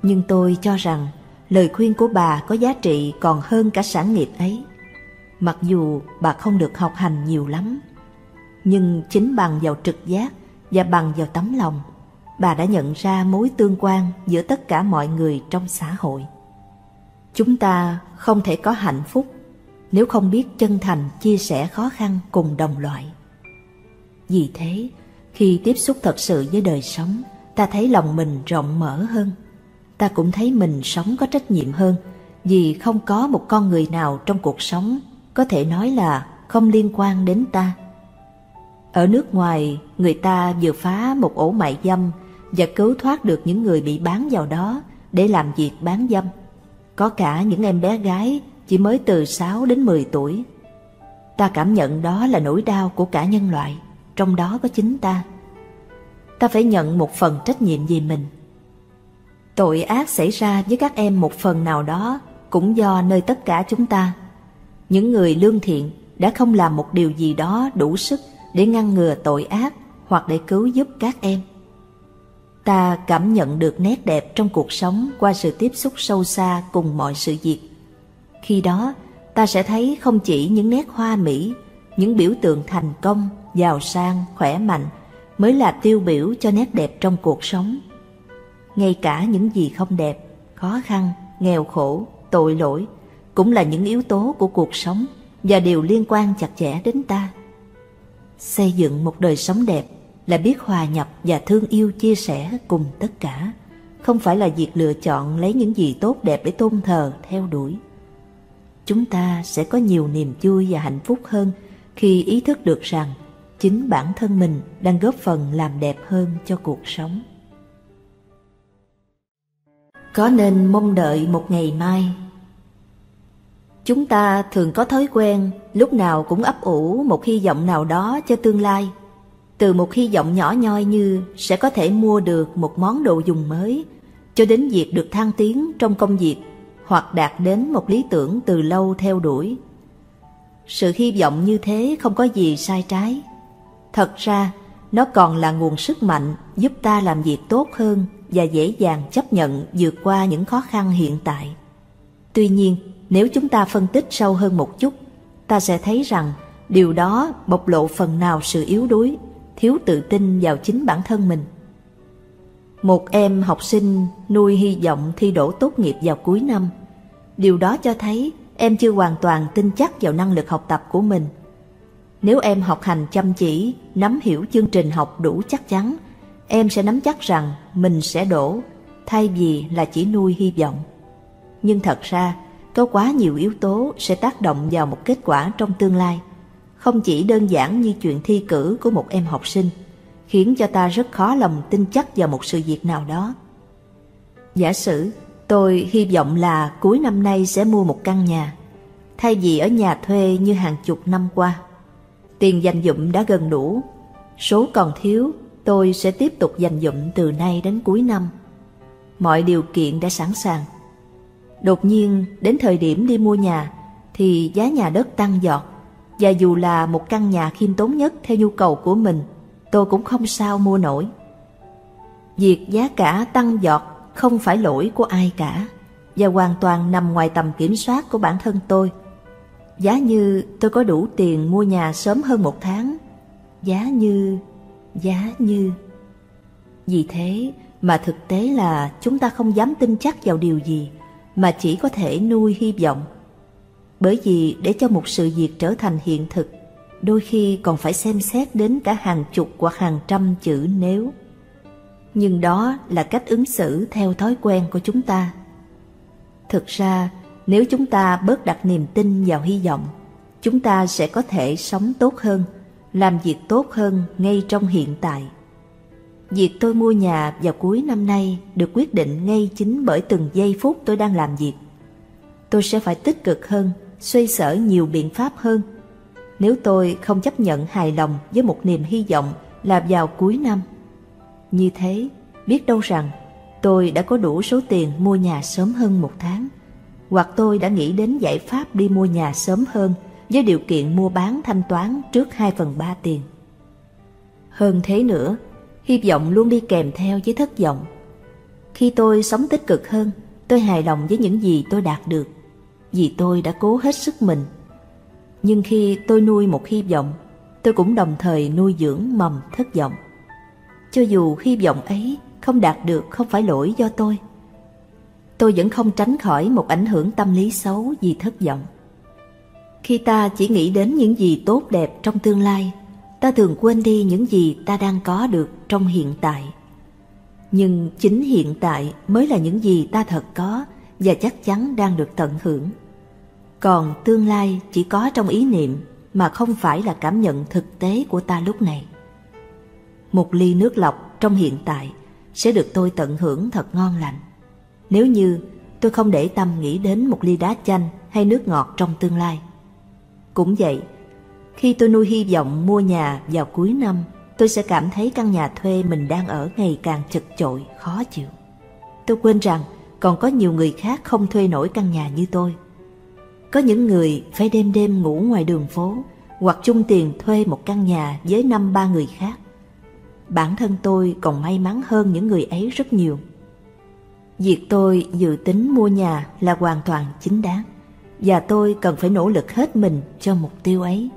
Nhưng tôi cho rằng lời khuyên của bà có giá trị còn hơn cả sản nghiệp ấy. Mặc dù bà không được học hành nhiều lắm, nhưng chính bằng vào trực giác và bằng vào tấm lòng, bà đã nhận ra mối tương quan giữa tất cả mọi người trong xã hội. Chúng ta không thể có hạnh phúc nếu không biết chân thành chia sẻ khó khăn cùng đồng loại. Vì thế, khi tiếp xúc thật sự với đời sống, ta thấy lòng mình rộng mở hơn. Ta cũng thấy mình sống có trách nhiệm hơn vì không có một con người nào trong cuộc sống có thể nói là không liên quan đến ta. Ở nước ngoài, người ta vừa phá một ổ mại dâm và cứu thoát được những người bị bán vào đó để làm việc bán dâm. Có cả những em bé gái chỉ mới từ 6 đến 10 tuổi. Ta cảm nhận đó là nỗi đau của cả nhân loại trong đó có chính ta. Ta phải nhận một phần trách nhiệm về mình. Tội ác xảy ra với các em một phần nào đó cũng do nơi tất cả chúng ta. Những người lương thiện đã không làm một điều gì đó đủ sức để ngăn ngừa tội ác hoặc để cứu giúp các em. Ta cảm nhận được nét đẹp trong cuộc sống qua sự tiếp xúc sâu xa cùng mọi sự việc. Khi đó, ta sẽ thấy không chỉ những nét hoa mỹ, những biểu tượng thành công giàu sang, khỏe mạnh mới là tiêu biểu cho nét đẹp trong cuộc sống. Ngay cả những gì không đẹp, khó khăn, nghèo khổ, tội lỗi cũng là những yếu tố của cuộc sống và đều liên quan chặt chẽ đến ta. Xây dựng một đời sống đẹp là biết hòa nhập và thương yêu chia sẻ cùng tất cả, không phải là việc lựa chọn lấy những gì tốt đẹp để tôn thờ, theo đuổi. Chúng ta sẽ có nhiều niềm vui và hạnh phúc hơn khi ý thức được rằng chính bản thân mình đang góp phần làm đẹp hơn cho cuộc sống. Có nên mong đợi một ngày mai Chúng ta thường có thói quen lúc nào cũng ấp ủ một hy vọng nào đó cho tương lai. Từ một hy vọng nhỏ nhoi như sẽ có thể mua được một món đồ dùng mới, cho đến việc được thăng tiến trong công việc hoặc đạt đến một lý tưởng từ lâu theo đuổi. Sự hy vọng như thế không có gì sai trái. Thật ra, nó còn là nguồn sức mạnh giúp ta làm việc tốt hơn và dễ dàng chấp nhận vượt qua những khó khăn hiện tại. Tuy nhiên, nếu chúng ta phân tích sâu hơn một chút, ta sẽ thấy rằng điều đó bộc lộ phần nào sự yếu đuối, thiếu tự tin vào chính bản thân mình. Một em học sinh nuôi hy vọng thi đỗ tốt nghiệp vào cuối năm. Điều đó cho thấy em chưa hoàn toàn tin chắc vào năng lực học tập của mình. Nếu em học hành chăm chỉ, nắm hiểu chương trình học đủ chắc chắn, em sẽ nắm chắc rằng mình sẽ đổ, thay vì là chỉ nuôi hy vọng. Nhưng thật ra, có quá nhiều yếu tố sẽ tác động vào một kết quả trong tương lai, không chỉ đơn giản như chuyện thi cử của một em học sinh, khiến cho ta rất khó lòng tin chắc vào một sự việc nào đó. Giả sử tôi hy vọng là cuối năm nay sẽ mua một căn nhà, thay vì ở nhà thuê như hàng chục năm qua. Tiền dành dụm đã gần đủ, số còn thiếu tôi sẽ tiếp tục dành dụm từ nay đến cuối năm. Mọi điều kiện đã sẵn sàng Đột nhiên đến thời điểm đi mua nhà thì giá nhà đất tăng giọt và dù là một căn nhà khiêm tốn nhất theo nhu cầu của mình tôi cũng không sao mua nổi. Việc giá cả tăng giọt không phải lỗi của ai cả và hoàn toàn nằm ngoài tầm kiểm soát của bản thân tôi. Giá như tôi có đủ tiền mua nhà sớm hơn một tháng, giá như, giá như. Vì thế mà thực tế là chúng ta không dám tin chắc vào điều gì mà chỉ có thể nuôi hy vọng. Bởi vì để cho một sự việc trở thành hiện thực, đôi khi còn phải xem xét đến cả hàng chục hoặc hàng trăm chữ nếu. Nhưng đó là cách ứng xử theo thói quen của chúng ta. Thực ra, nếu chúng ta bớt đặt niềm tin vào hy vọng, chúng ta sẽ có thể sống tốt hơn, làm việc tốt hơn ngay trong hiện tại. Việc tôi mua nhà vào cuối năm nay được quyết định ngay chính bởi từng giây phút tôi đang làm việc. Tôi sẽ phải tích cực hơn, xoay sở nhiều biện pháp hơn. Nếu tôi không chấp nhận hài lòng với một niềm hy vọng là vào cuối năm. Như thế, biết đâu rằng tôi đã có đủ số tiền mua nhà sớm hơn một tháng. Hoặc tôi đã nghĩ đến giải pháp đi mua nhà sớm hơn với điều kiện mua bán thanh toán trước 2 phần 3 tiền. Hơn thế nữa, hy vọng luôn đi kèm theo với thất vọng. Khi tôi sống tích cực hơn, tôi hài lòng với những gì tôi đạt được, vì tôi đã cố hết sức mình. Nhưng khi tôi nuôi một hy vọng, tôi cũng đồng thời nuôi dưỡng mầm thất vọng. Cho dù hy vọng ấy không đạt được không phải lỗi do tôi, tôi vẫn không tránh khỏi một ảnh hưởng tâm lý xấu vì thất vọng. Khi ta chỉ nghĩ đến những gì tốt đẹp trong tương lai, ta thường quên đi những gì ta đang có được trong hiện tại. Nhưng chính hiện tại mới là những gì ta thật có và chắc chắn đang được tận hưởng. Còn tương lai chỉ có trong ý niệm mà không phải là cảm nhận thực tế của ta lúc này. Một ly nước lọc trong hiện tại sẽ được tôi tận hưởng thật ngon lành. Nếu như tôi không để tâm nghĩ đến một ly đá chanh hay nước ngọt trong tương lai. Cũng vậy, khi tôi nuôi hy vọng mua nhà vào cuối năm, tôi sẽ cảm thấy căn nhà thuê mình đang ở ngày càng chật chội, khó chịu. Tôi quên rằng còn có nhiều người khác không thuê nổi căn nhà như tôi. Có những người phải đêm đêm ngủ ngoài đường phố hoặc chung tiền thuê một căn nhà với năm ba người khác. Bản thân tôi còn may mắn hơn những người ấy rất nhiều. Việc tôi dự tính mua nhà là hoàn toàn chính đáng và tôi cần phải nỗ lực hết mình cho mục tiêu ấy.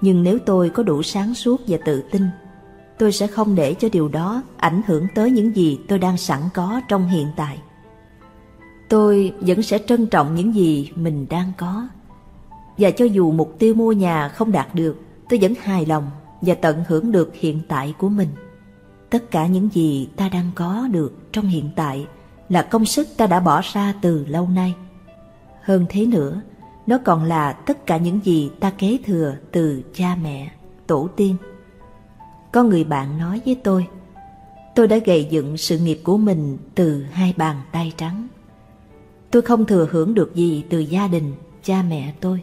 Nhưng nếu tôi có đủ sáng suốt và tự tin, tôi sẽ không để cho điều đó ảnh hưởng tới những gì tôi đang sẵn có trong hiện tại. Tôi vẫn sẽ trân trọng những gì mình đang có. Và cho dù mục tiêu mua nhà không đạt được, tôi vẫn hài lòng và tận hưởng được hiện tại của mình. Tất cả những gì ta đang có được trong hiện tại là công sức ta đã bỏ ra từ lâu nay. Hơn thế nữa, nó còn là tất cả những gì ta kế thừa từ cha mẹ, tổ tiên. Có người bạn nói với tôi, tôi đã gầy dựng sự nghiệp của mình từ hai bàn tay trắng. Tôi không thừa hưởng được gì từ gia đình, cha mẹ tôi.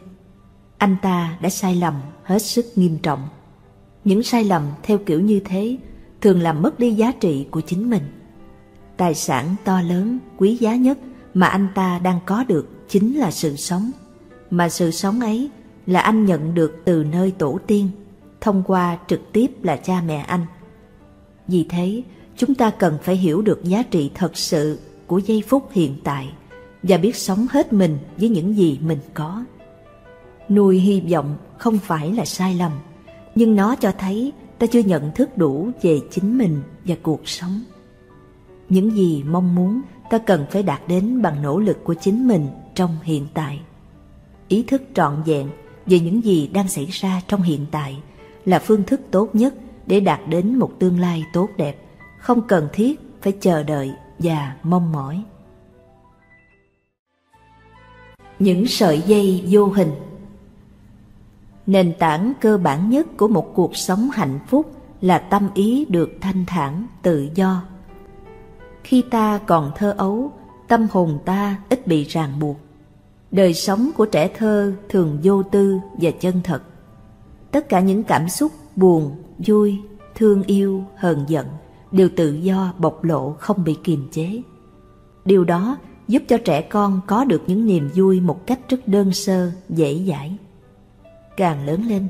Anh ta đã sai lầm hết sức nghiêm trọng. Những sai lầm theo kiểu như thế thường làm mất đi giá trị của chính mình. Tài sản to lớn, quý giá nhất mà anh ta đang có được chính là sự sống. Mà sự sống ấy là anh nhận được từ nơi tổ tiên, thông qua trực tiếp là cha mẹ anh. Vì thế, chúng ta cần phải hiểu được giá trị thật sự của giây phút hiện tại và biết sống hết mình với những gì mình có. Nuôi hy vọng không phải là sai lầm, nhưng nó cho thấy ta chưa nhận thức đủ về chính mình và cuộc sống. Những gì mong muốn ta cần phải đạt đến bằng nỗ lực của chính mình trong hiện tại. Ý thức trọn vẹn về những gì đang xảy ra trong hiện tại là phương thức tốt nhất để đạt đến một tương lai tốt đẹp, không cần thiết phải chờ đợi và mong mỏi. Những sợi dây vô hình Nền tảng cơ bản nhất của một cuộc sống hạnh phúc là tâm ý được thanh thản, tự do. Khi ta còn thơ ấu, tâm hồn ta ít bị ràng buộc. Đời sống của trẻ thơ thường vô tư và chân thật. Tất cả những cảm xúc buồn, vui, thương yêu, hờn giận đều tự do bộc lộ không bị kiềm chế. Điều đó giúp cho trẻ con có được những niềm vui một cách rất đơn sơ, dễ dãi. Càng lớn lên,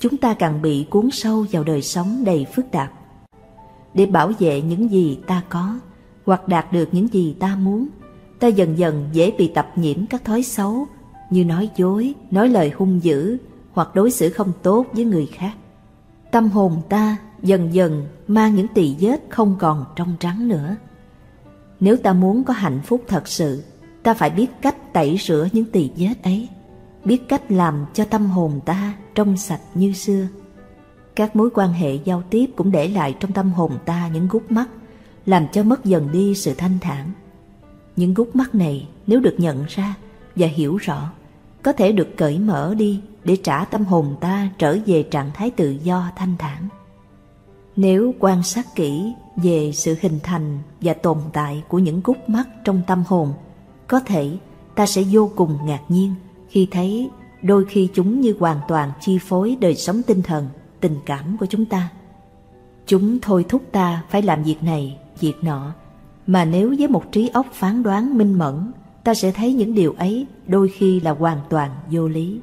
chúng ta càng bị cuốn sâu vào đời sống đầy phức tạp. Để bảo vệ những gì ta có, hoặc đạt được những gì ta muốn, ta dần dần dễ bị tập nhiễm các thói xấu như nói dối, nói lời hung dữ hoặc đối xử không tốt với người khác. Tâm hồn ta dần dần mang những tỳ vết không còn trong trắng nữa. Nếu ta muốn có hạnh phúc thật sự, ta phải biết cách tẩy rửa những tỳ vết ấy biết cách làm cho tâm hồn ta trong sạch như xưa. Các mối quan hệ giao tiếp cũng để lại trong tâm hồn ta những gút mắt, làm cho mất dần đi sự thanh thản. Những gút mắt này nếu được nhận ra và hiểu rõ, có thể được cởi mở đi để trả tâm hồn ta trở về trạng thái tự do thanh thản. Nếu quan sát kỹ về sự hình thành và tồn tại của những gút mắt trong tâm hồn, có thể ta sẽ vô cùng ngạc nhiên khi thấy đôi khi chúng như hoàn toàn chi phối đời sống tinh thần, tình cảm của chúng ta. Chúng thôi thúc ta phải làm việc này, việc nọ, mà nếu với một trí óc phán đoán minh mẫn, ta sẽ thấy những điều ấy đôi khi là hoàn toàn vô lý.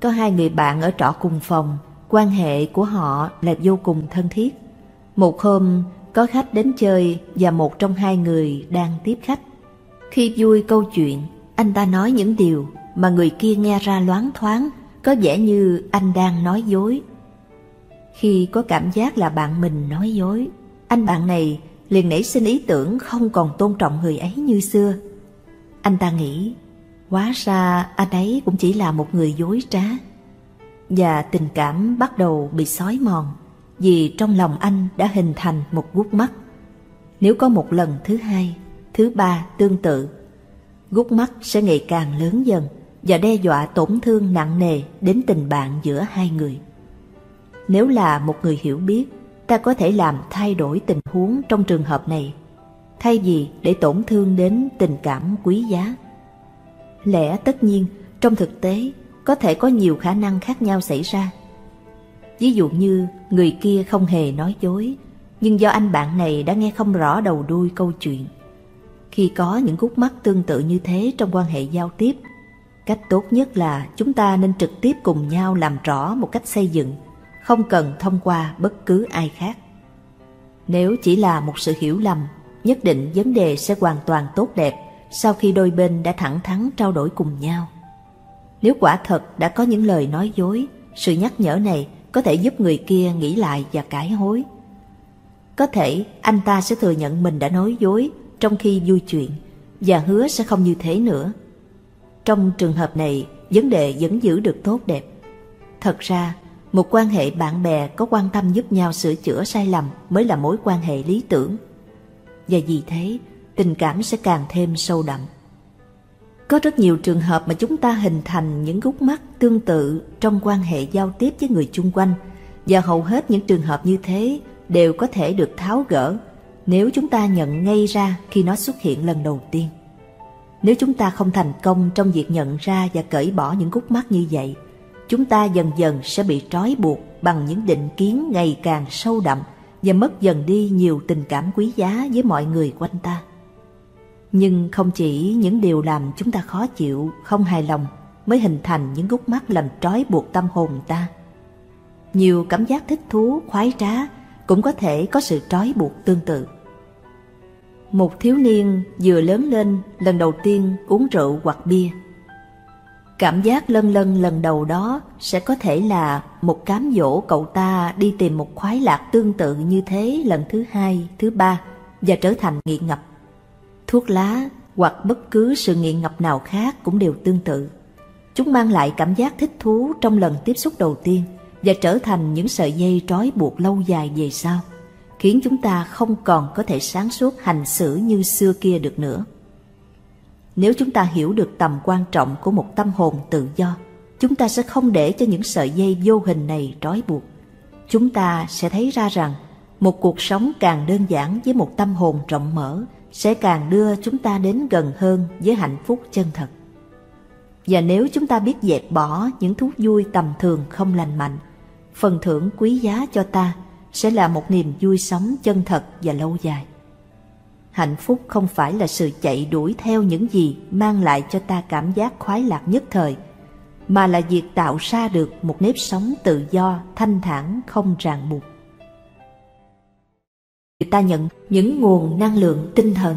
Có hai người bạn ở trọ cùng phòng, quan hệ của họ là vô cùng thân thiết. Một hôm, có khách đến chơi và một trong hai người đang tiếp khách. Khi vui câu chuyện, anh ta nói những điều mà người kia nghe ra loáng thoáng, có vẻ như anh đang nói dối. Khi có cảm giác là bạn mình nói dối, anh bạn này liền nảy sinh ý tưởng không còn tôn trọng người ấy như xưa. Anh ta nghĩ, hóa ra anh ấy cũng chỉ là một người dối trá. Và tình cảm bắt đầu bị xói mòn, vì trong lòng anh đã hình thành một gút mắt. Nếu có một lần thứ hai, thứ ba tương tự gút mắt sẽ ngày càng lớn dần và đe dọa tổn thương nặng nề đến tình bạn giữa hai người. Nếu là một người hiểu biết, ta có thể làm thay đổi tình huống trong trường hợp này, thay vì để tổn thương đến tình cảm quý giá. Lẽ tất nhiên, trong thực tế, có thể có nhiều khả năng khác nhau xảy ra. Ví dụ như người kia không hề nói dối, nhưng do anh bạn này đã nghe không rõ đầu đuôi câu chuyện khi có những khúc mắc tương tự như thế trong quan hệ giao tiếp, cách tốt nhất là chúng ta nên trực tiếp cùng nhau làm rõ một cách xây dựng, không cần thông qua bất cứ ai khác. Nếu chỉ là một sự hiểu lầm, nhất định vấn đề sẽ hoàn toàn tốt đẹp sau khi đôi bên đã thẳng thắn trao đổi cùng nhau. Nếu quả thật đã có những lời nói dối, sự nhắc nhở này có thể giúp người kia nghĩ lại và cải hối. Có thể anh ta sẽ thừa nhận mình đã nói dối trong khi vui chuyện và hứa sẽ không như thế nữa. Trong trường hợp này, vấn đề vẫn giữ được tốt đẹp. Thật ra, một quan hệ bạn bè có quan tâm giúp nhau sửa chữa sai lầm mới là mối quan hệ lý tưởng. Và vì thế, tình cảm sẽ càng thêm sâu đậm. Có rất nhiều trường hợp mà chúng ta hình thành những gút mắt tương tự trong quan hệ giao tiếp với người chung quanh và hầu hết những trường hợp như thế đều có thể được tháo gỡ nếu chúng ta nhận ngay ra khi nó xuất hiện lần đầu tiên. Nếu chúng ta không thành công trong việc nhận ra và cởi bỏ những gút mắt như vậy, chúng ta dần dần sẽ bị trói buộc bằng những định kiến ngày càng sâu đậm và mất dần đi nhiều tình cảm quý giá với mọi người quanh ta. Nhưng không chỉ những điều làm chúng ta khó chịu, không hài lòng mới hình thành những gút mắt làm trói buộc tâm hồn ta. Nhiều cảm giác thích thú, khoái trá cũng có thể có sự trói buộc tương tự. Một thiếu niên vừa lớn lên lần đầu tiên uống rượu hoặc bia. Cảm giác lân lân lần đầu đó sẽ có thể là một cám dỗ cậu ta đi tìm một khoái lạc tương tự như thế lần thứ hai, thứ ba và trở thành nghiện ngập. Thuốc lá hoặc bất cứ sự nghiện ngập nào khác cũng đều tương tự. Chúng mang lại cảm giác thích thú trong lần tiếp xúc đầu tiên và trở thành những sợi dây trói buộc lâu dài về sau, khiến chúng ta không còn có thể sáng suốt hành xử như xưa kia được nữa. Nếu chúng ta hiểu được tầm quan trọng của một tâm hồn tự do, chúng ta sẽ không để cho những sợi dây vô hình này trói buộc. Chúng ta sẽ thấy ra rằng một cuộc sống càng đơn giản với một tâm hồn rộng mở sẽ càng đưa chúng ta đến gần hơn với hạnh phúc chân thật. Và nếu chúng ta biết dẹp bỏ những thú vui tầm thường không lành mạnh, phần thưởng quý giá cho ta sẽ là một niềm vui sống chân thật và lâu dài. Hạnh phúc không phải là sự chạy đuổi theo những gì mang lại cho ta cảm giác khoái lạc nhất thời, mà là việc tạo ra được một nếp sống tự do, thanh thản, không ràng buộc. Người ta nhận những nguồn năng lượng tinh thần.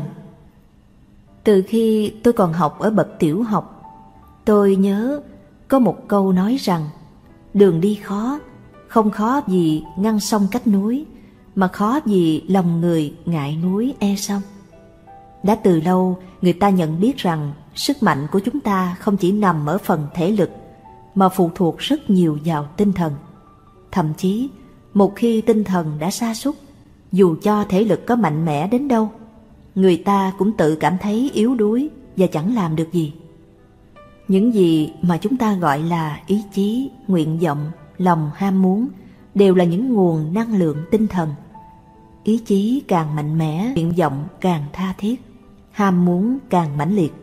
Từ khi tôi còn học ở bậc tiểu học, tôi nhớ có một câu nói rằng đường đi khó, không khó gì ngăn sông cách núi, mà khó gì lòng người ngại núi e sông. Đã từ lâu, người ta nhận biết rằng sức mạnh của chúng ta không chỉ nằm ở phần thể lực, mà phụ thuộc rất nhiều vào tinh thần. Thậm chí, một khi tinh thần đã sa sút dù cho thể lực có mạnh mẽ đến đâu, người ta cũng tự cảm thấy yếu đuối và chẳng làm được gì. Những gì mà chúng ta gọi là ý chí, nguyện vọng, lòng ham muốn đều là những nguồn năng lượng tinh thần. Ý chí càng mạnh mẽ, nguyện vọng càng tha thiết, ham muốn càng mãnh liệt,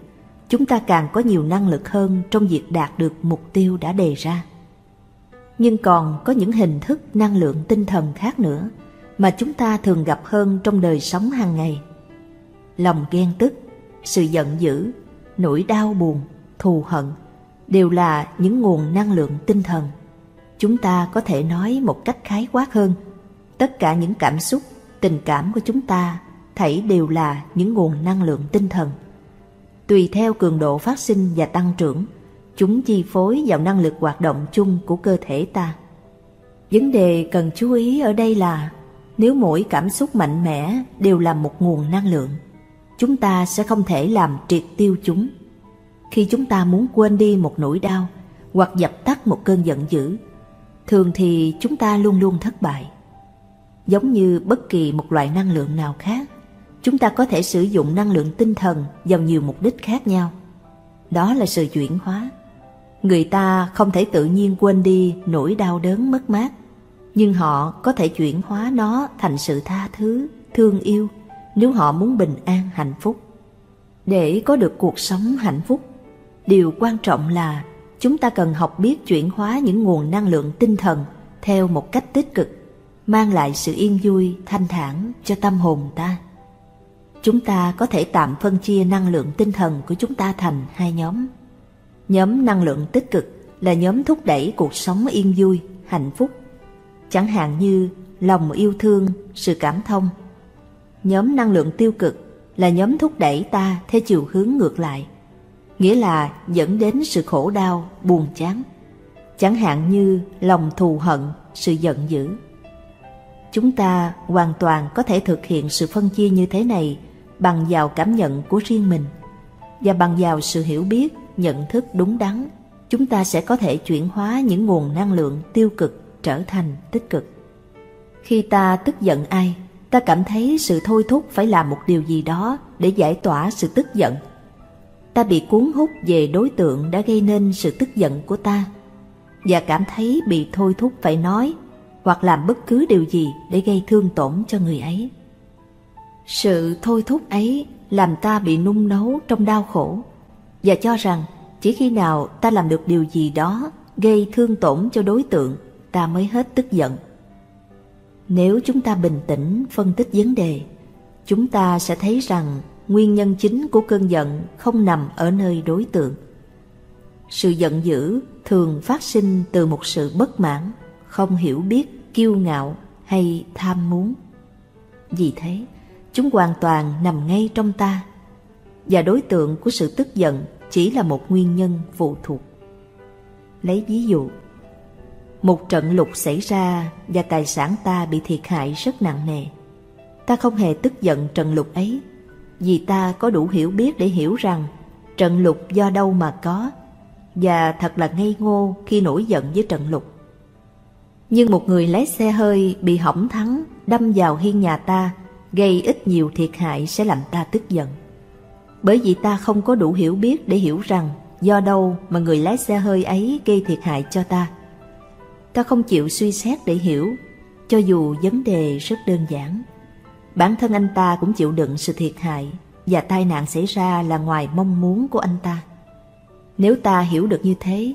chúng ta càng có nhiều năng lực hơn trong việc đạt được mục tiêu đã đề ra. Nhưng còn có những hình thức năng lượng tinh thần khác nữa mà chúng ta thường gặp hơn trong đời sống hàng ngày. Lòng ghen tức, sự giận dữ, nỗi đau buồn, thù hận đều là những nguồn năng lượng tinh thần. Chúng ta có thể nói một cách khái quát hơn, tất cả những cảm xúc, tình cảm của chúng ta thảy đều là những nguồn năng lượng tinh thần. Tùy theo cường độ phát sinh và tăng trưởng, chúng chi phối vào năng lực hoạt động chung của cơ thể ta. Vấn đề cần chú ý ở đây là nếu mỗi cảm xúc mạnh mẽ đều là một nguồn năng lượng, chúng ta sẽ không thể làm triệt tiêu chúng. Khi chúng ta muốn quên đi một nỗi đau hoặc dập tắt một cơn giận dữ, thường thì chúng ta luôn luôn thất bại. Giống như bất kỳ một loại năng lượng nào khác, chúng ta có thể sử dụng năng lượng tinh thần vào nhiều mục đích khác nhau. Đó là sự chuyển hóa. Người ta không thể tự nhiên quên đi nỗi đau đớn mất mát nhưng họ có thể chuyển hóa nó thành sự tha thứ, thương yêu nếu họ muốn bình an hạnh phúc. Để có được cuộc sống hạnh phúc, điều quan trọng là chúng ta cần học biết chuyển hóa những nguồn năng lượng tinh thần theo một cách tích cực, mang lại sự yên vui, thanh thản cho tâm hồn ta. Chúng ta có thể tạm phân chia năng lượng tinh thần của chúng ta thành hai nhóm. Nhóm năng lượng tích cực là nhóm thúc đẩy cuộc sống yên vui, hạnh phúc chẳng hạn như lòng yêu thương, sự cảm thông. Nhóm năng lượng tiêu cực là nhóm thúc đẩy ta theo chiều hướng ngược lại, nghĩa là dẫn đến sự khổ đau, buồn chán. chẳng hạn như lòng thù hận, sự giận dữ. Chúng ta hoàn toàn có thể thực hiện sự phân chia như thế này bằng vào cảm nhận của riêng mình và bằng vào sự hiểu biết, nhận thức đúng đắn, chúng ta sẽ có thể chuyển hóa những nguồn năng lượng tiêu cực trở thành tích cực. Khi ta tức giận ai, ta cảm thấy sự thôi thúc phải làm một điều gì đó để giải tỏa sự tức giận. Ta bị cuốn hút về đối tượng đã gây nên sự tức giận của ta và cảm thấy bị thôi thúc phải nói hoặc làm bất cứ điều gì để gây thương tổn cho người ấy. Sự thôi thúc ấy làm ta bị nung nấu trong đau khổ và cho rằng chỉ khi nào ta làm được điều gì đó gây thương tổn cho đối tượng ta mới hết tức giận. Nếu chúng ta bình tĩnh phân tích vấn đề, chúng ta sẽ thấy rằng nguyên nhân chính của cơn giận không nằm ở nơi đối tượng. Sự giận dữ thường phát sinh từ một sự bất mãn, không hiểu biết, kiêu ngạo hay tham muốn. Vì thế, chúng hoàn toàn nằm ngay trong ta và đối tượng của sự tức giận chỉ là một nguyên nhân phụ thuộc. Lấy ví dụ, một trận lục xảy ra và tài sản ta bị thiệt hại rất nặng nề. Ta không hề tức giận trận lục ấy, vì ta có đủ hiểu biết để hiểu rằng trận lục do đâu mà có, và thật là ngây ngô khi nổi giận với trận lục. Nhưng một người lái xe hơi bị hỏng thắng đâm vào hiên nhà ta, gây ít nhiều thiệt hại sẽ làm ta tức giận. Bởi vì ta không có đủ hiểu biết để hiểu rằng do đâu mà người lái xe hơi ấy gây thiệt hại cho ta ta không chịu suy xét để hiểu, cho dù vấn đề rất đơn giản. Bản thân anh ta cũng chịu đựng sự thiệt hại và tai nạn xảy ra là ngoài mong muốn của anh ta. Nếu ta hiểu được như thế,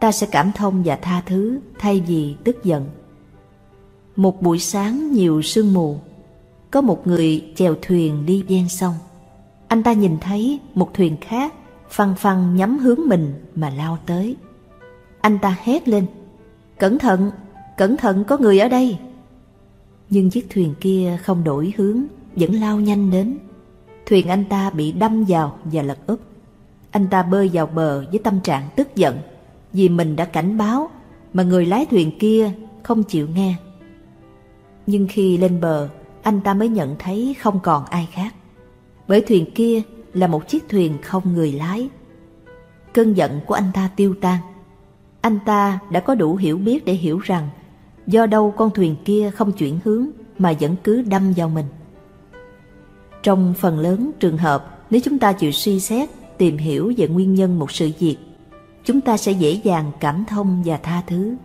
ta sẽ cảm thông và tha thứ thay vì tức giận. Một buổi sáng nhiều sương mù, có một người chèo thuyền đi ven sông. Anh ta nhìn thấy một thuyền khác phăng phăng nhắm hướng mình mà lao tới. Anh ta hét lên, Cẩn thận, cẩn thận có người ở đây. Nhưng chiếc thuyền kia không đổi hướng, vẫn lao nhanh đến. Thuyền anh ta bị đâm vào và lật úp. Anh ta bơi vào bờ với tâm trạng tức giận vì mình đã cảnh báo mà người lái thuyền kia không chịu nghe. Nhưng khi lên bờ, anh ta mới nhận thấy không còn ai khác. Bởi thuyền kia là một chiếc thuyền không người lái. Cơn giận của anh ta tiêu tan anh ta đã có đủ hiểu biết để hiểu rằng do đâu con thuyền kia không chuyển hướng mà vẫn cứ đâm vào mình. Trong phần lớn trường hợp, nếu chúng ta chịu suy xét, tìm hiểu về nguyên nhân một sự việc, chúng ta sẽ dễ dàng cảm thông và tha thứ.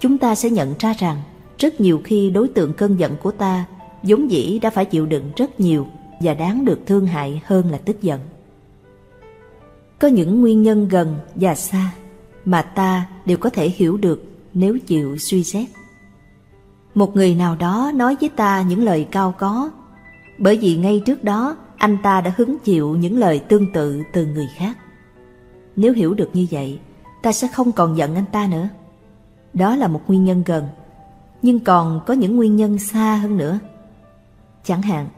Chúng ta sẽ nhận ra rằng rất nhiều khi đối tượng cơn giận của ta vốn dĩ đã phải chịu đựng rất nhiều và đáng được thương hại hơn là tức giận. Có những nguyên nhân gần và xa mà ta đều có thể hiểu được nếu chịu suy xét. Một người nào đó nói với ta những lời cao có, bởi vì ngay trước đó anh ta đã hứng chịu những lời tương tự từ người khác. Nếu hiểu được như vậy, ta sẽ không còn giận anh ta nữa. Đó là một nguyên nhân gần, nhưng còn có những nguyên nhân xa hơn nữa. Chẳng hạn,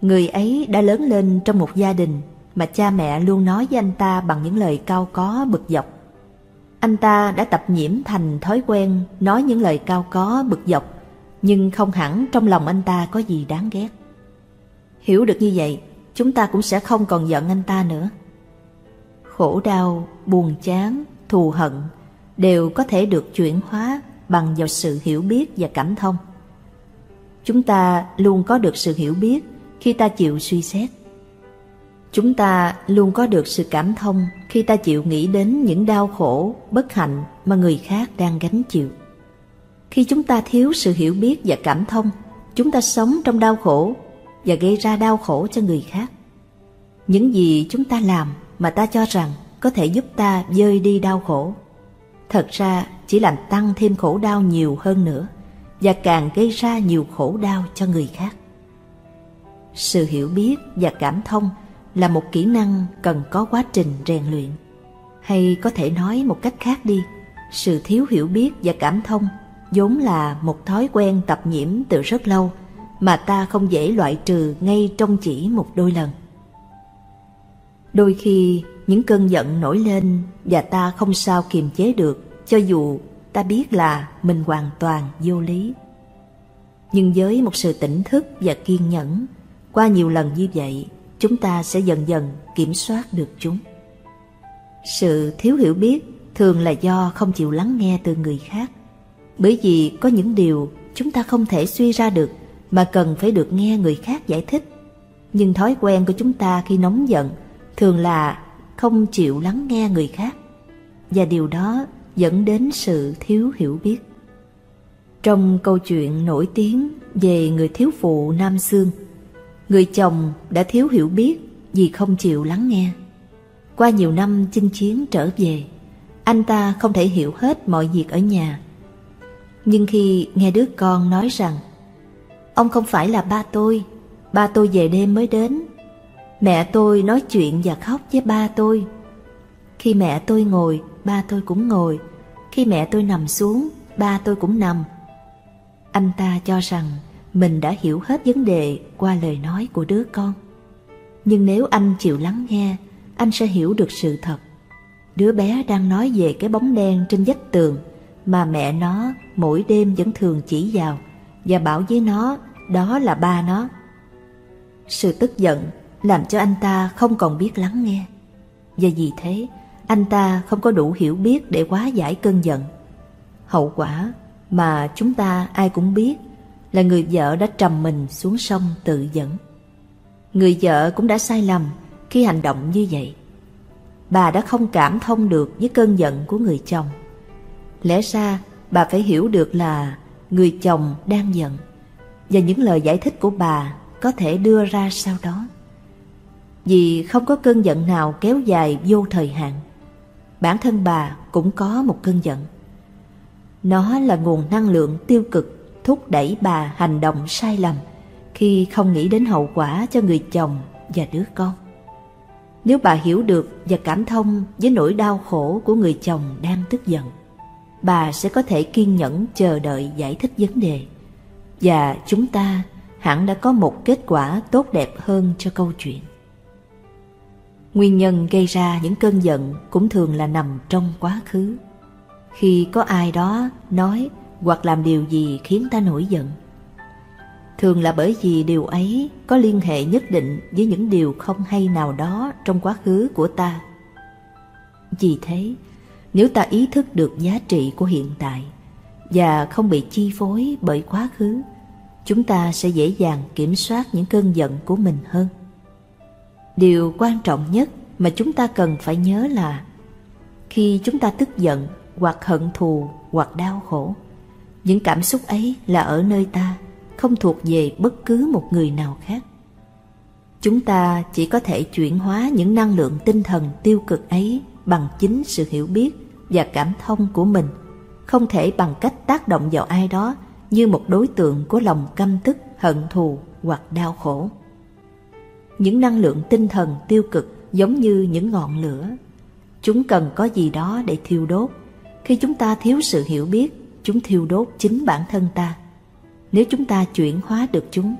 người ấy đã lớn lên trong một gia đình mà cha mẹ luôn nói với anh ta bằng những lời cao có bực dọc anh ta đã tập nhiễm thành thói quen nói những lời cao có bực dọc, nhưng không hẳn trong lòng anh ta có gì đáng ghét. Hiểu được như vậy, chúng ta cũng sẽ không còn giận anh ta nữa. Khổ đau, buồn chán, thù hận đều có thể được chuyển hóa bằng vào sự hiểu biết và cảm thông. Chúng ta luôn có được sự hiểu biết khi ta chịu suy xét Chúng ta luôn có được sự cảm thông khi ta chịu nghĩ đến những đau khổ, bất hạnh mà người khác đang gánh chịu. Khi chúng ta thiếu sự hiểu biết và cảm thông, chúng ta sống trong đau khổ và gây ra đau khổ cho người khác. Những gì chúng ta làm mà ta cho rằng có thể giúp ta dơi đi đau khổ, thật ra chỉ làm tăng thêm khổ đau nhiều hơn nữa và càng gây ra nhiều khổ đau cho người khác. Sự hiểu biết và cảm thông là một kỹ năng cần có quá trình rèn luyện. Hay có thể nói một cách khác đi, sự thiếu hiểu biết và cảm thông vốn là một thói quen tập nhiễm từ rất lâu mà ta không dễ loại trừ ngay trong chỉ một đôi lần. Đôi khi những cơn giận nổi lên và ta không sao kiềm chế được cho dù ta biết là mình hoàn toàn vô lý. Nhưng với một sự tỉnh thức và kiên nhẫn, qua nhiều lần như vậy, chúng ta sẽ dần dần kiểm soát được chúng. Sự thiếu hiểu biết thường là do không chịu lắng nghe từ người khác. Bởi vì có những điều chúng ta không thể suy ra được mà cần phải được nghe người khác giải thích. Nhưng thói quen của chúng ta khi nóng giận thường là không chịu lắng nghe người khác. Và điều đó dẫn đến sự thiếu hiểu biết. Trong câu chuyện nổi tiếng về người thiếu phụ Nam Sương, người chồng đã thiếu hiểu biết vì không chịu lắng nghe. Qua nhiều năm chinh chiến trở về, anh ta không thể hiểu hết mọi việc ở nhà. Nhưng khi nghe đứa con nói rằng Ông không phải là ba tôi, ba tôi về đêm mới đến. Mẹ tôi nói chuyện và khóc với ba tôi. Khi mẹ tôi ngồi, ba tôi cũng ngồi. Khi mẹ tôi nằm xuống, ba tôi cũng nằm. Anh ta cho rằng mình đã hiểu hết vấn đề qua lời nói của đứa con. Nhưng nếu anh chịu lắng nghe, anh sẽ hiểu được sự thật. Đứa bé đang nói về cái bóng đen trên vách tường mà mẹ nó mỗi đêm vẫn thường chỉ vào và bảo với nó đó là ba nó. Sự tức giận làm cho anh ta không còn biết lắng nghe. Và vì thế, anh ta không có đủ hiểu biết để hóa giải cơn giận. Hậu quả mà chúng ta ai cũng biết là người vợ đã trầm mình xuống sông tự dẫn. Người vợ cũng đã sai lầm khi hành động như vậy. Bà đã không cảm thông được với cơn giận của người chồng. Lẽ ra bà phải hiểu được là người chồng đang giận và những lời giải thích của bà có thể đưa ra sau đó. Vì không có cơn giận nào kéo dài vô thời hạn. Bản thân bà cũng có một cơn giận. Nó là nguồn năng lượng tiêu cực thúc đẩy bà hành động sai lầm khi không nghĩ đến hậu quả cho người chồng và đứa con. Nếu bà hiểu được và cảm thông với nỗi đau khổ của người chồng đang tức giận, bà sẽ có thể kiên nhẫn chờ đợi giải thích vấn đề. Và chúng ta hẳn đã có một kết quả tốt đẹp hơn cho câu chuyện. Nguyên nhân gây ra những cơn giận cũng thường là nằm trong quá khứ. Khi có ai đó nói hoặc làm điều gì khiến ta nổi giận, thường là bởi vì điều ấy có liên hệ nhất định với những điều không hay nào đó trong quá khứ của ta. Vì thế, nếu ta ý thức được giá trị của hiện tại và không bị chi phối bởi quá khứ, chúng ta sẽ dễ dàng kiểm soát những cơn giận của mình hơn. Điều quan trọng nhất mà chúng ta cần phải nhớ là khi chúng ta tức giận hoặc hận thù hoặc đau khổ, những cảm xúc ấy là ở nơi ta, không thuộc về bất cứ một người nào khác. Chúng ta chỉ có thể chuyển hóa những năng lượng tinh thần tiêu cực ấy bằng chính sự hiểu biết và cảm thông của mình, không thể bằng cách tác động vào ai đó như một đối tượng của lòng căm tức, hận thù hoặc đau khổ. Những năng lượng tinh thần tiêu cực giống như những ngọn lửa. Chúng cần có gì đó để thiêu đốt. Khi chúng ta thiếu sự hiểu biết, chúng thiêu đốt chính bản thân ta. Nếu chúng ta chuyển hóa được chúng,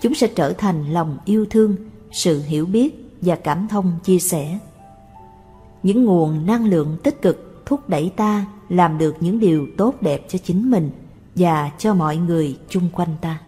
chúng sẽ trở thành lòng yêu thương, sự hiểu biết và cảm thông chia sẻ. Những nguồn năng lượng tích cực thúc đẩy ta làm được những điều tốt đẹp cho chính mình và cho mọi người chung quanh ta